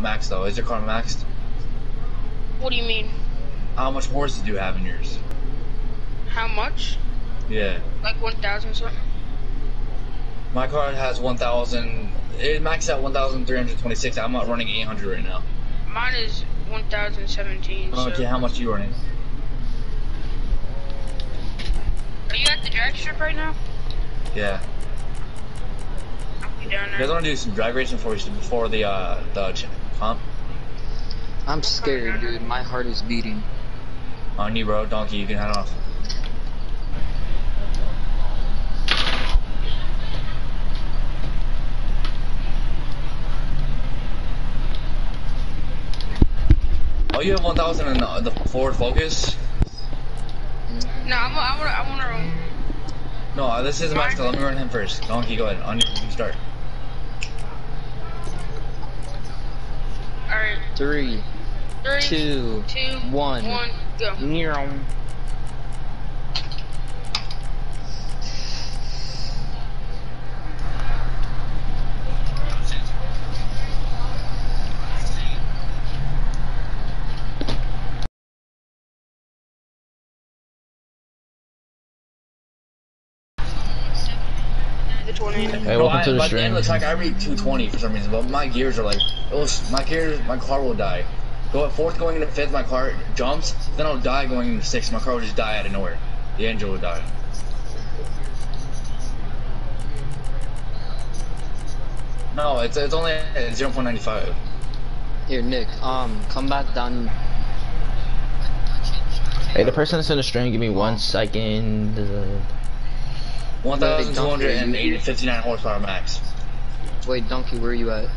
maxed though? Is your car maxed? What do you mean? How much horses do you have in yours? How much? Yeah. Like 1,000 something? My car has 1,000. It maxed out 1,326. I'm not running 800 right now. Mine is 1,017. So. Okay, how much are you running? Are you at the drag strip right now? Yeah. I'll be down You guys want to do some drag racing before, before the uh, the ch- I'm scared, dude. My heart is beating. On you, bro. Donkey, you can head off. Oh, you have 1,000 in the, the Ford Focus? No, I'm, I want I want to um, No, this is Max. Let me run him first. Donkey, go ahead. On you you start. Alright. Three, Three, two, two, one. one, go. Nero. The tornado. Hey, No, welcome I, to the by the end stream. of the track, I read 220 for some reason, but my gears are like, it was, my gears, my car will die. Go at fourth going into fifth, my car jumps, then I'll die going into sixth. My car will just die out of nowhere. The engine will die. No, it's it's only at 0.95. Here, Nick. Um, come back down. Hey, the person that's in the stream, give me one second. Uh, 1,259 horsepower max. Wait, Donkey, where are you at?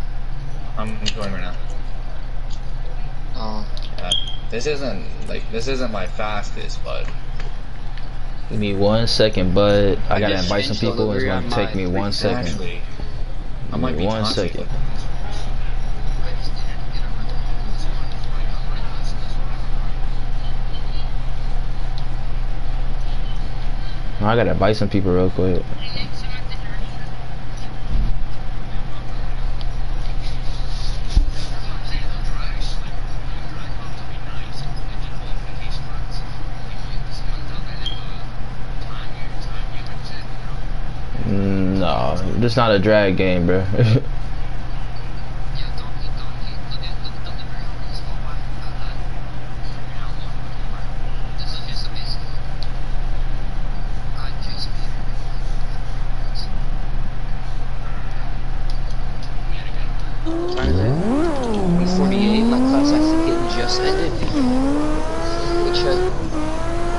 I'm going right now. Oh, Yeah. This isn't like this isn't my fastest, but give me one second, but I gotta invite some changed the people. It's gonna take me one second. actually, I Give might me be one toxic, second. I gotta invite some people real quick. Mm, No, this not a drag game, bro. time is it? 48. My class actually getting just ended. Which uh,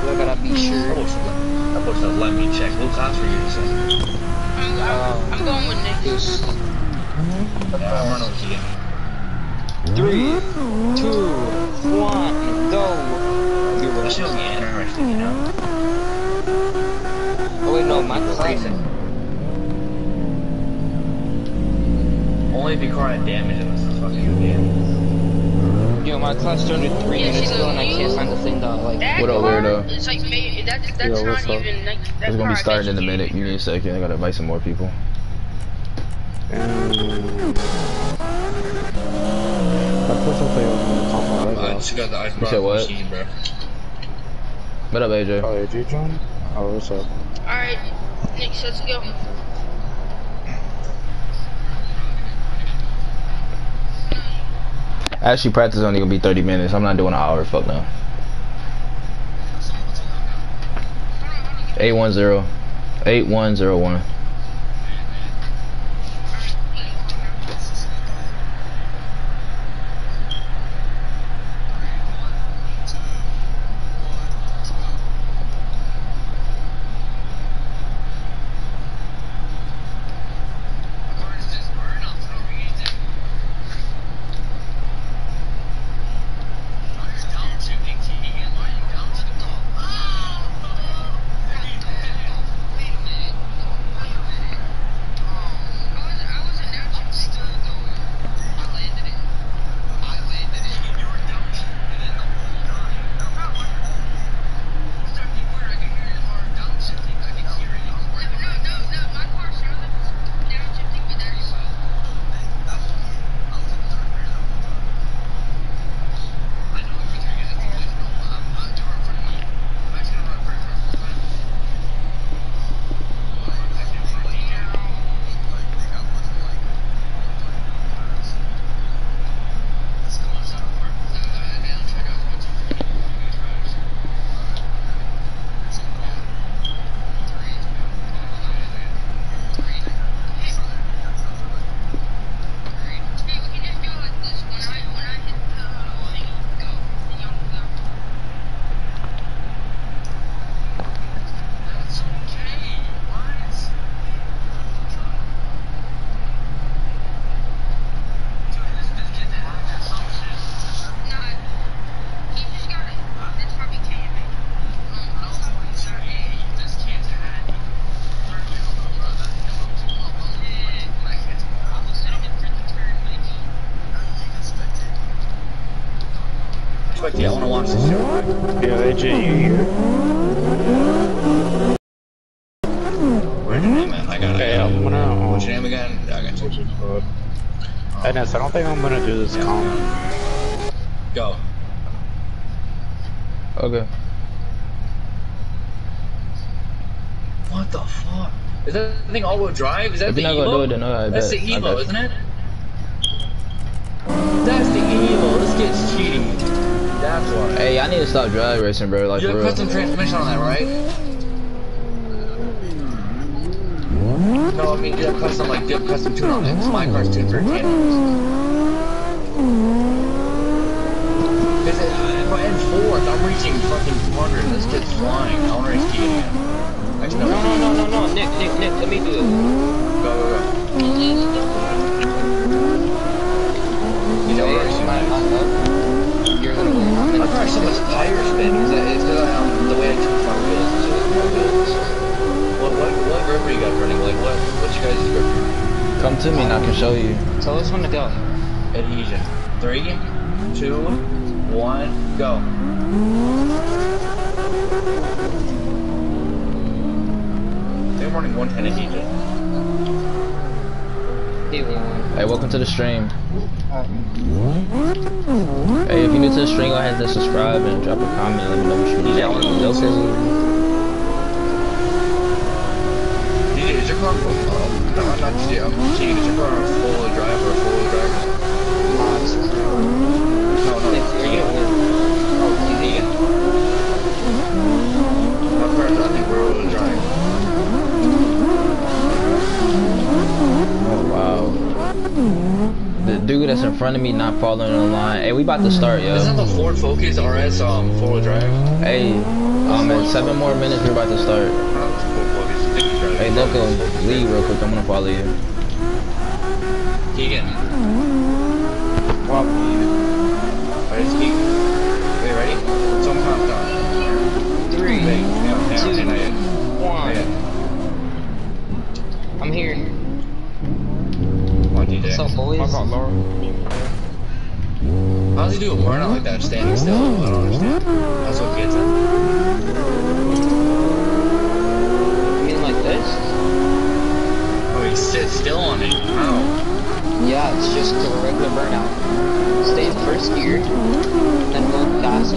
I gotta be That sure. was, that was a let me check. What class were you in? I'm, I'm, I'm going with Nick. Is Yeah, I'm running with Keegan. three, two, one, go. You're That should be interesting, you know? Oh wait, no, my class. Only if your car had damage in this fucking game. Yo, my class started three Yeah, minutes she's ago, a and I can't new- find the thing that like. That What up, car weirdo? is like, ma- that, that's Yo, what's not up? even, like, that It's be starting in a minute. Give me a second. I gotta invite some more people. I just got the ice You said what? machine, bro. What up, AJ? Oh, yeah, G John? Oh, what's up? Alright, Nick, so let's go. Actually, practice only gonna be 30 minutes. I'm not doing an hour. Fuck no. 810. 8101. Quickly, I want to show. Right? Yeah, AJ, you here? Where's your name at? I got it. I'm gonna. Um, What's your name again? I got you. Dennis, I don't think I'm gonna do this comp. Go. Okay. What the fuck? Is that thing all-wheel drive? Is that If the Evo? it, no, That's bet. the Evo, isn't it? Need to stop drag racing, bro. Like you for have real. transmission on that, right? No, I mean you have custom like you have custom tune on it. 'cause my car's tuned for cannons. Is it? If I end fourth, I'm reaching fucking 200. This kid's flying. I want to race Keegan again. Actually, No, no, no, no, no. Nick, Nick, Nick, let me do it. Go, go, go. You know Hey, where I'm I'm up. You're gonna win. I'm I'm gonna probably so much tire spin. It's because um, the way I choose my wheels is with my wheels. What, what, what grip you guys running? Like, what, your guys'? Come to me and I can show you. Tell us when to go. Adhesion. Three, two, one, go. They're running 110 adhesion. Hey, welcome to the stream. Hey, if you're new to the stream, go ahead and subscribe and drop a comment. Let me know what you need. Yeah, I DJ, is your car, oh, no, not DJ, I'm cheating. Is your car a full drive or a full drive? No, no, Nick, it's you're Keegan. gonna win. Oh, Keegan. My car's, I think we're all drive. Oh, wow. The dude that's in front of me not following the line. Hey, we about to start, yo. Isn't the Ford Focus RS um four wheel drive? Hey, um, in seven more minutes, we're about to start. No, it's Ford Focus. I think it's drive. Hey, Loco, leave real quick. I'm gonna follow you. Keegan. What? Alright, it's Keegan. Wait, ready? So I'm counting down. Three, Wait, yeah, yeah, two, yeah, not yet. Not one. yet. I'm here. Come on, DJ. What's up, boys? How does he do a burnout like that, standing still? I don't understand. That's what gets him. You mean like this? Oh, he sits still on it. How? Yeah, it's just a regular burnout. Stay in first gear, then go fast.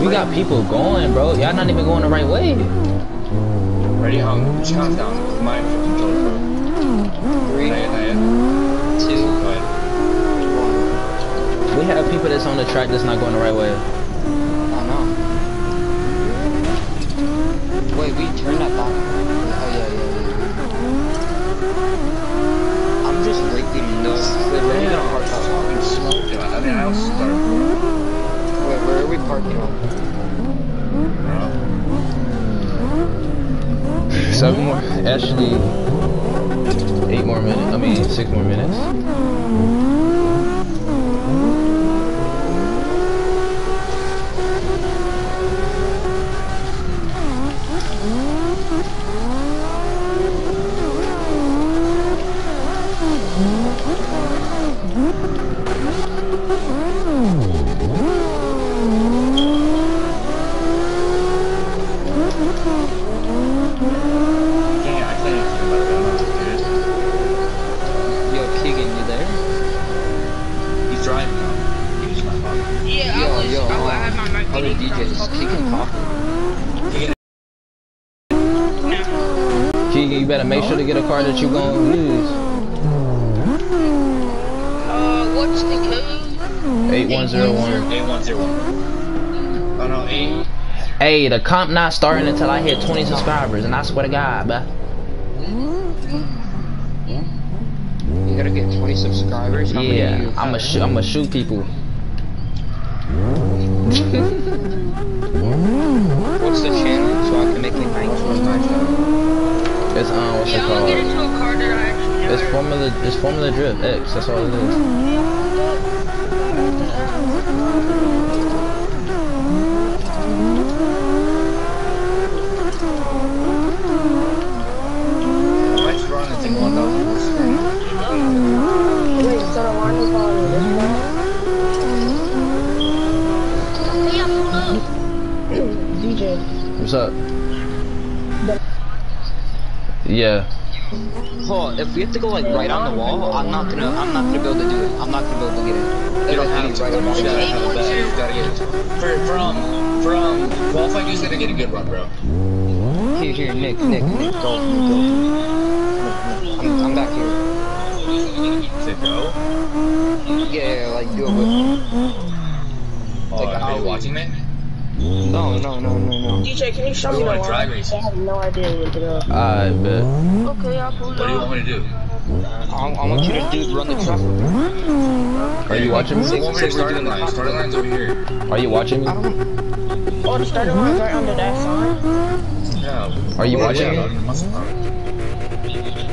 We got people going, bro. Y'all not even going the right way. Ready? Um, just count down. My controller pro. Three, Not yet, not yet. two, Go ahead. one. We have people that's on the track that's not going the right way. I know. Wait, we turned that back. Oh yeah, yeah, yeah. I'm just raking the. Wait, where are we gonna park Damn, up? fucking smoked. I mean, I also started. Wait, where are we parking on? Seven more. Actually, eight more minutes. I mean, six more minutes. That you gonna use. Uh, what's the code? 8101. 8101. Oh no, 8. Hey, the comp not starting until I hit 20 subscribers, and I swear to God, bruh. You gotta get 20 subscribers. How Yeah, I'ma shoot. I'ma shoot people. What's the channel so I can make it What's nice? nice though? It's um, what's Yeah, it I'm gonna called? Formula, it's Formula Drift X, that's all it is. What's? Wait. DJ. What's up? Yeah. Paul, if we have to go like right on the wall, I'm not gonna, I'm not gonna be able to do it. I'm not gonna be able to get it. You don't have to. Right on the You gotta wall. have a. You gotta get it. For, from from you just gotta get a good run, bro. Here, here, Nick, Nick, Nick, go, go. I'm, I'm back here. Say go. Yeah, like do it with. Oh, Like, are you watching me? No, no, no, no, no. DJ, can you show me the want line? drag race? I have no idea what to do. I bet. Okay, I'll pull What do you want me to do? I, I want you to do run the truck. Are you watching me? want me to starting line? Starting line's over here. Are you watching me? Oh, the starting line's right under that sign. Yeah. Are you Yeah, watching yeah, me? I'm muscle.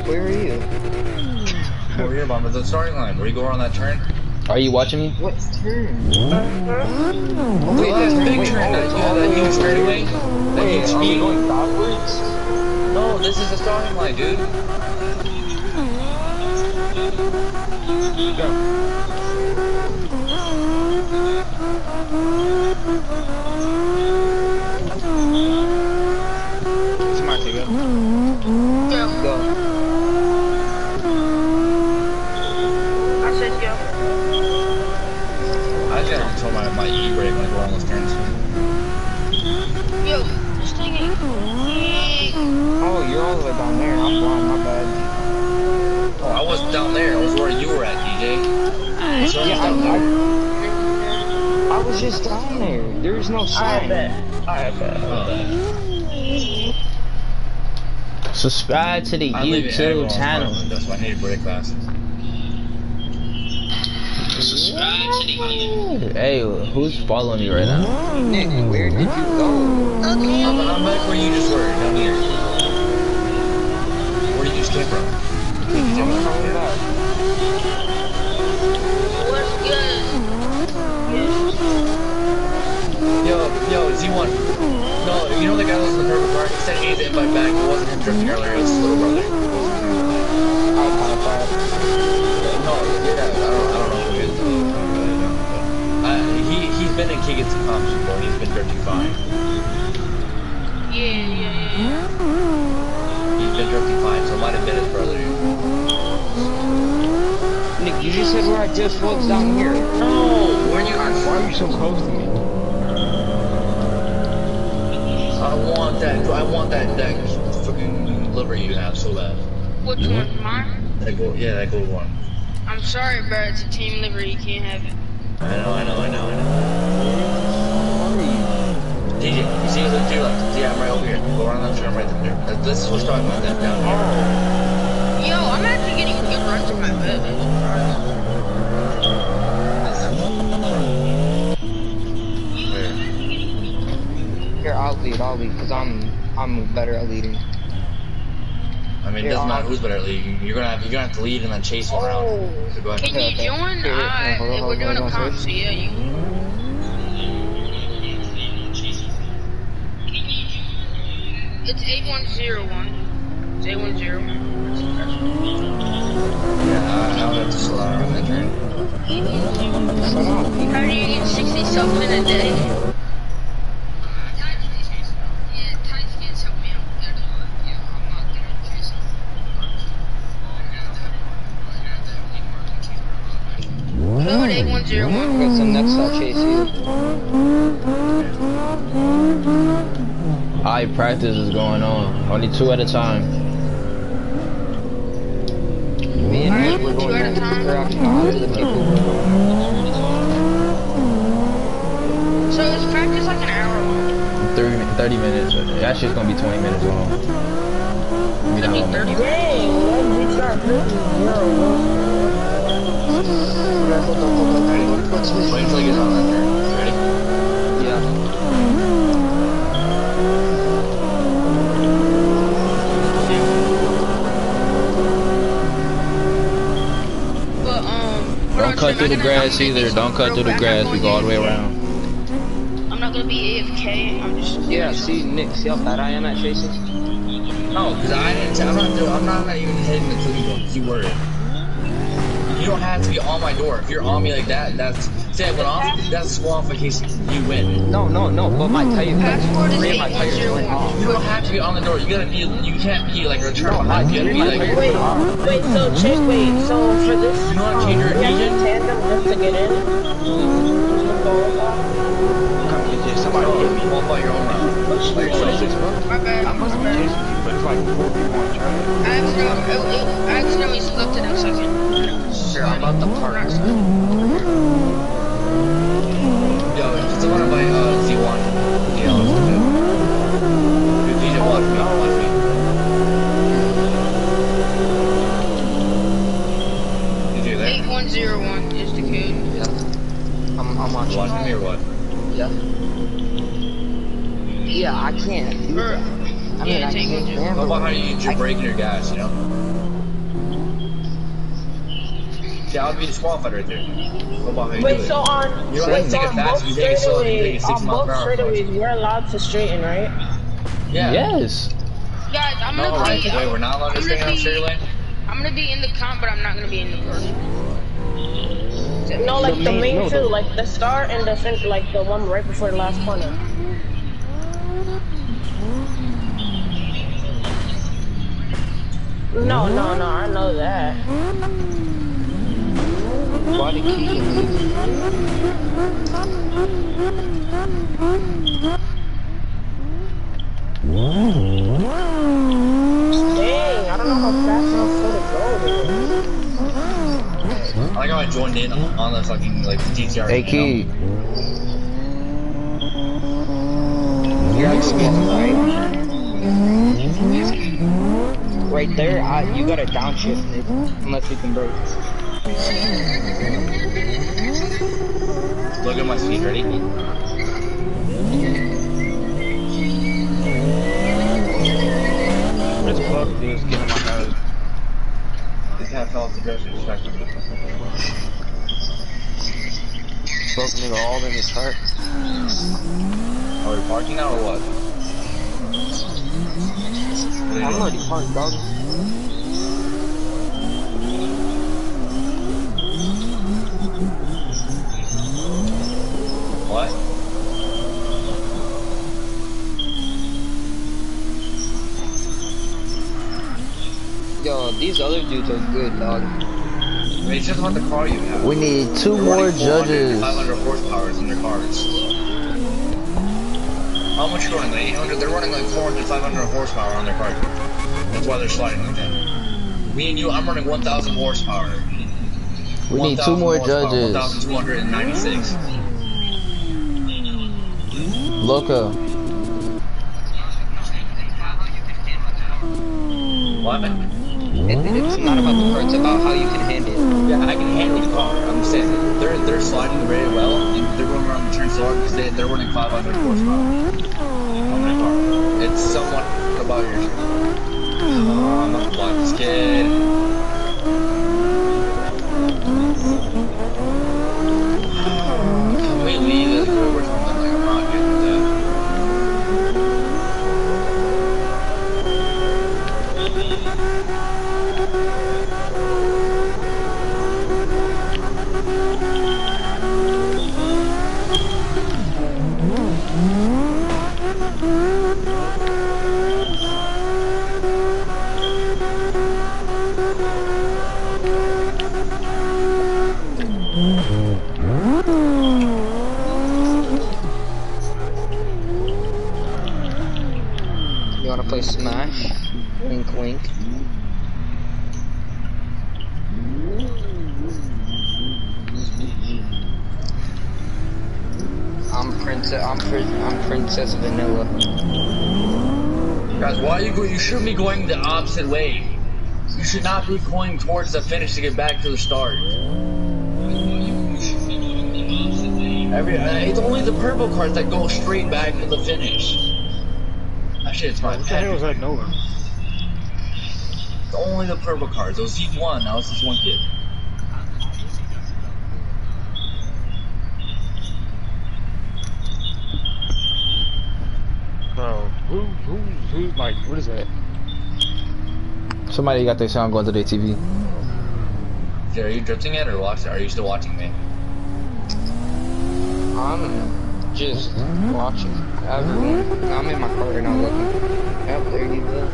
Where are you? Over here, mom. The starting line. Where you go around that turn? Are you watching me? What turn? Wait, that big turn, that, yeah, that huge straightaway. That Wait, huge are speed. going backwards? No, this is the starting line, dude. Somebody go. Go. Go. I said go. I just gotta control my, my e-brake when I go on those turns. Yo, this thing ain't. Oh, all the way down there. I'm blind. My bad. Oh, I wasn't down there. I was where you were at, DJ. So Yeah, down. I, I, I was just down there. There's no I sign. bet. I bet. Subscribe to the I leave it YouTube channel. That's why I need brake glasses. Hey, who's following me right now? Nick, where did you go? I'm, I'm back where you just were, down here. Where did you just came from? I'm coming back. What's good? Yo, yo, Z1. No, you know the guy that was in the purple car? He said he needs to invite back. It wasn't him drifting earlier, it was his little brother. High uh, five, five. No, yeah, I don't, I don't know who he is. I don't really know. He he's been in Kiggins Comps before, he's been drifting fine. Yeah, yeah, yeah, yeah. He's been drifting fine, so it might have been his brother. Nick, you just said where I just was down here. No! Where you Why are you so close to me? I want that, I want that, that fucking livery you have so bad. Which one? Mine? That gold, yeah, that gold one. I'm sorry, bro. It's a team livery. You can't have it. I know, I know, I know, I know. DJ, you see, to your left. See, I'm right over here. Go around that turn right there. That- This is what's talking about that down here. Oh. Yo, I'm actually getting good runs in my bed. I'm surprised. Where? Here, I'll lead, I'll lead, because I'm, I'm better at leading. I mean, it doesn't matter who's better at leading. You're gonna have, you're gonna have to lead and then chase him around. Oh, so go ahead. Can you Okay, okay. join? Here, here, I, hold we're doing a hold on, comp, first. so yeah, you. It's A101. It's A101. Yeah, I, I would have to slow down turn. How do you get 60 subs in a day? Code A101. Okay, next I'll chase you. Alright, practice is going on. Only two at a time. Me and Alright, Nick, we're two going at a time. We're actually on to the people. So is practice like an hour long? 30, mi- 30 minutes. That shit's gonna be 20 minutes long. Be that 30 minutes. Dang, we start picking zero? What's this? Wait until he gets on that turn. You ready? Yeah. But, um, Don't I'm cut through the grass either. do Don't cut through the grass. We go all the way around. I'm not gonna be AFK. I'm just. Yeah, see, Nick, see how bad I am at chasing? No, because I didn't. I'm not doing. I'm not even hitting the clean one. You were. You don't have to be on my door. If you're on me like that, that's say I went off. That's disqualification. You win. No, no, no. But my tire, Passport three of my tires went off. You don't have to be on the door. You gotta be. You can't be like return behind. You gotta be like. Wait, wait, so check, wait, so for this, You know how to change your we have to engine? tandem just to get in? Come get you. Somebody hit me. One by your own round. By yourself. My bad. I must be my bad. chasing you, but it's like four people on track. I accidentally, it, it, I accidentally slipped it in a second. Sure, I'm about to park. Yo, someone buy uh, Z1. Yeah, let's do it. Dude, DJ, watch me. Watch me. DJ 8101 is the code. Yeah. I'm, I'm watching. Watching me or what? Yeah. Yeah, I can't. do Or, that. I mean, yeah, I can't one, What handle about how you use your brake and your gas, you know? See, I would be disqualified right there. What about how you Wait, it? so on, You don't wait, have to so take it on fast, both you take it slow, you take it straightaways, six on both per hour. straightaways, we're allowed to straighten, right? Yeah. Yes. guys, I'm No, gonna right? be. Wait, we're not allowed to I'm stay on be- straight lane? I'm gonna be in the comp, but I'm not gonna be in the first. No, like the main- main no, two, the- like the star and the fin, like the one right before the last corner. No, no, no, I know that. I don't know how fast I'm supposed to go. I I joined in on the fucking, like, GTR. Hey. Key. You're like right. Right there, I, you gotta downshift unless you can brake. Look at my speed, ready? This bug is getting my nose. This guy fell off the grocery distraction. Broke nigga all in his heart. Are we parking now or what? What are you I'm already parked, dog. What? Yo, these other dudes are good, dog. I it's just about the car you have. We need two They're more judges. 500 horsepower in their cars. How much are running? Like 800? They're running like 400, 500 horsepower on their car. That's why they're sliding like that. Me and you, I'm running 1,000 horsepower. We need two more judges. 1,296. Loca. What? It, it's not about the car, it's about how you can handle it. Yeah, I can handle the oh, car. I'm saying they're they're sliding very well, and they're going around the turn slower because they they're running 500 horsepower on their car. It's somewhat about your. Oh, I'm not this kid. I'm Princess Vanilla. Guys, why are you going? You should be going the opposite way. You should not be going towards the finish to get back to the start. Every, uh, it's only the purple cars that go straight back to the finish. That shit's my What the hell was that Nova? It's only the purple cars. Those he's one. Now it's this one kid. Bro, who, who, who, like, what is that? Somebody got their sound going to their TV. Are you drifting it or watching? Are you still watching me? I'm just watching everyone. I'm in my car and I'm looking. Yep, there you go.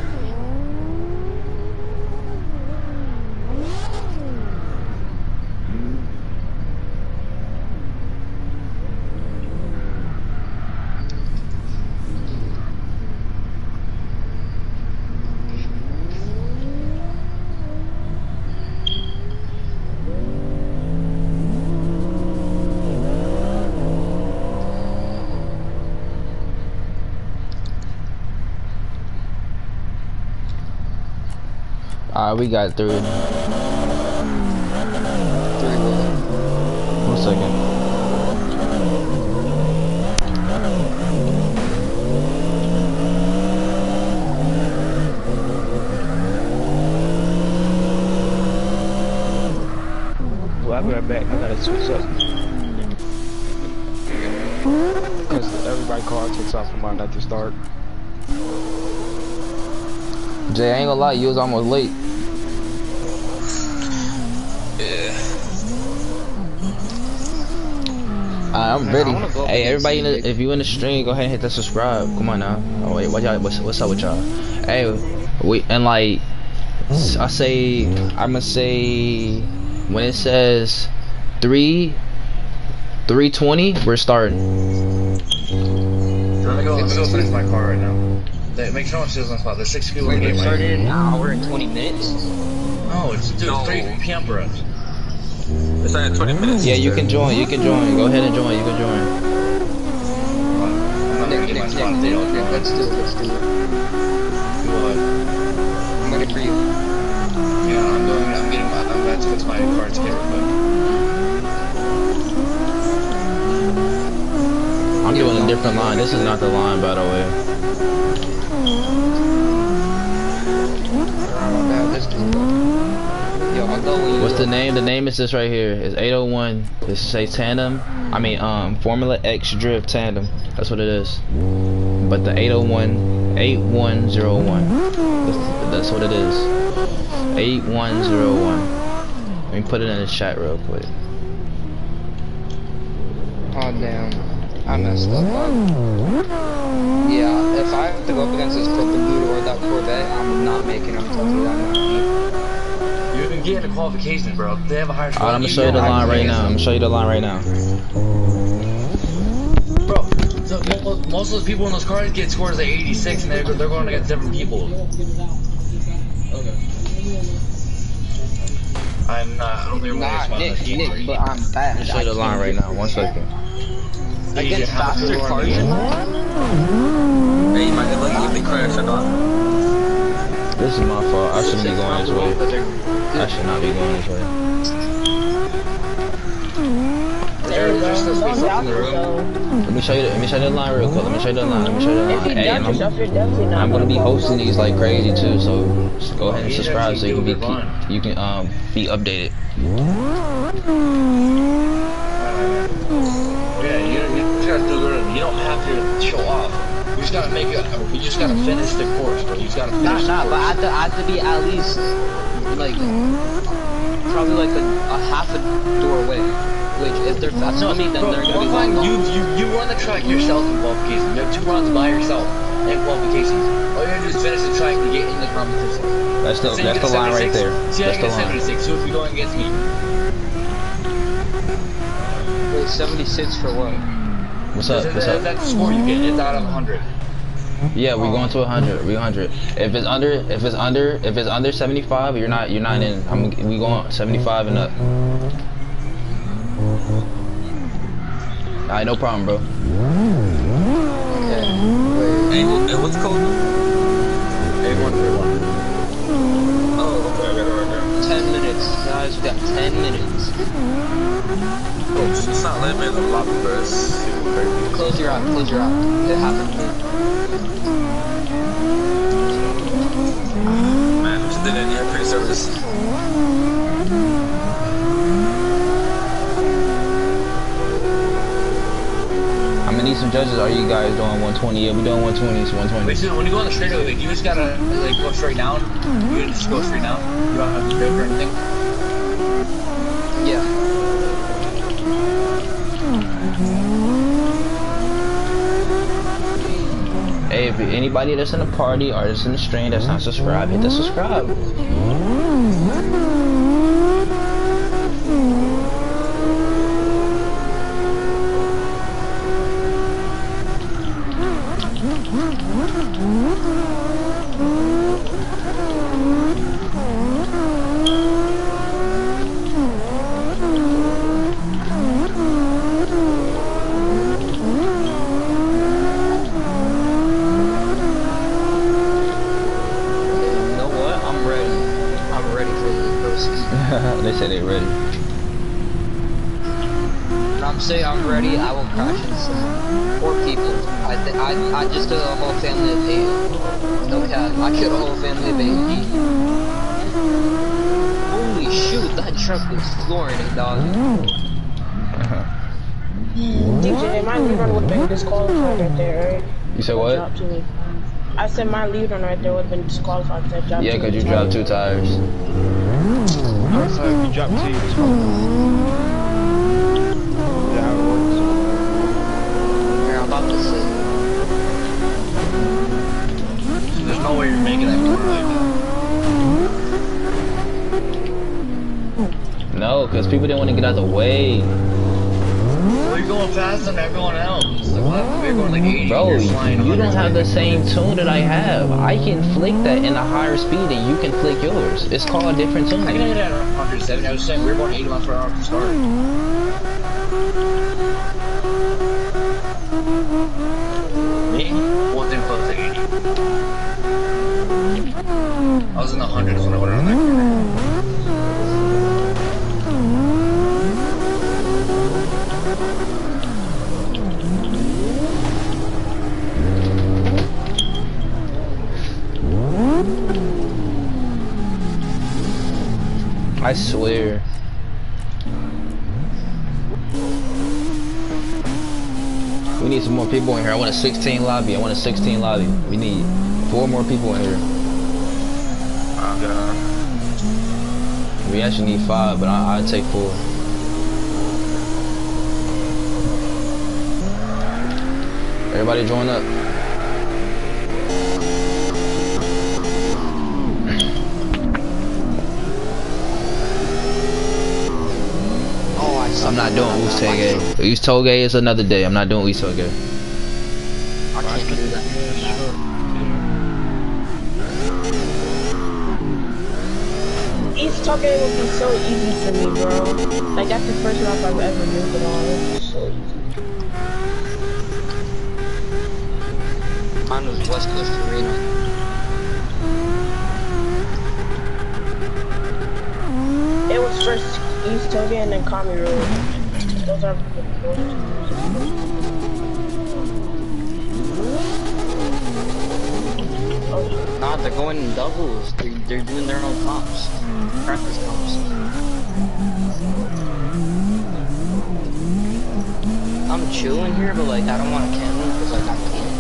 We got three. Three wheeler. One second. Well, I'll be right back. I gotta switch up. Because everybody car takes off from mine at the start. Jay, I ain't gonna lie, you was almost late. Uh, I'm ready. I Hey, everybody, in the, if you in the stream, go ahead and hit that subscribe. Come on now. Oh wait, what y'all? What's, what's up with y'all? Hey, we and like, I say, I'ma say, when it says three, three twenty, we're starting. Let me go. Let me go finish my car right now. They, make sure no one steals my spot. There's six people in Wait, the we game. started Right? in an hour and 20 minutes? No, it's dude. No. It's 3 p.m. for us. It's only 20 minutes. Yeah, you can join. You can join. Go ahead and join. You can join. I'm not gonna Nick, Nick, spot if they Nick, Nick, let's do it, let's do it. What? I'm waiting for you. Yeah, I'm going. I'm getting. My, I'm about to fix my car ticket real quick. I'm doing a different line. This is not the line, by the way. Now, this dude. Yo, I'll go when you What's the name? The name is this right here. It's 801. It say tandem. I mean, um, Formula X Drift Tandem. That's what it is. But the 801, 8101. That's, that's what it is. 8101. Let me put it in the chat real quick. Oh, damn. I messed up. Yeah, if I have to go up against this purple dude or that Corvette, I'm not making I'm telling you that. You can get into qualifications, bro. They have a higher. Alright, I'm gonna show you the line right get now. I'm gonna show you the line right now. Bro, so most of those people in those cars get scores like 86, and they're, they're going against different people. I'm not. I don't think Nah, gonna Nick, Nick, but I'm I'm gonna show you the line right now. One second. Against faster cars than mine? Hey, you might get lucky if they crash or not. This is my fault. I shouldn't be going this way. I should not be going this way. Let me show you. The, let me show you the line real quick. Let me show you the line. Let me show you the line. Hey, I'm, I'm gonna be hosting these like crazy too. So go ahead and subscribe so you can be you can um be updated. Yeah, you, you gotta do. You don't have to show off. You just gotta make it. You just gotta finish the course, bro. You just gotta finish Nah, the nah, but I have to, I have to be at least like probably like a, a half a door away. Which if they're faster than me, then Bro, they're gonna one be time long you, you you run the track yourself in qualifications. You have two runs by yourself in qualifications. All you gotta do is finish the track to get in the competition. That's the Say that's the line right there. See, I That's the get a line. 76. So if you're going against me, Wait, 76 for what? What's up? What's up? that's the score you get. It's out of 100. Yeah, we're going to 100. We 100. If it's under, if it's under, if it's under 75, you're not, you're not in. I'm, we going 75 and up. Alright, no problem, bro. Okay. Hey, wh- hey, what's the code? Oh, okay, I got it right there. 10 minutes. Guys, we got 10 minutes. It's it's not me in the lobby, bro. It's super. Close your eye, close your eye. It happened. Man, we just did it in pre-service. I'm gonna need some judges. Are you guys doing 120? Yeah, we doing 120. So 120. Basically, when you go on the straightaway, like, you just gotta like go straight down. You just go straight down. You don't have to brake or anything. Yeah. Hey, if anybody that's in the party or that's in the stream that's not subscribed, hit the subscribe. Mm-hmm. You know what? I'm ready. I'm ready for the broskies. they said they ready. When I'm saying I'm ready, I will crash into some poor people. I, th- I, I just took a whole family of eight. No cap. I killed a whole family of eight. Holy shoot, that truck was flooring it, dog. DJ, my lead run would have been disqualified right there, right? You said what? dropped to me. I said my lead run right there would have been disqualified because I Yeah, cause me. you dropped two tires. Mm. So if you drop two, mm you just hold Yeah, how it works. Here, I'm about to say. There's no you're making that. No, cause people didn't want to get out of the way. Well, you're going faster than everyone else. Like? Going like 80. Bro, you don't have the same tune that I have. I can flick that in a higher speed than you can flick yours. It's called a different I can hit tune. it at 170. I was saying we were going 80 miles per hour to start. Me? Wasn't close to 80. I was in the hundreds when I went. I swear. We need some more people in here. I want a 16 lobby. I want a 16 lobby. We need four more people in here. We actually need five, but I, I'd take four. Everybody join up. I I'm not doing Touge. Oos Touge is another day. I'm not doing Touge. I can't do that. Talking would be so easy for me, bro. Like that's the first map I've ever moved it on. It's so easy. Mine was West Coast Arena. It was first East Touge and then Kami Road. Those are Oh, Nah, they're going in doubles. They're, doing their own comps. Practice comps. I'm chilling here, but like, I don't want to camera because like, I can't.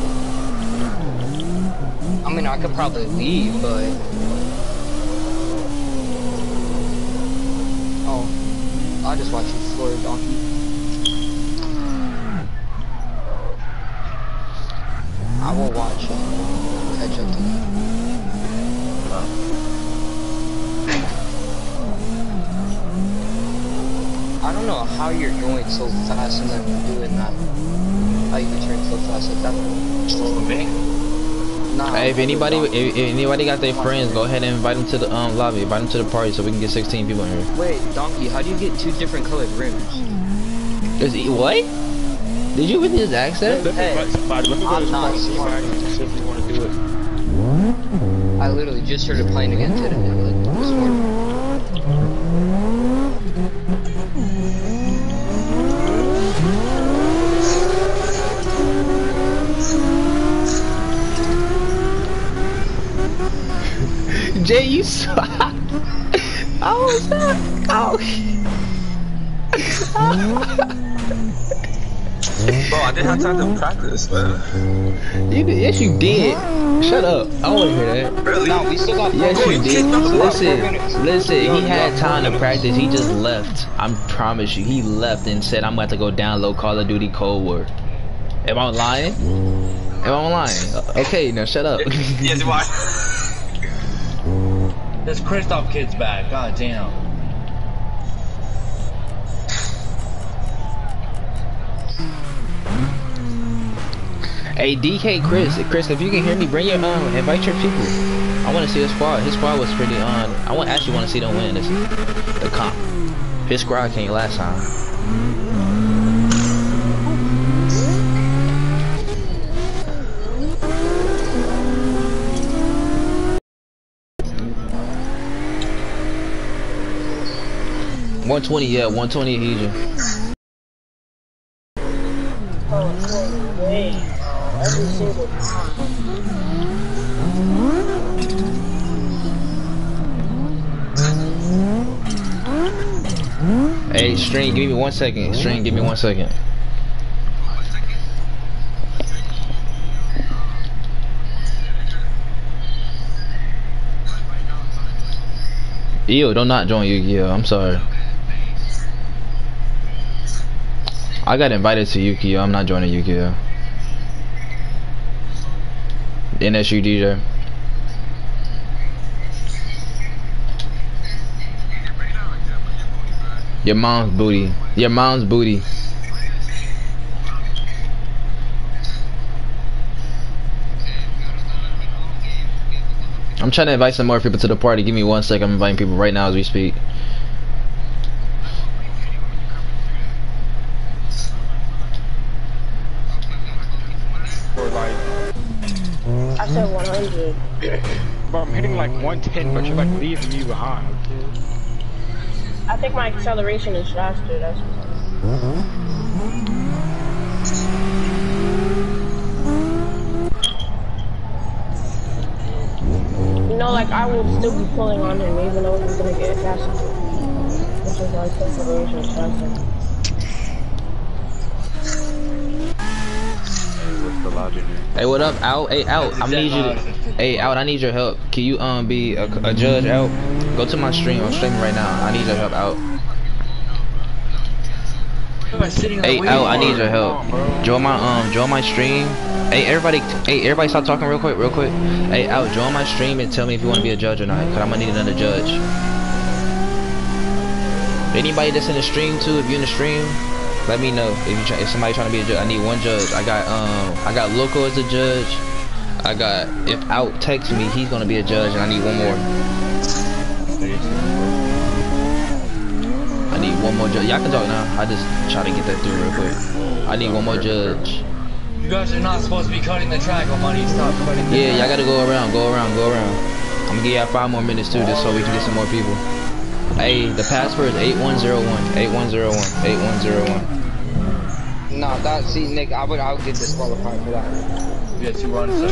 I mean, I could probably leave, but. Oh, I'll just watch you floor donkey. I will watch it. Catch up to you. I don't know how you're going so fast and then doing that. How you can turn so fast like that. Slow with me? Nah. Hey, if anybody, if, if anybody got their friends, go ahead and invite them to the um lobby. Invite them to the party so we can get 16 people in here. Wait, Donkey, how do you get two different colored rims? Is he, what? Did you even just ask that? Hey, somebody. Let me go I'm to not somebody, see smart. somebody and see if you want to do it. I literally just started playing again today, like this morning. Jay, you suck. I was oh. Bro, oh. oh, I didn't have time to practice, man. You did, yes, you did. Shut up. I don't want to hear that. Really? No, we still got Yes, you you did. kicked us out Listen, listen. He had time to practice. He just left. I promise you, he left and said, "I'm about to go download Call of Duty Cold War." Am I lying? Am I lying? Okay, now shut up. yes, why? This Kristoff kid's back. God damn. Hey, DK Chris, Chris, if you can hear me, bring your um, invite your people. I want to see his squad. His squad was pretty on. I want actually want to see them win this the comp. His squad came last time. One twenty, yeah, one twenty adhesion. Wait, every. Hey, String, give me one second. String, give me one second. Ew, don't not join Yu-Gi-Oh! I'm sorry. I got invited to Yu-Gi-Oh! I'm not joining Yu-Gi-Oh! NSU DJ. Your mom's booty. Your mom's booty. I'm trying to invite some more people to the party. Give me one second. I'm inviting people right now as we speak. Or like, I said 100. bro, I'm hitting like 110, but you're like leaving me behind. I think my acceleration is faster, that's why. Mm-hmm. You know, like, I will still be pulling on him even though he's gonna get faster. Which is why acceleration is faster. The? Hey, what up? Out. Hey, out. I need you. To, hey, out. I need your help. Can you um be a, a judge? Out. Go to my stream. I'm streaming right now. I need your help. Out. Hey, out. I need your help. Join my um. Join my stream. Hey, everybody. Hey, everybody, stop talking real quick. Real quick. Hey, out. Join my stream and tell me if you want to be a judge or not. Cause I'm gonna need another judge. Anybody that's in the stream too, if you're in the stream, let me know if you try, if somebody trying to be a judge. I need one judge. I got um I got Loco as a judge. I got if out text me, he's gonna be a judge, and I need one more. I need one more judge. Y'all can talk now. I just try to get that through real quick. I need one more judge. You guys are not supposed to be cutting the track on money. Stop cutting the Yeah, y'all gotta go around, go around, go around. I'm gonna give y'all five more minutes too, just so we can get some more people. Hey, the password is 8101, 8101, 8101. No, that see Nick, I would I would get disqualified for that. We had two runs, so.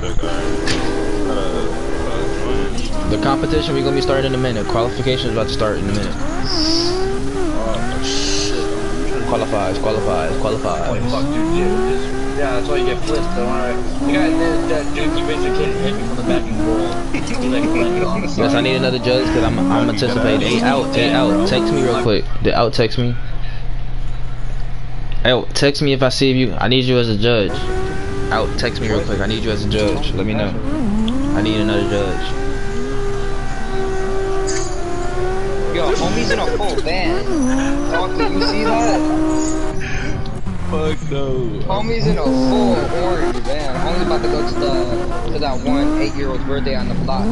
Check, alright. The competition we gonna be starting in a minute. Qualification is about to start in a minute. Oh, shit. Qualifies, qualifies, Holy qualifies. fuck, dude, dude. Just, yeah, that's why you get flipped. Don't worry. The guy, that, that dude, you bitch, kid hit me from the back and roll. Like the side. Yes, I need another judge because I'm I'm anticipating. Eight out, eight out. Text me real quick. The out text me. Hey, text me if I see you. I need you as a judge. Out, text me real quick. I need you as a judge. Let me know. I need another judge. Yo, homie's in a full van. Oh, you see that? Fuck no. Homie's in a full orange van. Homie's about to go to the to that one eight year old's birthday on the block.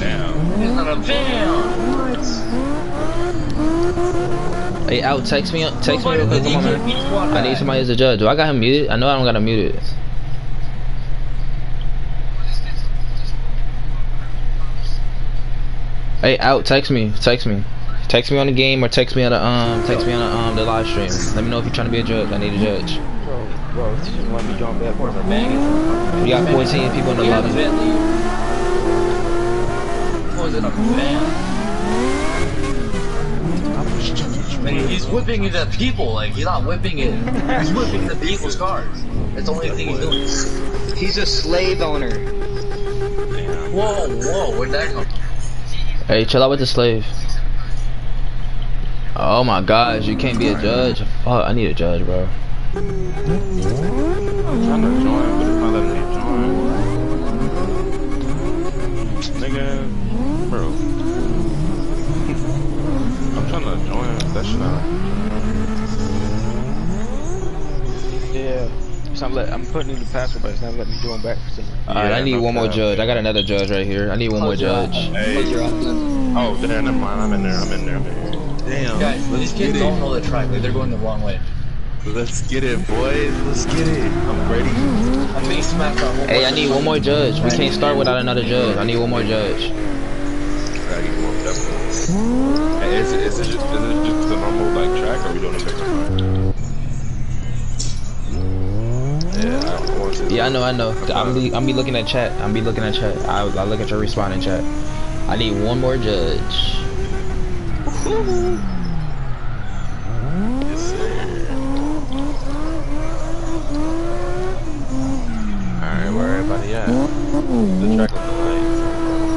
Damn. It's not a van. Hey, out, text me. Text me real quick. Come on, man. I need somebody as a judge. Do I got him muted? I know I don't got him muted. Hey, out. Text me. Text me. Text me on the game or text me on the um. Text me on the um the live stream. Let me know if you're trying to be a judge. I need a judge. Bro, bro, just let me jump back. Where's the bang? We got 14 people in the lobby. Bentley. Was in a van? Man, he's whipping the people. Like he's not whipping it. He's whipping the people's cars. That's the only thing he's doing. He's a slave owner. Whoa, whoa, where'd that come from? Hey, chill out with the slave. Oh my gosh, you can't be a judge. Fuck, I need a judge, bro. To. That shit not. Yeah. It's not let, I'm putting in the password, but it's not letting me join back for some reason. Alright, I need no one more cap. judge. I got another judge right here. I need one more Close your judge. Hey. Close your eyes. Oh, damn, never mind. I'm in there. I'm in there. I'm in there. Damn. Guys, these kids don't know the track. They're going the wrong way. Let's get it, boys. Let's get it. I'm ready. I'm being smacked out. Hey, I need one more judge. We can't start without another judge. I need one more judge. Gotta get more definitely. Hey, is it, is it just is it just the normal like track, or are we doing a? Yeah, I to. Yeah, I know, I know. I'm be, I'm be looking at chat. I'm be looking at chat. I, I look at your responding chat. I need one more judge. Yes. Alright, where everybody at? The track looking like. Okay. I'm gonna just follow.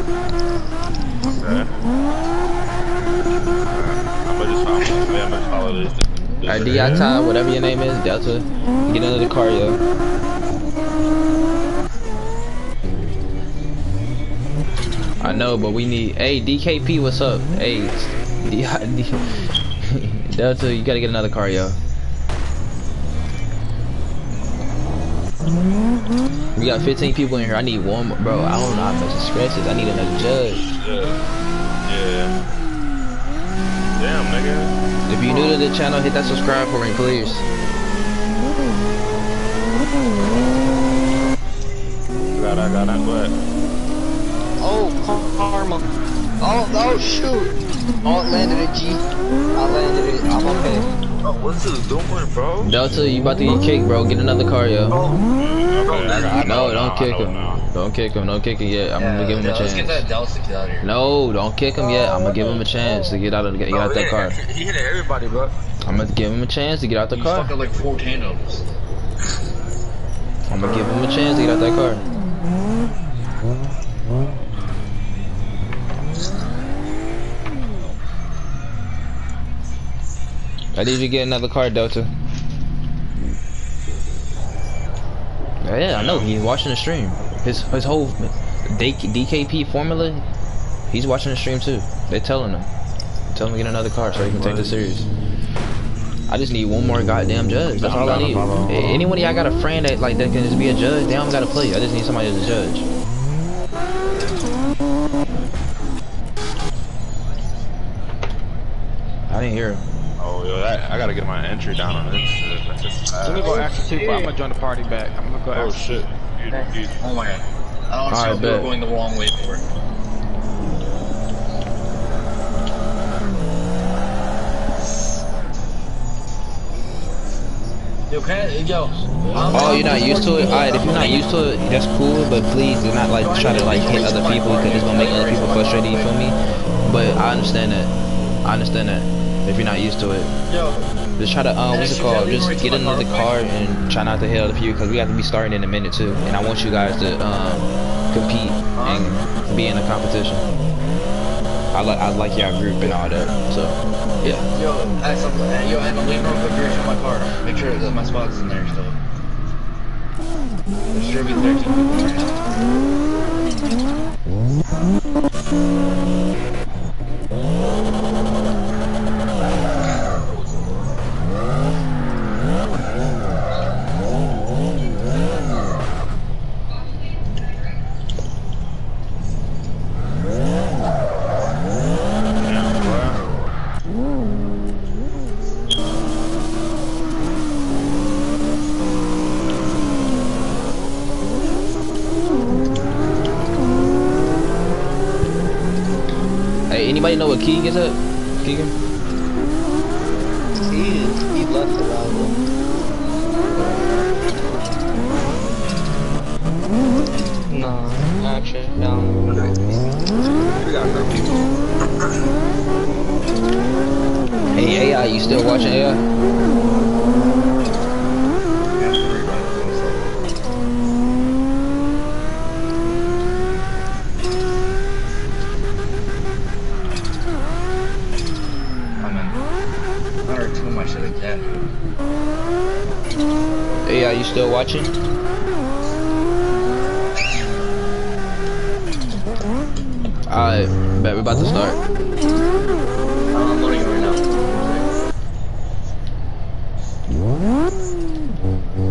I'm gonna just follow this. This Alright. Di whatever your name is, Delta. Get into the car, yo. I know, but we need. Hey, DKP, what's up? Hey, D, D, Delta, you gotta get another car, yo. We got 15 people in here. I need one, more. bro. I don't know how much stress is. I need another judge. Yeah. Yeah. Damn, nigga. If you're new to the channel, hit that subscribe for me, please. Got I got that, but. Oh, karma. Oh, oh, shoot. Oh, it landed a G. I landed it. I'm okay. Oh, what's this doing, bro? Delta, you about to get kicked, bro. Get another car, yo. Okay, I got- I know No, don't kick him. Don't kick him. Don't kick him yet. I'm Yeah, gonna give him a yeah, Let's get chance. that Delta kid out of here. No, don't kick him yet. I'm gonna give him a chance to get out of get, Bro, out that car. He hit everybody, bro. I'm gonna give him a chance to get out the stuck car. at like four tandems. I'm gonna give him a chance to get out that car. I need you to get another car, Delta. Oh, yeah, I know. He's watching the stream. His his whole DKP formula. He's watching the stream too. They're telling him. Tell him to get another car so he can take the series. I just need one more goddamn judge. That's all I need. Anyone y'all got a friend that like that can just be a judge, they don't gotta play. I just need somebody as a judge. I didn't hear him. Oh, yo, that, I gotta get my entry down on this shit. That's just Let me go after two, but I'm gonna join the party back. I'm gonna go Oh, after shit. You, you, Oh my god. I don't Alright, understand if we were bet. going the wrong way for it. Yo, can I, yo. I'm- Oh, you're not used to it? Alright, if you're not used to it, that's cool, but please do not like try to like hit other people because it's gonna make other people frustrated, you feel me? But I understand that. I understand that. If you're not used to it. Yo, Just try to, um, what's it called? Just get another car and try not to hit other people because we have to be starting in a minute too. And I want you guys to, um, compete and be in a competition. I like, I like y'all group and all that. So, yeah. yo, ask some, yo, I'm leaving real quick direction my car. Make sure that my spot's in there still. There should be 13 people now. damn, bro. Hey, anybody know what Keegan's up? Keegan? He, he left the rival. No, actually, no. We got no people. still watching AI? Yeah, three runs, so. I'm in. I heard too much of the cat. AI, you still watching? Alright, bet we're about to start. I'm unloading it right now.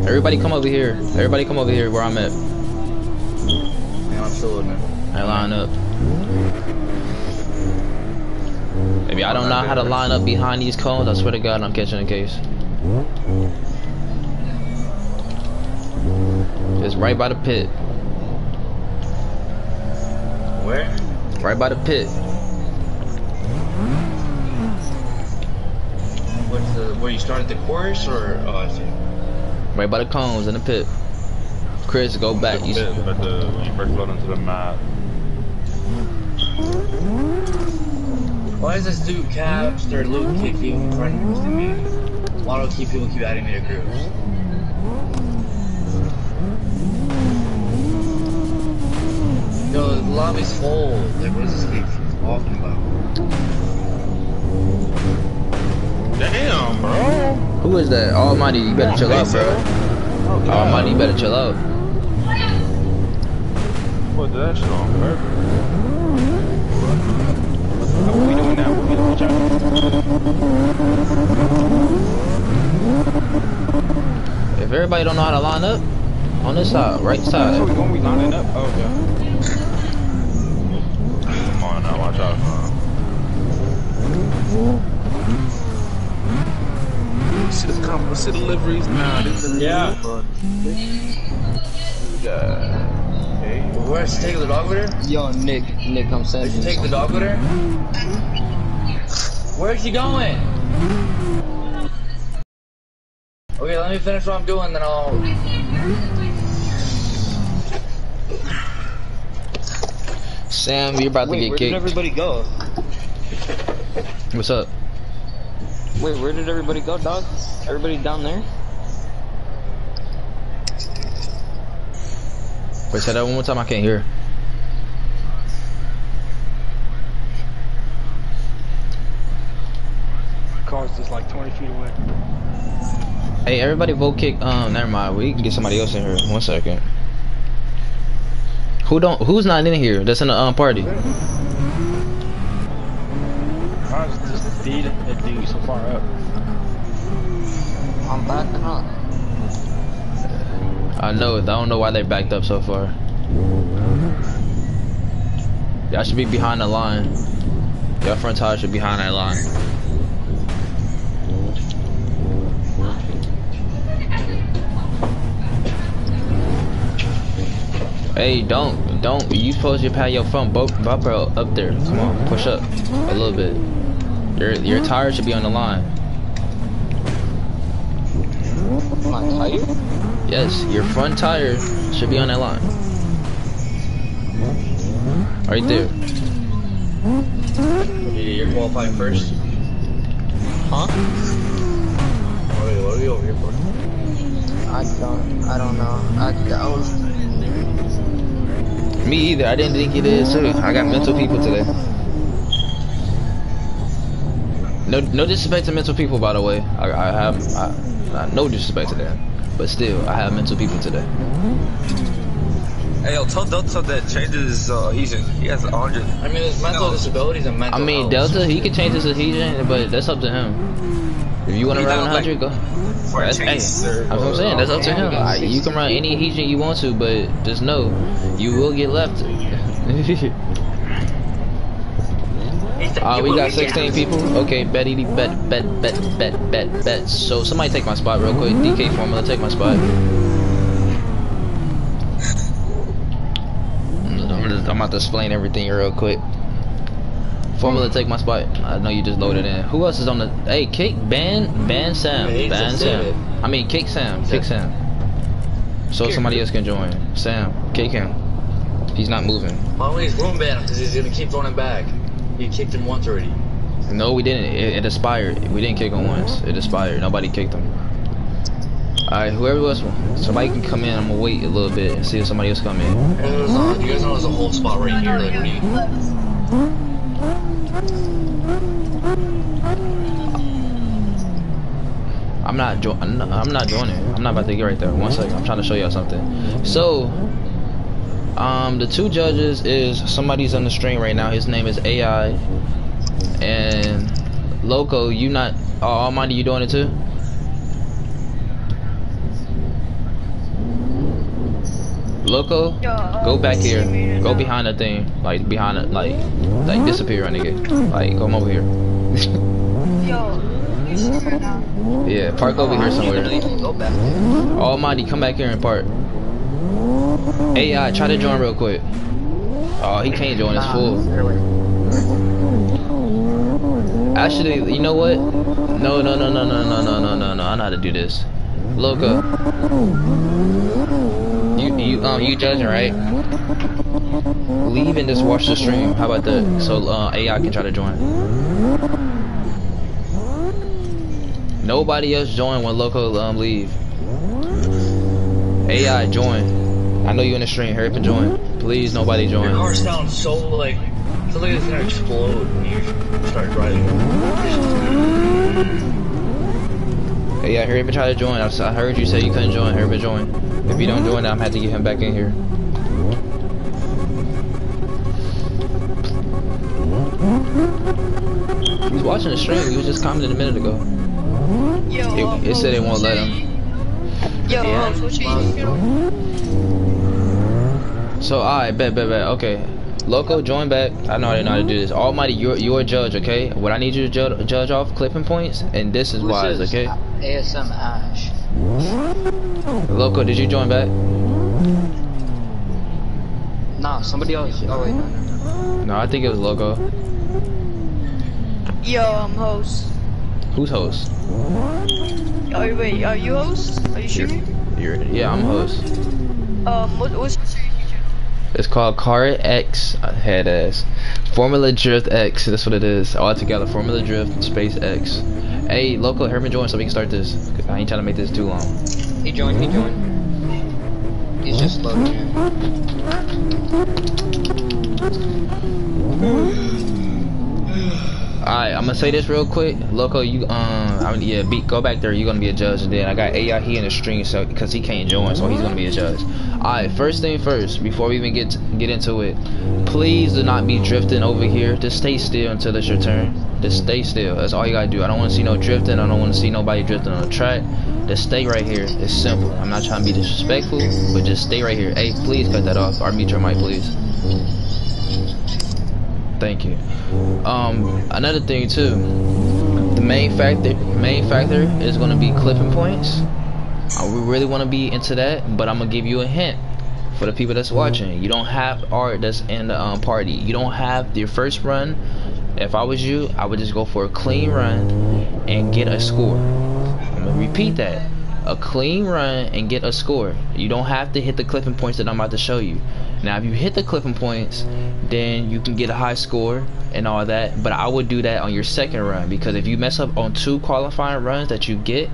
Everybody come over here. Everybody come over here where I'm at. Yeah, I'm still loading it. I line up. Maybe I don't know how to line up behind these cones. I swear to God, I'm catching a case. It's right by the pit. Where? Right by the pit. What's the where you started the course or oh I see. Right by the cones in the pit. Chris, go back. You, Bit, but the, when you first load into the map, Why is this dude caps their loot keep people trying to me? Why do keep people keep adding me to groups? Yo, the lobby's full. Like, what is this guy talking about? damn, bro. who is that? Almighty, you better chill out, bro. Almighty, you better chill out. Put that shit on purpose. What we doing now? What we doing, watch out. If everybody don't know how to line up, on this side, right So we side. going, we lining up? Oh, yeah. Come on now, watch out. man. See the com- see the deliveries now. These are Yeah. Fun. Okay. Where take the dog with her? Yo, Nick, Nick, I'm Did sending you you take the dog with her? Where's she going? Okay, let me finish what I'm doing, then I'll. Sam, you're about to Wait, get where did kicked. everybody go? What's up? Wait, where did everybody go, dog? Everybody down there? Wait, say that one more time. I can't hear. Car's just like 20 feet away. Hey, everybody vote kick. Um, never mind. We can get somebody else in here. One second. Who don't? Who's not in here? That's in the um party. Car's just deed that dude so far up. I'm backing up. I know. I don't know why they backed up so far. Y'all should be behind the line. Y'all front tire should be behind that line. Hey, don't, don't. You supposed to pat your front bu- bumper up there. Come on, push up a little bit. Your your tire should be on the line. My tire? Yes, your front tire should be on that line. Right there. Okay, you're qualifying first. Huh? Wait, what are we over here for? I don't, I don't know. I, I was, Me either. I didn't think it is too. I got mental people today. No, no disrespect to mental people, by the way. I, I have, I, I, no disrespect to them, but still, I have mental people today. Hey, yo, tell Delta that changes uh, adhesion. He has hundred. I mean, there's mental disabilities and mental I mean, health. Delta, he can change his adhesion, but that's up to him. If you want to run not, like, 100, go. For That's, hey, that's what I'm saying. That's up to him. I, you can run any adhesion you want to, but just know you will get left. Uh, we got 16 people. Okay, Betty, bet, bet, bet, bet, bet, bet. So somebody take my spot real quick. DK Formula, take my spot. I'm, just, I'm about to explain everything real quick. Formula, take my spot. I know you just loaded in. Who else is on the? Hey, kick ban, ban Sam, Yeah, ban it. Sam. I mean, kick Sam, kick Sam. So somebody else can join. Sam, kick him. He's not moving. Why don't we just room ban him? Because he's gonna keep throwing back. You kicked him once already. No, we didn't. It, it expired. We didn't kick him once. It expired. Nobody kicked him. Alright, whoever was, somebody can come in. I'm gonna wait a little bit and see if somebody else come in. Uh, you guys know there's a whole spot right here, me. I'm not I'm not, I'm not joining. I'm not about to get right there. One second. I'm trying to show y'all something. So, um, the two judges is somebody's on the stream right now. His name is AI, and Loco. You not? Oh, Almighty, you doing it too? Loco, go back here. Go behind the thing, like behind it, like, like disappear, nigga. Like, come over here. yeah, park over here somewhere. Almighty, come back here and park. AI, try to join real quick. Oh, he can't join. It's full. Actually, you know what? No, no, no, no, no, no, no, no, no, no. I know how to do this. Loco. You, you, um, you judging, right? Leave and just watch the stream. How about that? So, uh, AI can try to join. Nobody else join when Loco, um, leave. AI, join. I know you in the stream. Hurry up and join. Please, nobody Your join. car sounds so like, it's like it's gonna explode when you start driving. Hey, yeah, hurry up and try to join. I, heard you say you couldn't join. Hurry up and join. If you don't join, I'm gonna have to get him back in here. He was watching the stream. He was just commenting a minute ago. Yo, It, it said it won't let him. Yo, Yeah. Host, what you? So, alright, bet, bet, bet. Okay. Loco, join back. I know I didn't know how to do this. Almighty, you're, you're a judge, okay? What I need you to ju judge off clipping points, and this is Who wise, okay? ASM Ash. Loco, did you join back? Nah, somebody else. Oh wait, no, no, no. No, I think it was Loco. Yo, I'm host. Who's host? Oh, wait, are you host? Are you sure? You're, yeah, I'm host. Um, what, what's your series It's called Car X uh, head ass. Formula Drift X. That's what it is. All together. Formula Drift Space X. Hey, local Herman join so we can start this. I ain't trying to make this too long. He joined. He joined. He's just loading in. Alright, I'm gonna say this real quick. Loco, you um, I mean, yeah, be, go back there. You're gonna be a judge, and then I got AI he in the stream, so because he can't join, so he's gonna be a judge. Alright, first thing first, before we even get get into it, please do not be drifting over here. Just stay still until it's your turn. Just stay still. That's all you gotta do. I don't want to see no drifting. I don't want to see nobody drifting on the track. Just stay right here. It's simple. I'm not trying to be disrespectful, but just stay right here. Hey, please cut that off. Or mute your mic, please. Thank you. Um, another thing too, the main factor, main factor is gonna be clipping points. Uh, we really want to be into that, but I'm gonna give you a hint for the people that's watching. You don't have art that's in the um, party. You don't have your first run. If I was you, I would just go for a clean run and get a score. I'm gonna repeat that. A clean run and get a score. You don't have to hit the clipping points that I'm about to show you. Now, if you hit the clipping points, then you can get a high score and all that. But I would do that on your second run because if you mess up on two qualifying runs that you get,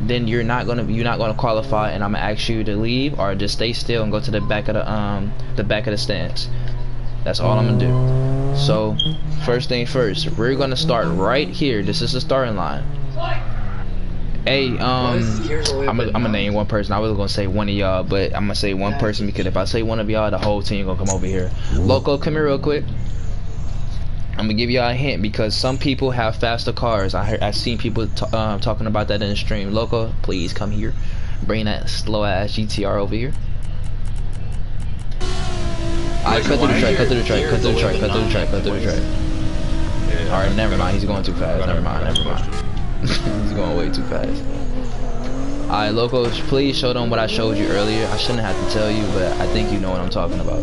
then you're not gonna you're not gonna qualify, and I'm gonna ask you to leave or just stay still and go to the back of the um the back of the stands. That's all I'm gonna do. So, first thing first, we're gonna start right here. This is the starting line. Hey, um, Here's the way I'm gonna name one person. I was gonna say one of y'all, but I'm gonna say one person because if I say one of y'all, the whole team gonna come over here. Loco, come here real quick. I'm gonna give y'all a hint because some people have faster cars. I heard, I've seen people um, talking about that in the stream. Loco, please come here. Bring that slow ass GTR over here. Alright, cut through the track, cut through the track, cut through the track, cut through the track, cut through the track. Alright, never mind. He's going too fast. Never mind, never mind. He's going way too fast. Alright, locals, please show them what I showed you earlier. I shouldn't have to tell you, but I think you know what I'm talking about.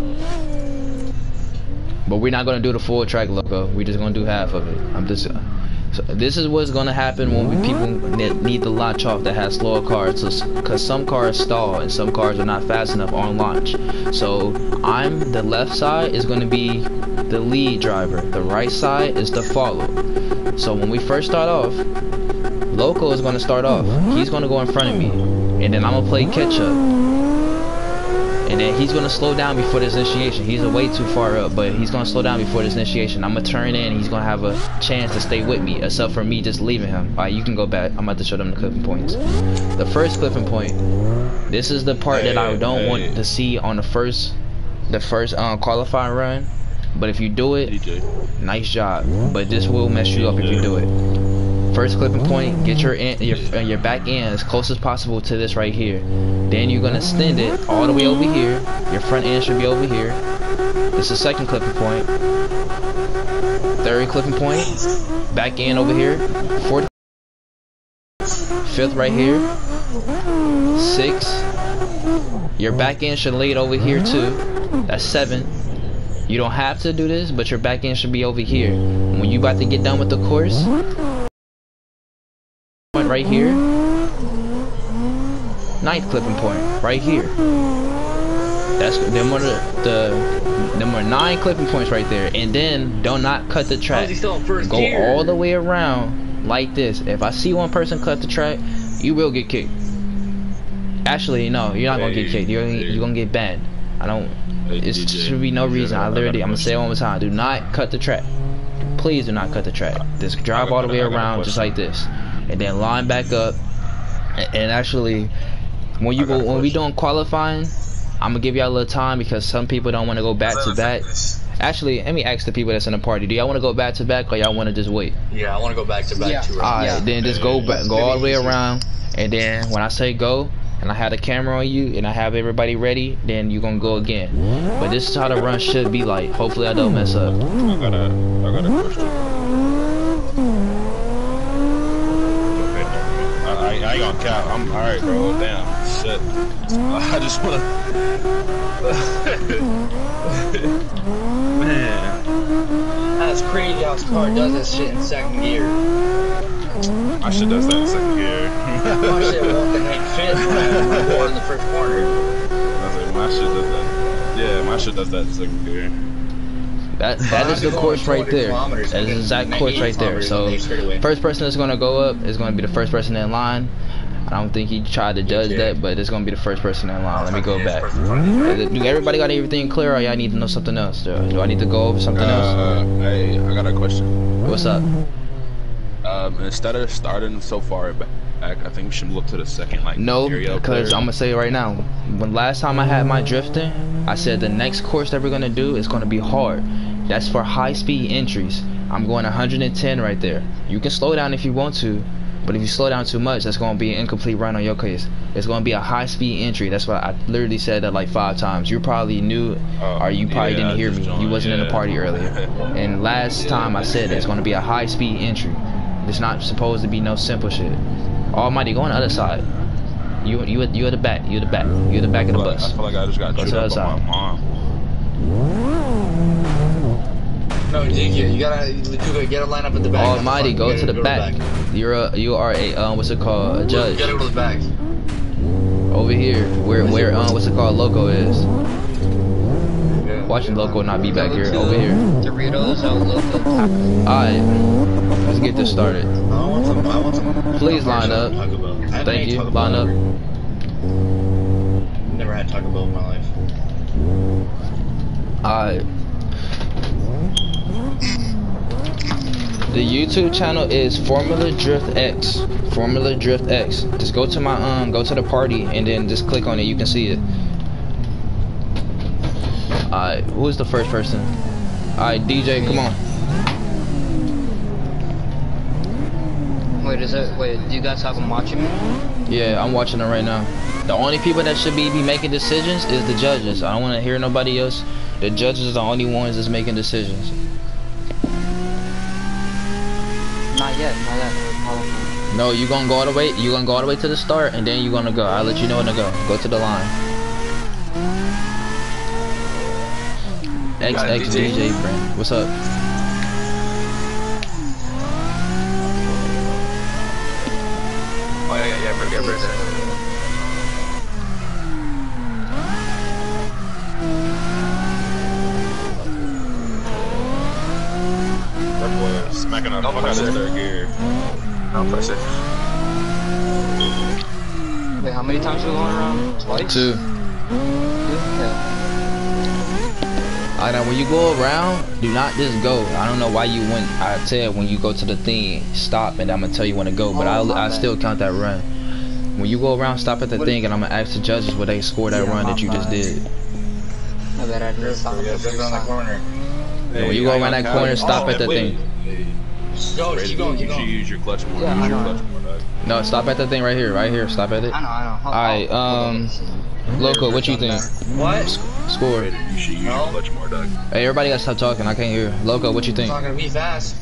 But we're not gonna do the full track, loco. We're just gonna do half of it. I'm just. So this is what's gonna happen when we, people ne- need to launch off that has slower cars, because some cars stall and some cars are not fast enough on launch. So I'm the left side is gonna be the lead driver. The right side is the follow. So when we first start off, Loco is gonna start off. He's gonna go in front of me, and then I'm gonna play catch up. And then he's gonna slow down before this initiation. He's way too far up, but he's gonna slow down before this initiation. I'm gonna turn in. He's gonna have a chance to stay with me, except for me just leaving him. All right, you can go back. I'm about to show them the clipping points. The first clipping point. This is the part that I don't want to see on the first, the first um, qualifying run. But if you do it, DJ. nice job. But this will mess you up if you do it. First clipping point, get your in, your uh, your back end as close as possible to this right here. Then you're gonna extend it all the way over here. Your front end should be over here. This is second clipping point. Third clipping point, back end over here. Fourth, fifth right here. Six. Your back end should it over here too. That's seven. You don't have to do this, but your back end should be over here. When you about to get done with the course, right here. Ninth clipping point right here. That's them are the, the them are nine clipping points right there. And then do not cut the track. he still first Go gear? all the way around like this. If I see one person cut the track, you will get kicked. Actually, no, you're not gonna get kicked. You're hey. you're gonna get banned. I don't. Hey, It should be no DJ, reason. I literally, I'm gonna say it one more time. Do not cut the track. Please do not cut the track. Just drive all the way I got a around just like this, and then line back up. And, and actually, when you go when we question. doing qualifying, I'm gonna give y'all a little time because some people don't want to go back to back. Actually, let me ask the people that's in the party. Do y'all want to go back to back or y'all want to just wait? Yeah, I want to go back to back Yeah. to Alright, Yeah. then just go back, go all the way around, and then when I say go, and I have the camera on you, and I have everybody ready, then you're gonna go again. But this is how the run should be like. Hopefully, I don't mess up. I got a, I got a question. Okay, I, ain't gonna cap. I'm alright, bro. Uh-huh. Damn, shit. I just wanna. Man, That's crazy how this car does this shit in second gear. my shit does that in second gear. My shit won't heck fit when I go in the first corner. I was like, my shit does that. Yeah, my shit does that in second gear. That that is the course right there. That is the exact course right there. So on the straightaway. first person that's gonna go up is gonna be the first person in line. I don't think he tried to judge that, but it's gonna be the first person in line. Let me go back. Do everybody got everything clear, or y'all need to know something else? Do do I need to go over something else? Uh, hey, I got a question. What's up? Um, instead of starting so far back, I think we should look to the second like No, because. I'm gonna say it right now. When last time I had my drifting, I said the next course that we're gonna do is gonna be hard. That's for high speed entries. I'm going 110 right there. You can slow down if you want to, but if you slow down too much, that's gonna be an incomplete run on your case. It's gonna be a high speed entry. That's why I literally said that like five times. You probably knew, Oh, or you probably yeah, didn't hear me. You wasn't in the party earlier. And last time I said it's gonna be a high speed entry. It's not supposed to be no simple shit. Almighty, go on the other side. You you you at the back. You at the back. You at the back of the I feel like- bus. I feel like I just got Go to chewed the up other by my mom. No, you, you, you gotta you gotta get a line up at the back. not the Almighty, go You to gotta the back. You're a you are a um what's it called a You judge gotta go to the back. over here where where um what's it called loco is. Yeah. Watching loco not be back here over here. Doritos El Loco All right, let's get this started. I want some. I want some. Please line up. Taco Bell. I haven't Thank you. Line up. Never had Taco Bell in my life. All The YouTube channel is Formula Drift X. Formula Drift X. Just go to my um, go to the party and then just click on it. You can see it. Alright, who's the first person? Alright, DJ, come on. Wait, is it? Wait, do you guys have them watching me? Yeah, I'm watching it right now. The only people that should be, be making decisions is the judges. I don't want to hear nobody else. The judges are the only ones that's making decisions. Not yet. Not yet. Oh, No, you gonna go all the way. You gonna go all the way to the start, and then you gonna go. I'll let you know when to go. Go to the line. X X DJ. Brand. What's up? Oh yeah, yeah, yeah, bring it, bring it. That boy the Don't fuck out push of it. third gear. Don't push it. Wait, how many times are we going around? Twice? Two. Yeah. I know when you go around, do not just go. I don't know why you went. I said when you go to the thing, stop, and I'm gonna tell you when to go. But Oh, I my I still count that run. When you go around, stop at the thing, and I'm gonna ask the judges what they score that Yeah, run that you just did. I bet I didn't stop Yeah, at the just around the first time. corner. Yeah, when you go I around that got corner, Cali. stop at oh, the wait. thing. Go, keep going, go. keep You should use your clutch more. Yeah, use your clutch more, dog. No, stop at the thing right here, right here. Stop at it. I know, I know. Hold- Alright, hold on. um, Loco, what you think? What? Score. Ready, You should use No. your clutch more, dog. Hey, everybody gotta stop talking. I can't hear. Loco, what you It's think? not gonna be fast.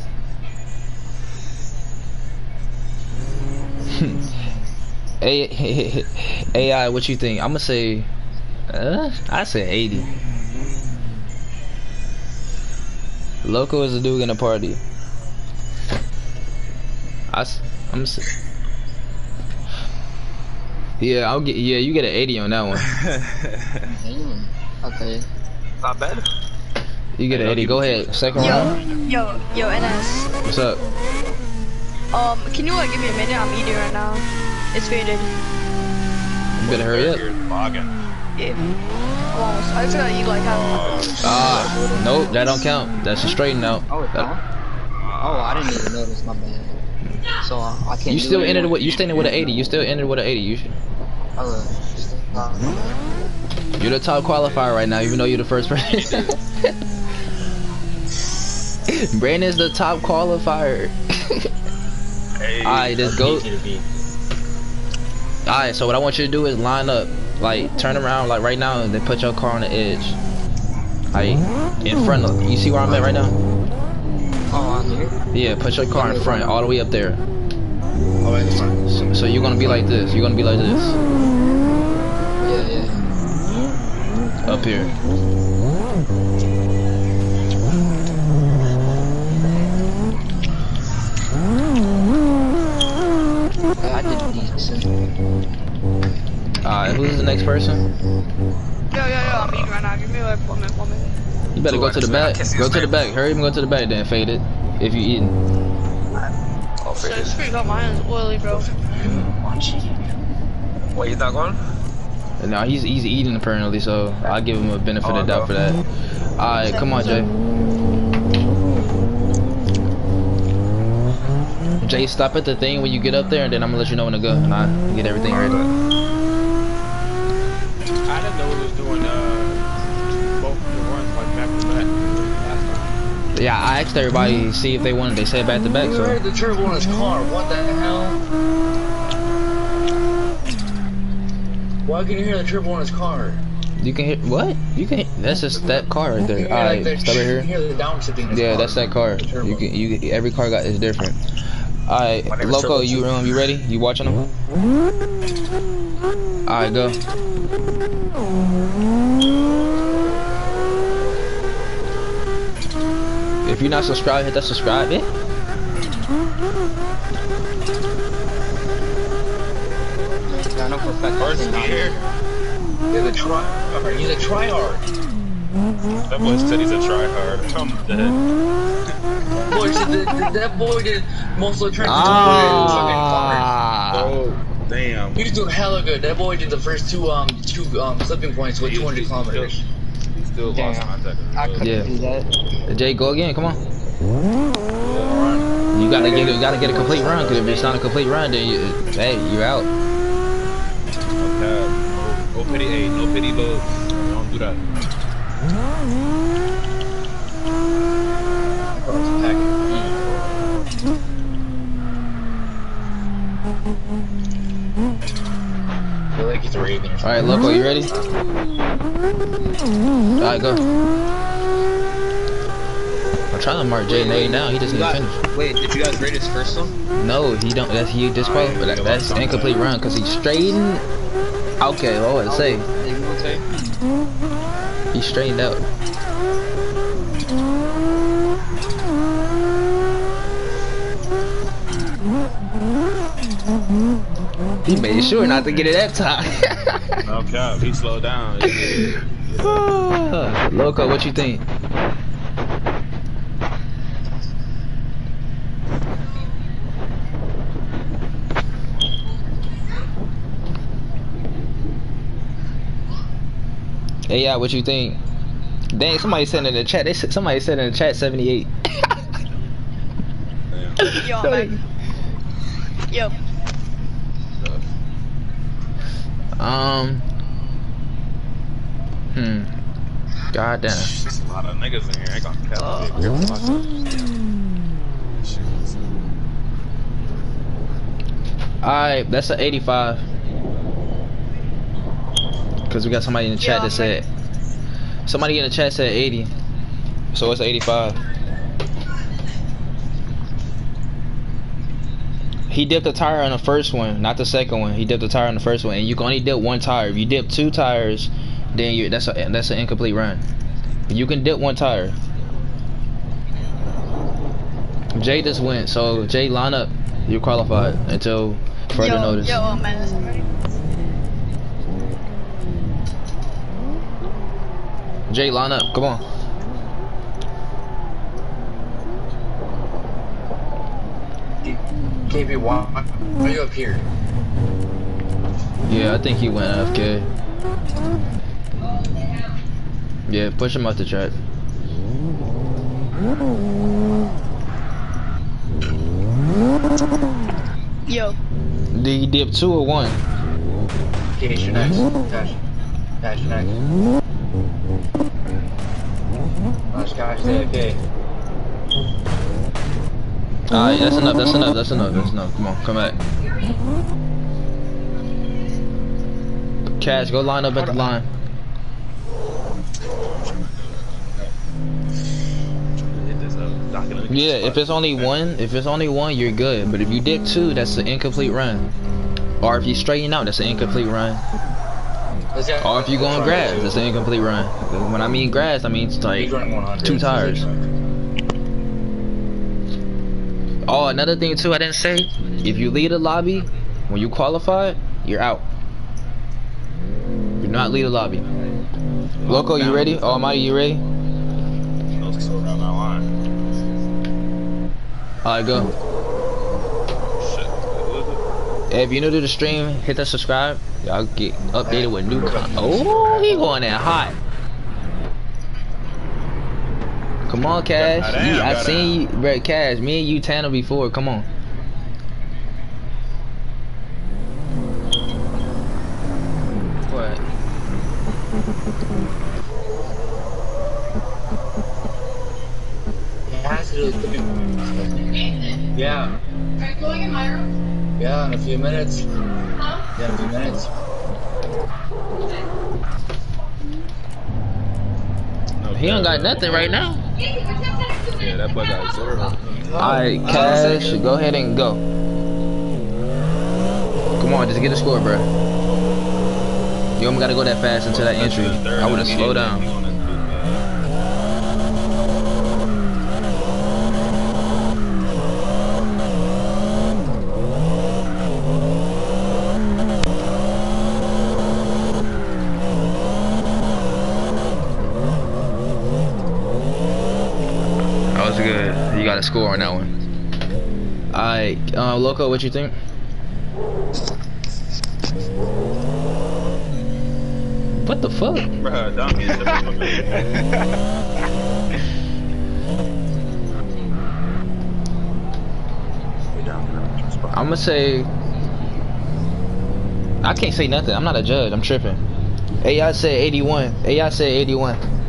A AI, what you think? I'm gonna say, uh, I say 80. Loco is a dude in a party. I, s- I'm gonna say, yeah, I'll get, yeah, you get an 80 on that one. Okay. Not bad. You get an 80. Go ahead, second Yo, round. yo, yo, NS. What's up? Um, can you like give me a minute? I'm eating right now. It's faded. You better hurry up. You're bogging. Yeah. Almost. I just gotta eat like how. Ah, nope, that don't count. That's a straighten out. Oh, it's That- gone? Oh, I didn't even notice. My bad. So uh, I can't. You still ended with you ended with an 80. You still ended with an 80. You should, uh, you're the top qualifier right now, even though you're the first person. Brandon's the top qualifier. Hey. Alright, just go. Easy to beat. Alright, so what I want you to do is line up, like turn around, like right now, and then put your car on the edge. Like in front of. You see where I'm at right now? Oh, Yeah, put your car in front, all the way up there. Oh, wait, this one. So, so you're gonna be like this. You're gonna be like this Yeah, yeah. up here. I I did decent. Alright, who's the next person? Yo, yo, yo, I'm eating right now. Give me like one minute, one minute. You better go to the back. Go to the back. Hurry up and go to the back then, fade it. If you eating. Oh, So faded. it's pretty got my hands oily, bro. What, he's not going? No, he's he's eating apparently, so I'll give him a benefit Oh, of the doubt for that. Alright, come on, Jay. Jay, stop at the thing when you get up there, and then I'm gonna let you know when to go, and I get everything ready. I didn't know it was doing uh both the runs like back to back last time. Yeah, I asked everybody to see if they wanted. They said back to back, You so the turbo in his car. What the hell? Why can you hear the turbo in his car? you can hear what? You can. That's just that car right there. hear, like, Alright, the- stop right here. can hear the downshifting in his Yeah, car. that's that car. You can you every car got is different. Name is Loco, you um you ready? You watching them? Alright, go. If you're not subscribed, hit that subscribe it. Yeah, I know for a fact I First cannot. gear. He's a try. He's a tryhard. That boy said he's a tryhard. I'm dead. Boy, that, that boy did most of the training. Ah. Oh, damn. He was doing hella good. That boy did the first two um two um clipping points with 200 he- kilometers. He still Damn. lost contact. I couldn't Yeah. do that. Jay, go again. Come on. You gotta get you gotta get a complete run. Cause if it's not a complete run, then you, hey, you're out. Okay. No, no pity eight, no pity boats. Don't do that. I feel like he's raving or All something. right, Loco, you ready? Mm-hmm. All right, go. I'm trying to mark Jay Nay now. He just need to finish. Wait, did you guys rate his first one? No, he don't. That's he disqualified. Alright, That, that's incomplete run because he straightened. Okay, well, what to say? Yeah, you would say? He straightened out. Mm-hmm. He made sure not to get it that time. no cap, he slowed down. Yeah. Loco, what you think? Hey, yeah, what you think? Dang, somebody said in the chat. They said, somebody said in the chat 78. Yo, man. Yo. Um. Hmm. God damn. There's a lot of niggas in here. I got cap. Alright, that's an 85. Because we got somebody in the chat Yeah, that said. Somebody in the chat said 80. So it's 85. He dipped a tire on the first one, not the second one. He dipped a tire on the first one, and you can only dip one tire. If you dip two tires, then you that's a that's an incomplete run. You can dip one tire. Jay just went, so Jay line up. You're qualified until further yo, notice. Yo, oh, man. Jay, line up. Come on. KB, why are you up here? Yeah, I think he went AFK. Yeah, push him out the track. Yo. Did he dip two or one? Okay, you're next. Cash. Cash, you're next. Gosh, gosh, okay. Alright, that's enough, that's enough, that's enough, that's enough. Come on, come back. Cash, go line up at the line. Yeah, if it's only one, if it's only one, you're good. But if you dip two, that's an incomplete run. Or if you straighten out, that's an incomplete run. Or if you go on grass, that's an incomplete run. When I mean grass, I mean it's like He's running 100. two tires. Oh, another thing too, I didn't say. If you leave the lobby when you qualify, you're out. Do not leave the lobby. Loco, you ready? Oh, Almighty, you ready? Alright, go. Hey, if you're new to the stream, hit that subscribe. Y'all get updated with new content. Oh, he going in hot. Come on, Cash. Goddamn, You- I goddamn. seen you, bro. Cash. Me and you, Tanner, before. Come on. What? It has to do with Yeah. Are you going in my room? Yeah, in a few minutes. Huh? Yeah, in a few minutes. No, He don't got nothing right now. Yeah, that boy got zero. Alright, Cash, go ahead and go. Come on, just get a score, bro. You don't gotta go that fast into that entry. I would've slowed down. That was good. Got a score on that one. Alright, uh, Loco, what you think? What the fuck? Bruh, Dom, he the fuck up. We down to the spot. I'm gonna say. I can't say nothing. I'm not a judge. I'm tripping. AI said 81. AI said 81.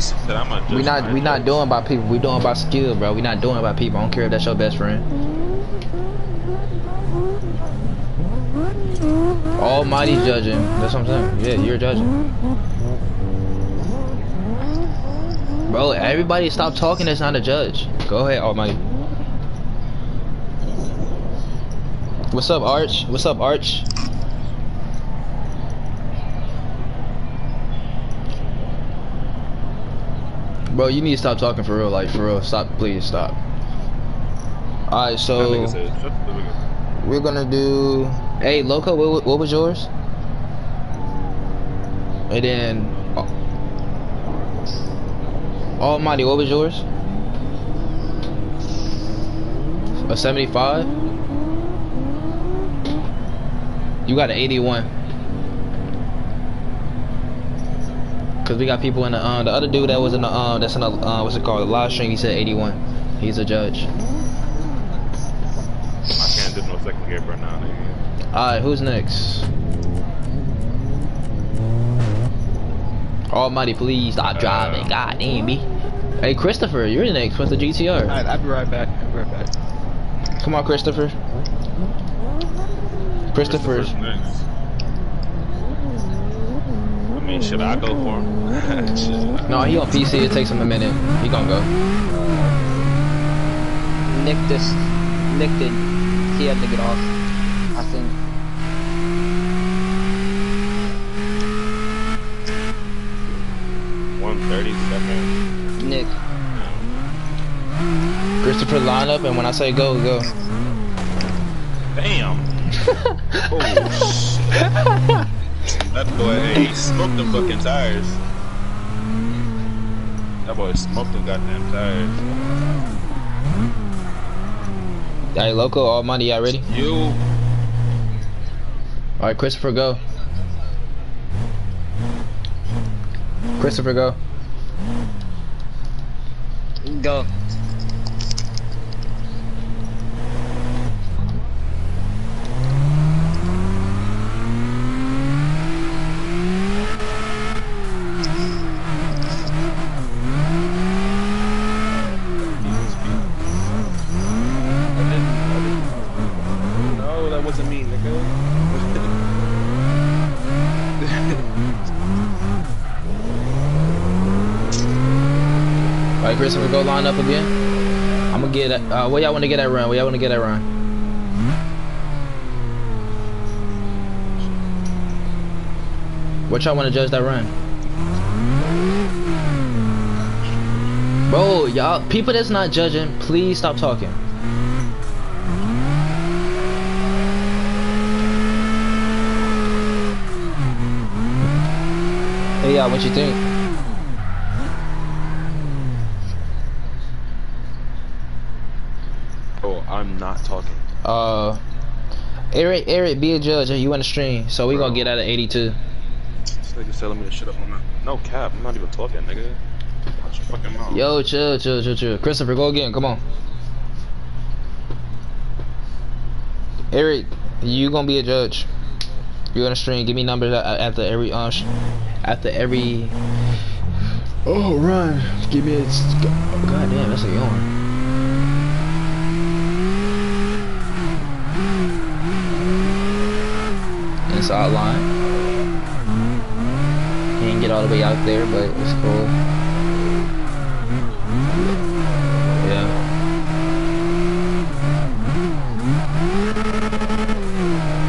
Said, I'm a We not we not doing by people. We doing by skill, bro. We not doing by people. I don't care if that's your best friend. Almighty judging. That's what I'm saying. Yeah, you're judging. Bro, everybody stop talking that's not a judge. Go ahead, Almighty. What's up, Arch? What's up, Arch? Bro, you need to stop talking for real, like for real. Stop, please stop. Alright, so nigga said, shut the fuck up. we're gonna do. Hey, Loco, what, what was yours? And then, uh, Almighty, what was yours? A 75? You got an 81. Cause we got people in the um the other dude that was in the um that's in the uh what's it called the live stream he said 81. He's a judge. I can't do no second gear for now, nigga. Alright, who's next? Almighty, please stop driving. Uh, God damn me. Hey, Christopher, you're the next with the GTR. Alright, I'll be right back. I'll be right back. Come on, Christopher. Christopher's. next. I mean, should I go for him? No, he on PC. It takes him a minute. He gonna go. Nick this Nick did he had to get off. I think. One thirty seconds. Nick. Christopher line up, and when I say go, go. Damn. oh shit. That boy, hey, he smoked them fucking tires. That boy smoked them goddamn tires. Hey, loco, all money, y'all ready? You. All right, Christopher, go. Christopher, go. Go. No, that wasn't me, nigga. All right, Christopher, go line up again. I'm gonna get. Uh, where y'all want to get that run? Where y'all want to get that run? What y'all want to judge that run? Bro, y'all, people that's not judging, please stop talking. Hey, y'all, what you think? Oh, I'm not talking. Uh, Eric, Eric, be a judge. And you on the stream, so we gonna get out of 82. This nigga's telling me to shut up. I'm not. No cap. I'm not even talking, nigga. Watch your fucking mouth. Yo, chill, chill, chill, chill. Christopher, go again. Come on. Eric, you gonna be a judge. You on the stream? Give me numbers a- a- after every um, sh- after every. Oh, run! Give me a. God damn, that's a yawn. Inside line. He didn't get all the way out there, but it's cool. Yeah.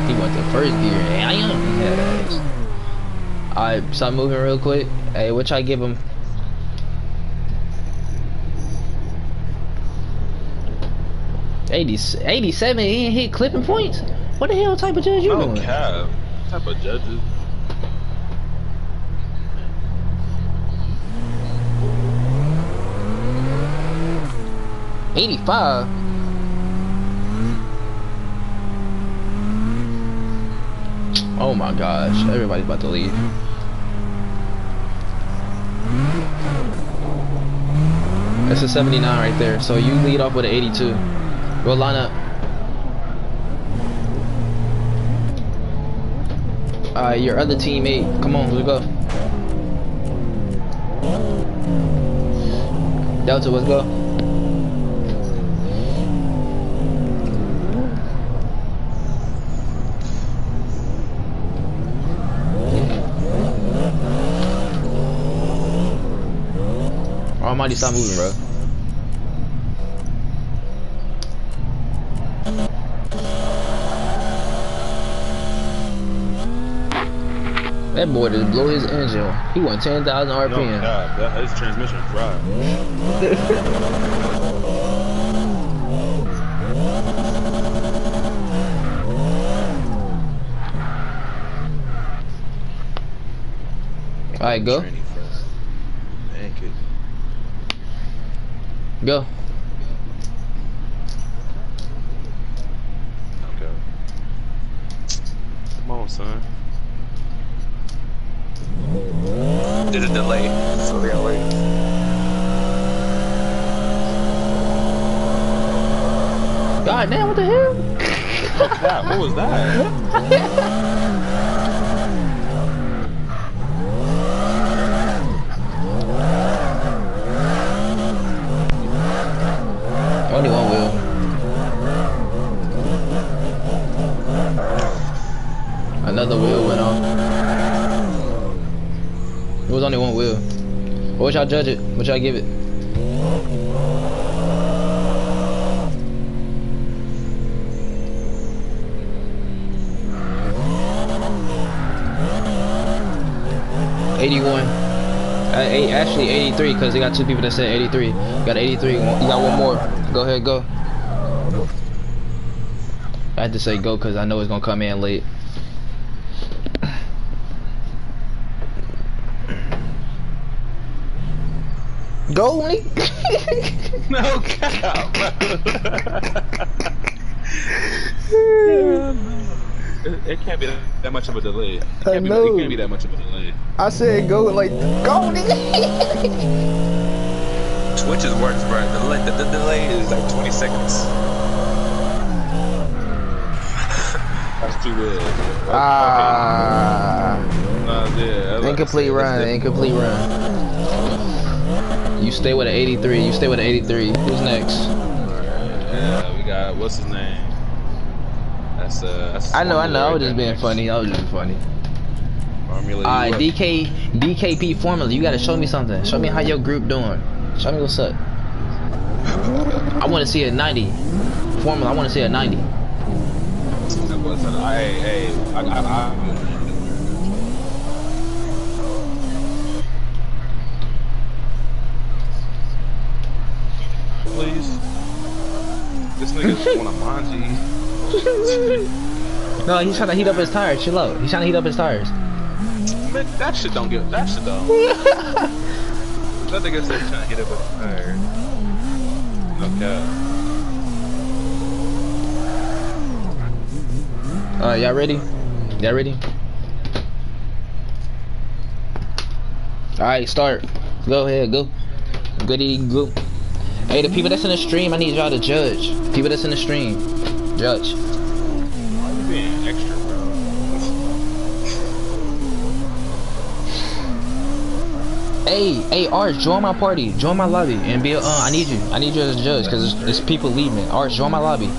He went to first gear. Yes. Alright, stop moving real quick. Hey, which y'all give him? Eighty, 87, he ain't hit clipping points? What the hell type of judge you No doing? cap. Type of judges? Eighty-five. Oh my gosh, everybody's about to leave. That's a 79 right there. So you lead off with an 82. Go line up. Uh, your other teammate. Come on, let's go. Delta, let's go. Almighty, stop moving, bro. That boy just blew his engine. He went 10,000 No RPM. cap. That his transmission fried. Alright, go. Training first. Thank you. Go. Okay. Come son. Did a delay, so we gotta wait. God damn, what the hell? That, what was that? Only one wheel. Another wheel went off. It was only one wheel. What would judge it? What y'all give it? Eighty-one. Uh, eight, actually 83 because they got two people that said 83. You got 83. You got one more. Go ahead, go. I had to say go because I know it's gonna come in late. Go, Lee. no cap. it, it can't be that, much of a delay. It I can't, be, know. it can't be that much of a delay. I said go like go, nigga. Twitch is worse, bro. The delay, the, the delay is like 20 seconds. That's too good. Ah, Okay. Nah, yeah, I incomplete run, incomplete run. You stay with an 83. You stay with an 83. Who's next? Yeah, we got what's his name? That's uh. That's I know, I know. I was just being there. funny. I was just being funny. Formula. Up. DK, DKP formula. You gotta show me something. Show me how your group doing. Show me what's up. I want to see a 90. Formula. I want to see a 90. That wasn't. I, hey, I, I, I, Please. This nigga want a manji. No, he's trying to heat up his tires. Chill out. He's trying to heat up his tires. Man, that shit don't get. That shit don't. that nigga said trying to hit up a tire. No cap. Uh, y'all ready? Y'all ready? Alright, start. Go ahead, go. Goody, go. Hey, the people that's in the stream, I need y'all to judge. People that's in the stream, judge. Why you being extra, bro? Hey, hey, Arch, join my party. Join my lobby and be. Uh, I need you. I need you as a judge because it's, it's people leaving. Arch, join my lobby.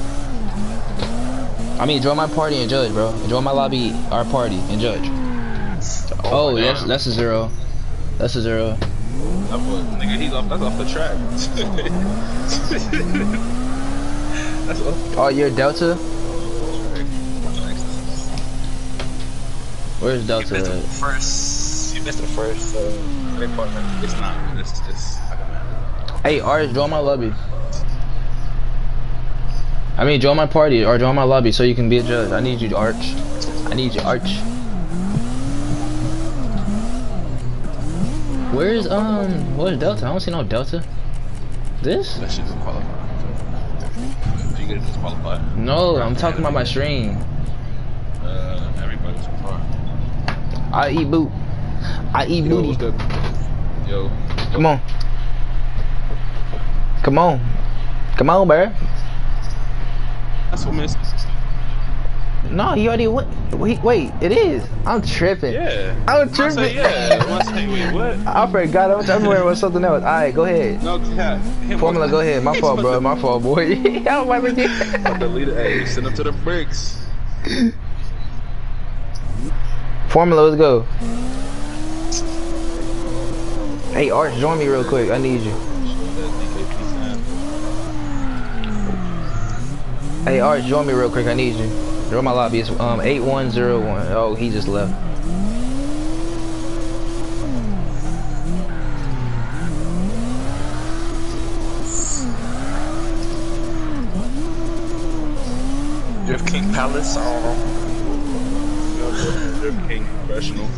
I mean, join my party and judge, bro. Join my lobby, our party, and judge. Oh, that's that's a zero. That's a zero. Was, nigga, he's off. That's off the track. that's off Oh, you're Delta. Where's You missed the first. You missed the first. Uh, department. It's not. It's just. I don't know. Hey, Arch, join my lobby. I mean, join my party or join my lobby so you can be a judge. I need you, to Arch. I need you, Arch. Where's um? Where's Delta? I don't see no Delta. This? That shit disqualified. You get it disqualified. No, I'm talking about my stream. Uh, everybody's far. I eat boot. I eat Yo, booty. what's? Yo. Come on. Come on. Come on, bro. That's what missed. No, he already went. Wait, wait, it is. I'm tripping. Yeah. I'm I say yeah. I say wait, what? I forgot. I'm everywhere with something else. All right, go ahead. No cap. Formula, go ahead. My fault, bro. My fault, boy. I'm to to- Delete it. Hey, send him to the bricks. Formula, let's go. Hey, Arch, join me real quick. I need you. That DKP sign. Hey, Arch, join me real quick. I need you. Join my lobby. It's um 8101. Oh, he just left. Drift King Palace. Oh. Drift King professional.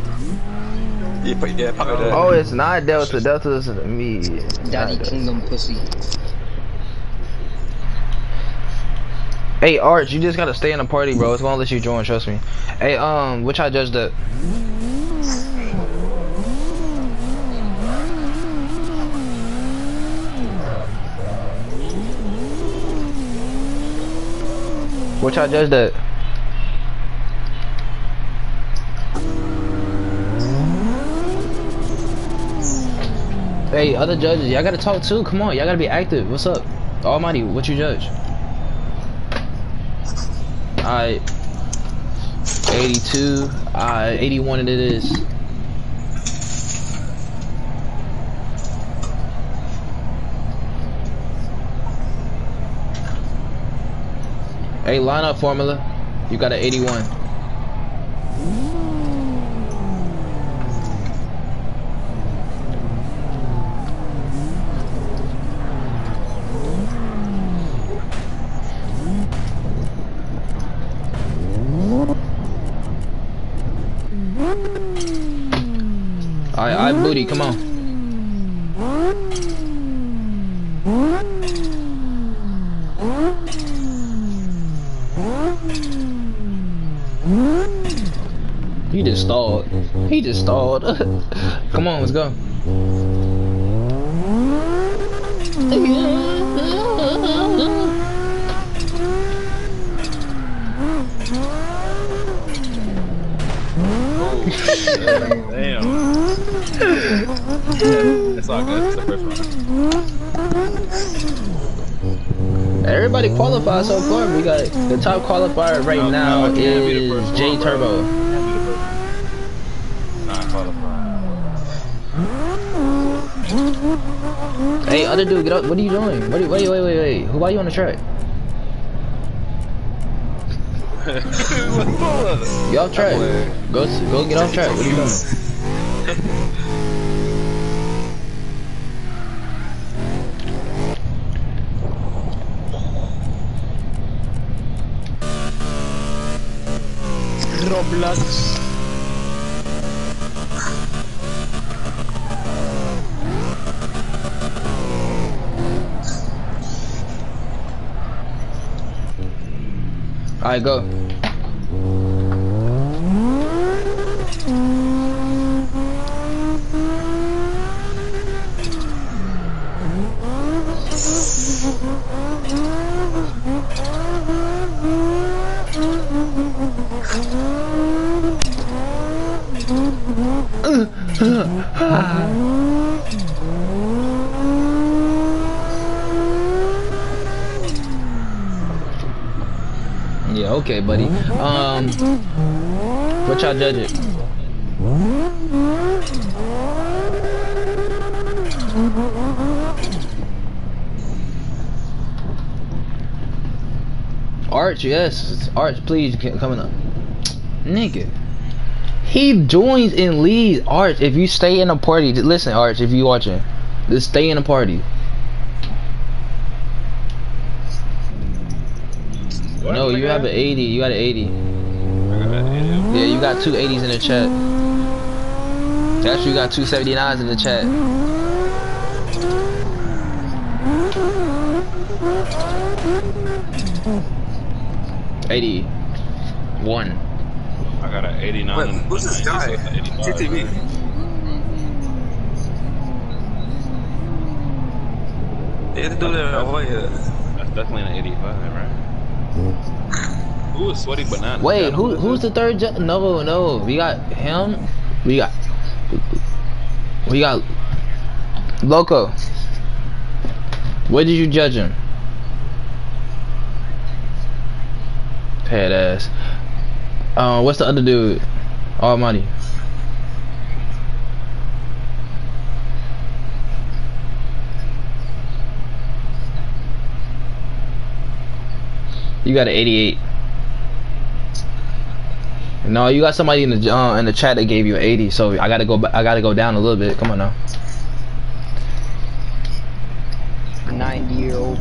Yeah, but yeah, probably. Oh, it's not Delta. Delta's me. Daddy Delta. Kingdom pussy. Hey Arch, you just gotta stay in the party, bro. It's gonna let you join. Trust me. Hey, um, which I judged that. Which I judged that. Hey, other judges, y'all gotta talk too. Come on, y'all gotta be active. What's up? Almighty, what you judge? Alright. 82. Alright, 81 it is. Hey, lineup formula. You got an 81. Come on. He just stalled. He just stalled. come on, let's go. Damn. It's all good. It's the first round. Everybody qualified so far. We got the top qualifier right No, now no, is J one. Turbo. Nah, qualified. Hey, other dude, get up. What are you doing? What are you, wait, wait, wait, wait. Who are you on the track? Get off track. Go, go get off track. What are you doing? Roblox. Alright, go. Yeah, okay, buddy. Um, y'all judge it? Arch, yes. Arch, please, coming up. Nigga. He joins and leads. Arch, if you stay in a party, listen, Arch, if you watching, just stay in a party. What? No, you have an 80. You got an 80. I got that idiot. Yeah, you got two 80s in the chat. Actually, you got two 79s in the chat. Eighty one. I got an 89. Who's this guy? 86, an 85, TTV. right? Yeah, the dude that oh yeah. That's definitely an 85, right? Hmm. Ooh, sweaty banana. Wait, who is who's the third? No, no, we got him. We got we got Loco. What did you judge him? Head ass. Uh, what's the other dude? Almighty. You got an 88. No, you got somebody in the uh, in the chat that gave you 80. So I gotta go. I gotta go down a little bit. Come on now. 90 year old.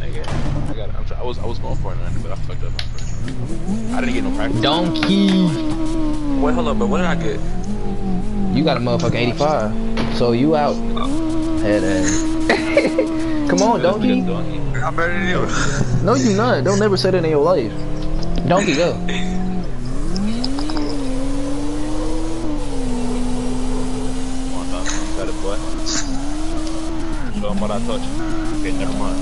Nigga, I got. I'm try- I was I was going for a 90, but I fucked up my first round. I didn't get no practice. Donkey. Wait, hold up, but what did I get? You got a motherfucking 85. So you out. Head ass. Come on, This nigga donkey. donkey. I I'm better than you. No, you not. Don't never say that in your life. Donkey, go. Come on. You boy. Show him what I taught you. Okay, never mind.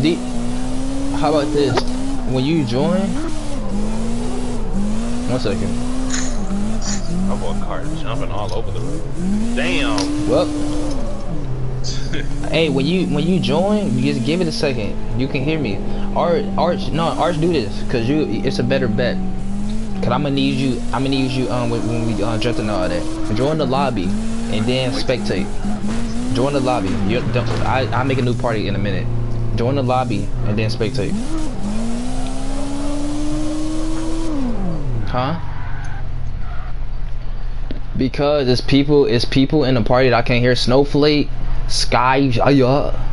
D How about this? When you join, one second. I'm bought car jumping all over the road. Damn. Well, hey, when you when you join, you just give it a second. You can hear me. Arch, Arch, no, Arch, do this, cause you, it's a better bet. Cause I'm gonna need you. I'm gonna need you um when, when we uh, and all that. Join the lobby and then spectate. Join the lobby. You I I make a new party in a minute. Join the lobby and then spectate. Huh? Because it's people, it's people in the party that I can't hear. Snowflake, Sky, yeah. Uh,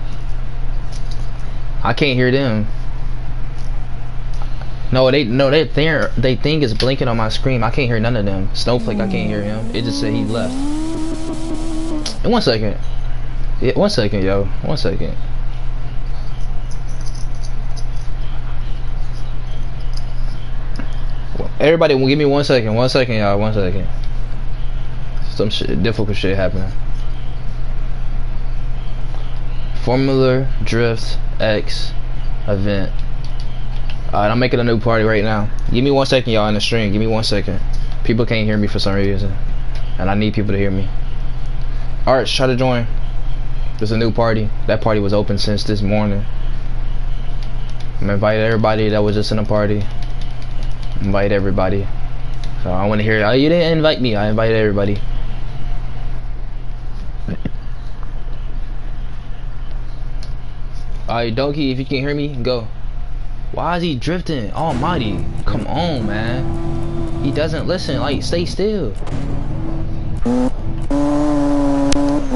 I can't hear them. No, they no they think they think it's blinking on my screen. I can't hear none of them. Snowflake, I can't hear him. It just said he left. And one second. Yeah, one second, yo. One second. Everybody, give me one second. One second, y'all. One second. Some shit, difficult shit happening. Formula Drift X event. Alright, I'm making a new party right now. Give me one second, y'all, in the stream. Give me one second. People can't hear me for some reason. And I need people to hear me. Alright, try to join. There's a new party. That party was open since this morning. I'm inviting everybody that was just in the party. Invite everybody. So I want to hear. Oh, you didn't invite me. I invited everybody. Alright, Donkey, if you can hear me, go. Why is he drifting? Almighty, come on, man. He doesn't listen. Like, stay still.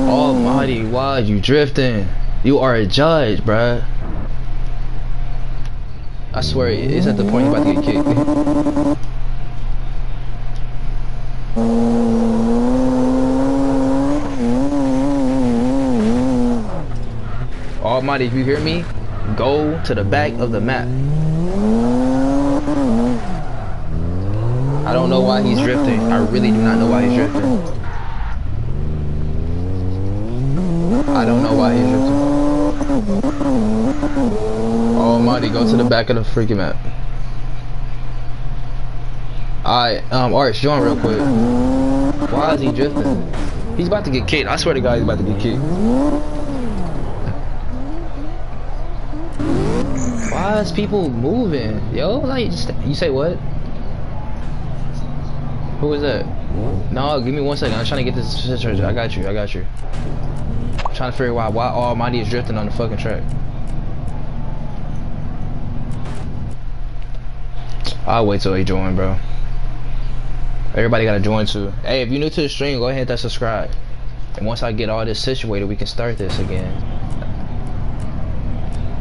Almighty, why are you drifting? You are a judge, bruh. I swear, it's at the point he's about to get kicked. Almighty, if you hear me, go to the back of the map. I don't know why he's drifting. I really do not know why he's drifting. I don't know why he's drifting. Almighty, go to the back of the freaking map. Alright, um, Arch, join real quick. Why is he drifting? He's about to get kicked. I swear to God, he's about to get kicked. Why is people moving? Yo, like, just, you say what? Who is that? No, give me one second. I'm trying to get this situation. I got you. I got you. I'm trying to figure out why Almighty is drifting on the fucking track. I'll wait till he join, bro. Everybody gotta join too. Hey, if you're new to the stream, go ahead and hit that subscribe. And once I get all this situated, we can start this again.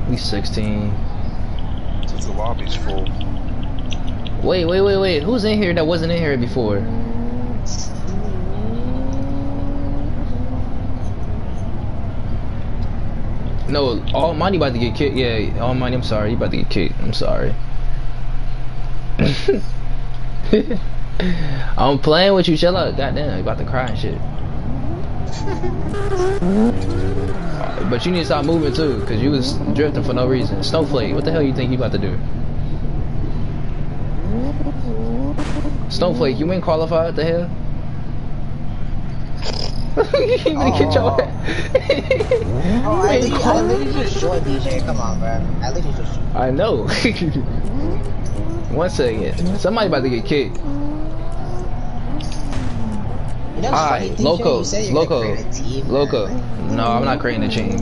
We 16. The lobby's full. Wait, wait, wait, wait. Who's in here that wasn't in here before? No, Almighty about to get kicked. Yeah, Almighty, I'm sorry. You about to get kicked. I'm sorry. I'm playing with you, chill out. Goddamn, you about to cry and shit. But you need to stop moving too, cause you was drifting for no reason. Snowflake, what the hell you think you about to do? Snowflake, you ain't qualified. The hell? you oh. get your oh, at least, at least just join DJ. Come on, bro. At least just. I know. One second. Somebody about to get kicked. Know, Alright, Loco, Loco, Loco. No, I'm not creating a team.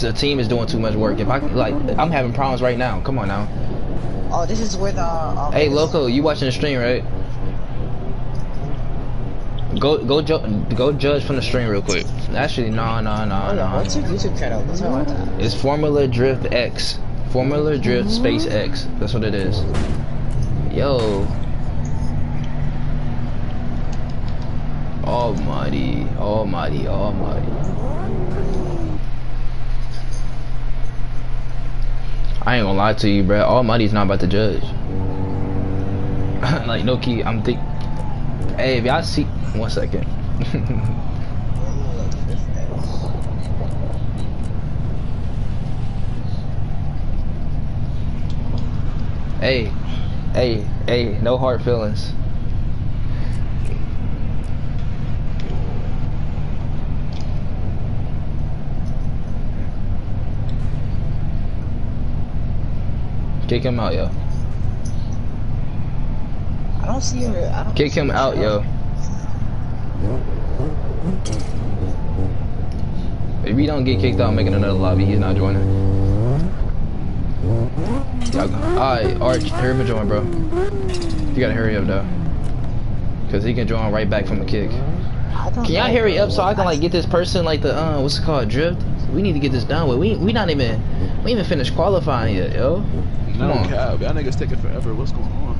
The team is doing too much work. If I like, I'm having problems right now. Come on now. Oh, this is where the. Um, hey, Loco, you watching the stream, right? Go, go, ju go judge from the stream real quick. Actually, no, no, no, no. What's your YouTube channel? What's that? It's Formula Drift X. Formula Drift Space X. That's what it is. Yo. Almighty, Almighty, Almighty. I ain't gonna lie to you, bro. Almighty's not about to judge. like no key, I'm think. Hey, if y'all see, one second. hey, hey, hey, no hard feelings. Kick him out, yo. I don't see her. I don't Kick him out, yo. If he don't get kicked out, making another lobby, he's not joining. Alright, Arch, hurry up and join, bro. You gotta hurry up, though. Cause he can join right back from the kick. Can y'all hurry up so I can like get this person like the uh what's it called drift? We need to get this done with. We we not even we even finished qualifying yet, yo. Come No on. cap. Y'all niggas taking forever. What's going on?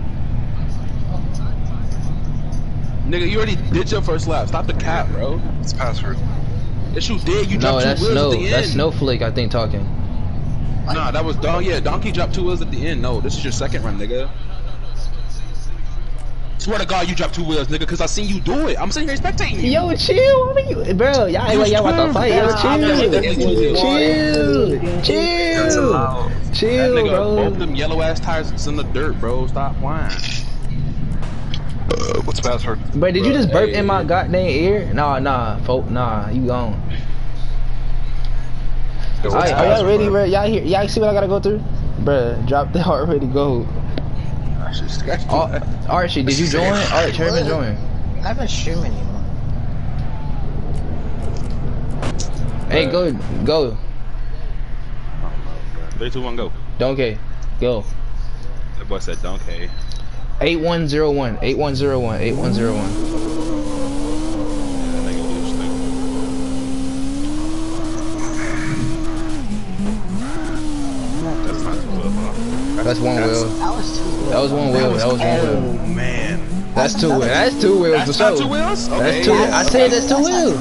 Nigga, you already did your first lap. Stop the cap, bro. It's password. Yes, you did. You No, dropped that's two wheels no at the that's end. Snowflake I think talking. Nah, that was Don. Yeah, Donkey dropped two wheels at the end. No, this is your second run, nigga. Swear to God, you dropped two wheels, nigga, because I seen you do it. I'm sitting here spectating you. Yo, chill, what are you, bro? Y'all act like y'all about to fight. Yo, Nah, I'm chill, chill, chill, That chill, nigga, bro. both them yellow ass tires is in the dirt, bro. Stop whining. Uh, what's password? But did you just burp Hey. in my goddamn ear? Nah, nah, folk, nah, you gone. Yo, what's Alright, are y'all ready, bro? bro? Y'all hear? Y'all see what I gotta go through? Bruh, drop the already go. I should scratch Ar- Archie, did you join? Archie, Herman join. I haven't streamed anymore. Hey, go, go. Three, two, one, go. Donkey, go. That boy said donkey. 8101, 8101, 8101. That nigga do this thing. That's not too well, huh? That's one wheel. That was two. That was one wheel. That was one wheel. Oh man. That's two wheels. That's two wheels for That's not two wheels? That's Okay. two. I said that's two wheels.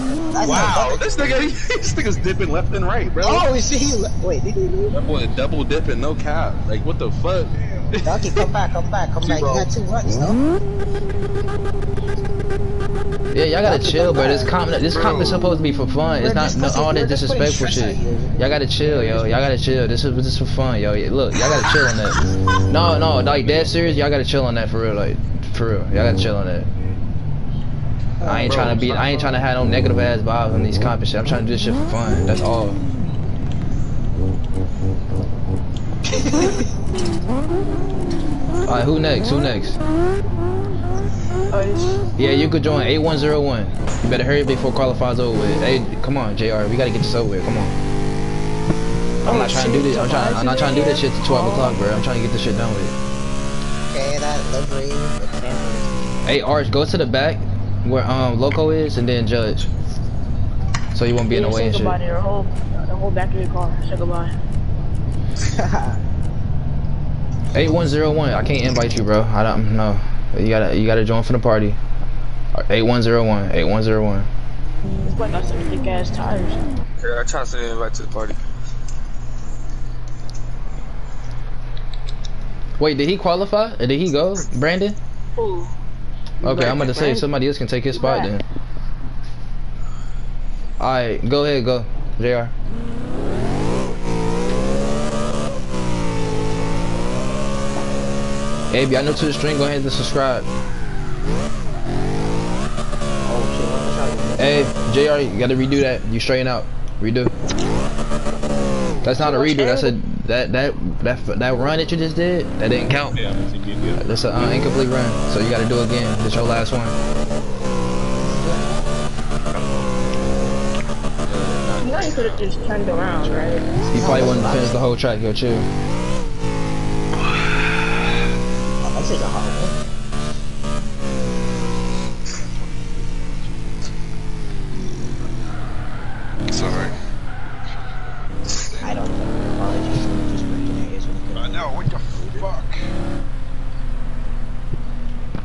Wow, this nigga, this nigga's dipping left and right, bro. Oh, see you. Wait, did he? That boy double dipping, no cap. Like, what the fuck? Donkey, come back, come back, come back. You got two runs, though. Yeah, y'all gotta chill, bro. This comp, this comp is supposed to be for fun. It's not no, all that just disrespectful shit. Y'all gotta chill, yo. Y'all gotta chill. This is this is for fun, yo. Look, y'all gotta chill on that. No, no, like dead serious. Y'all gotta chill on that for real, like for real. Y'all gotta chill on that. I ain't trying to be. I ain't trying to have no negative ass vibes on these comp and shit. I'm trying to do this shit for fun. That's all. Alright, who next? Who next? Yeah, you could join 8101. You better hurry before qualifies over with. Hey, come on, JR. We gotta get this over with. Come on. I'm not trying to do this. I'm trying. I'm not trying to do this shit to 12 o'clock, bro. I'm trying to get this shit done with. Okay, that livery. Hey, Arch, go to the back where um Loco is, and then judge. So you won't be in the way say and shit. goodbye to your whole, the whole back of your car. Say goodbye. 8101. I can't invite you, bro. I don't know. You gotta. You gotta join for the party. 8101. 8101. This boy got some thick ass tires. Yeah, I tried to send an invite to the party. Wait, did he qualify? Or did he go, Brandon? Ooh. Okay, I'm about to say somebody else can take his spot then. Alright, go ahead, go. JR. Hey, if y'all new to the stream, go ahead and subscribe. Hey, JR, you gotta redo that. You straighten out. Redo. That's not a redo. That's a that that that that run that you just did. That didn't count. Yeah, I'm thinking, yeah. That's an uh, incomplete run. So you gotta do it again. It's your last one. You know you could have just turned around, right? He probably wanted to finish the whole track. Yo, chill. That's like a hard one. Sorry. I don't know. Apologies. Just breaking your ears I know. What the fuck?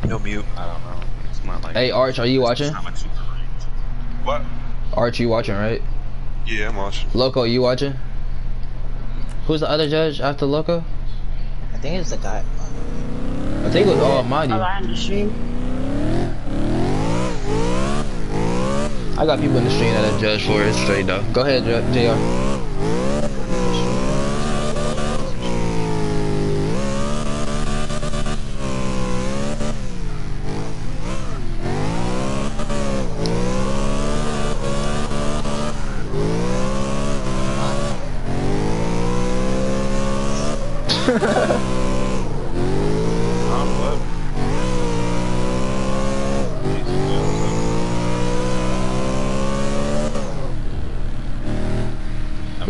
No mute. I don't know. It's not like. Hey, Arch, are you watching? How you- What? Arch, you watching, right? Yeah, I'm watching. Loco, you watching? Who's the other judge after Loco? I think it's the guy. I think it was Almighty. I the stream. I got people in the stream that are judged for it straight though. Go ahead, JR. I'm what?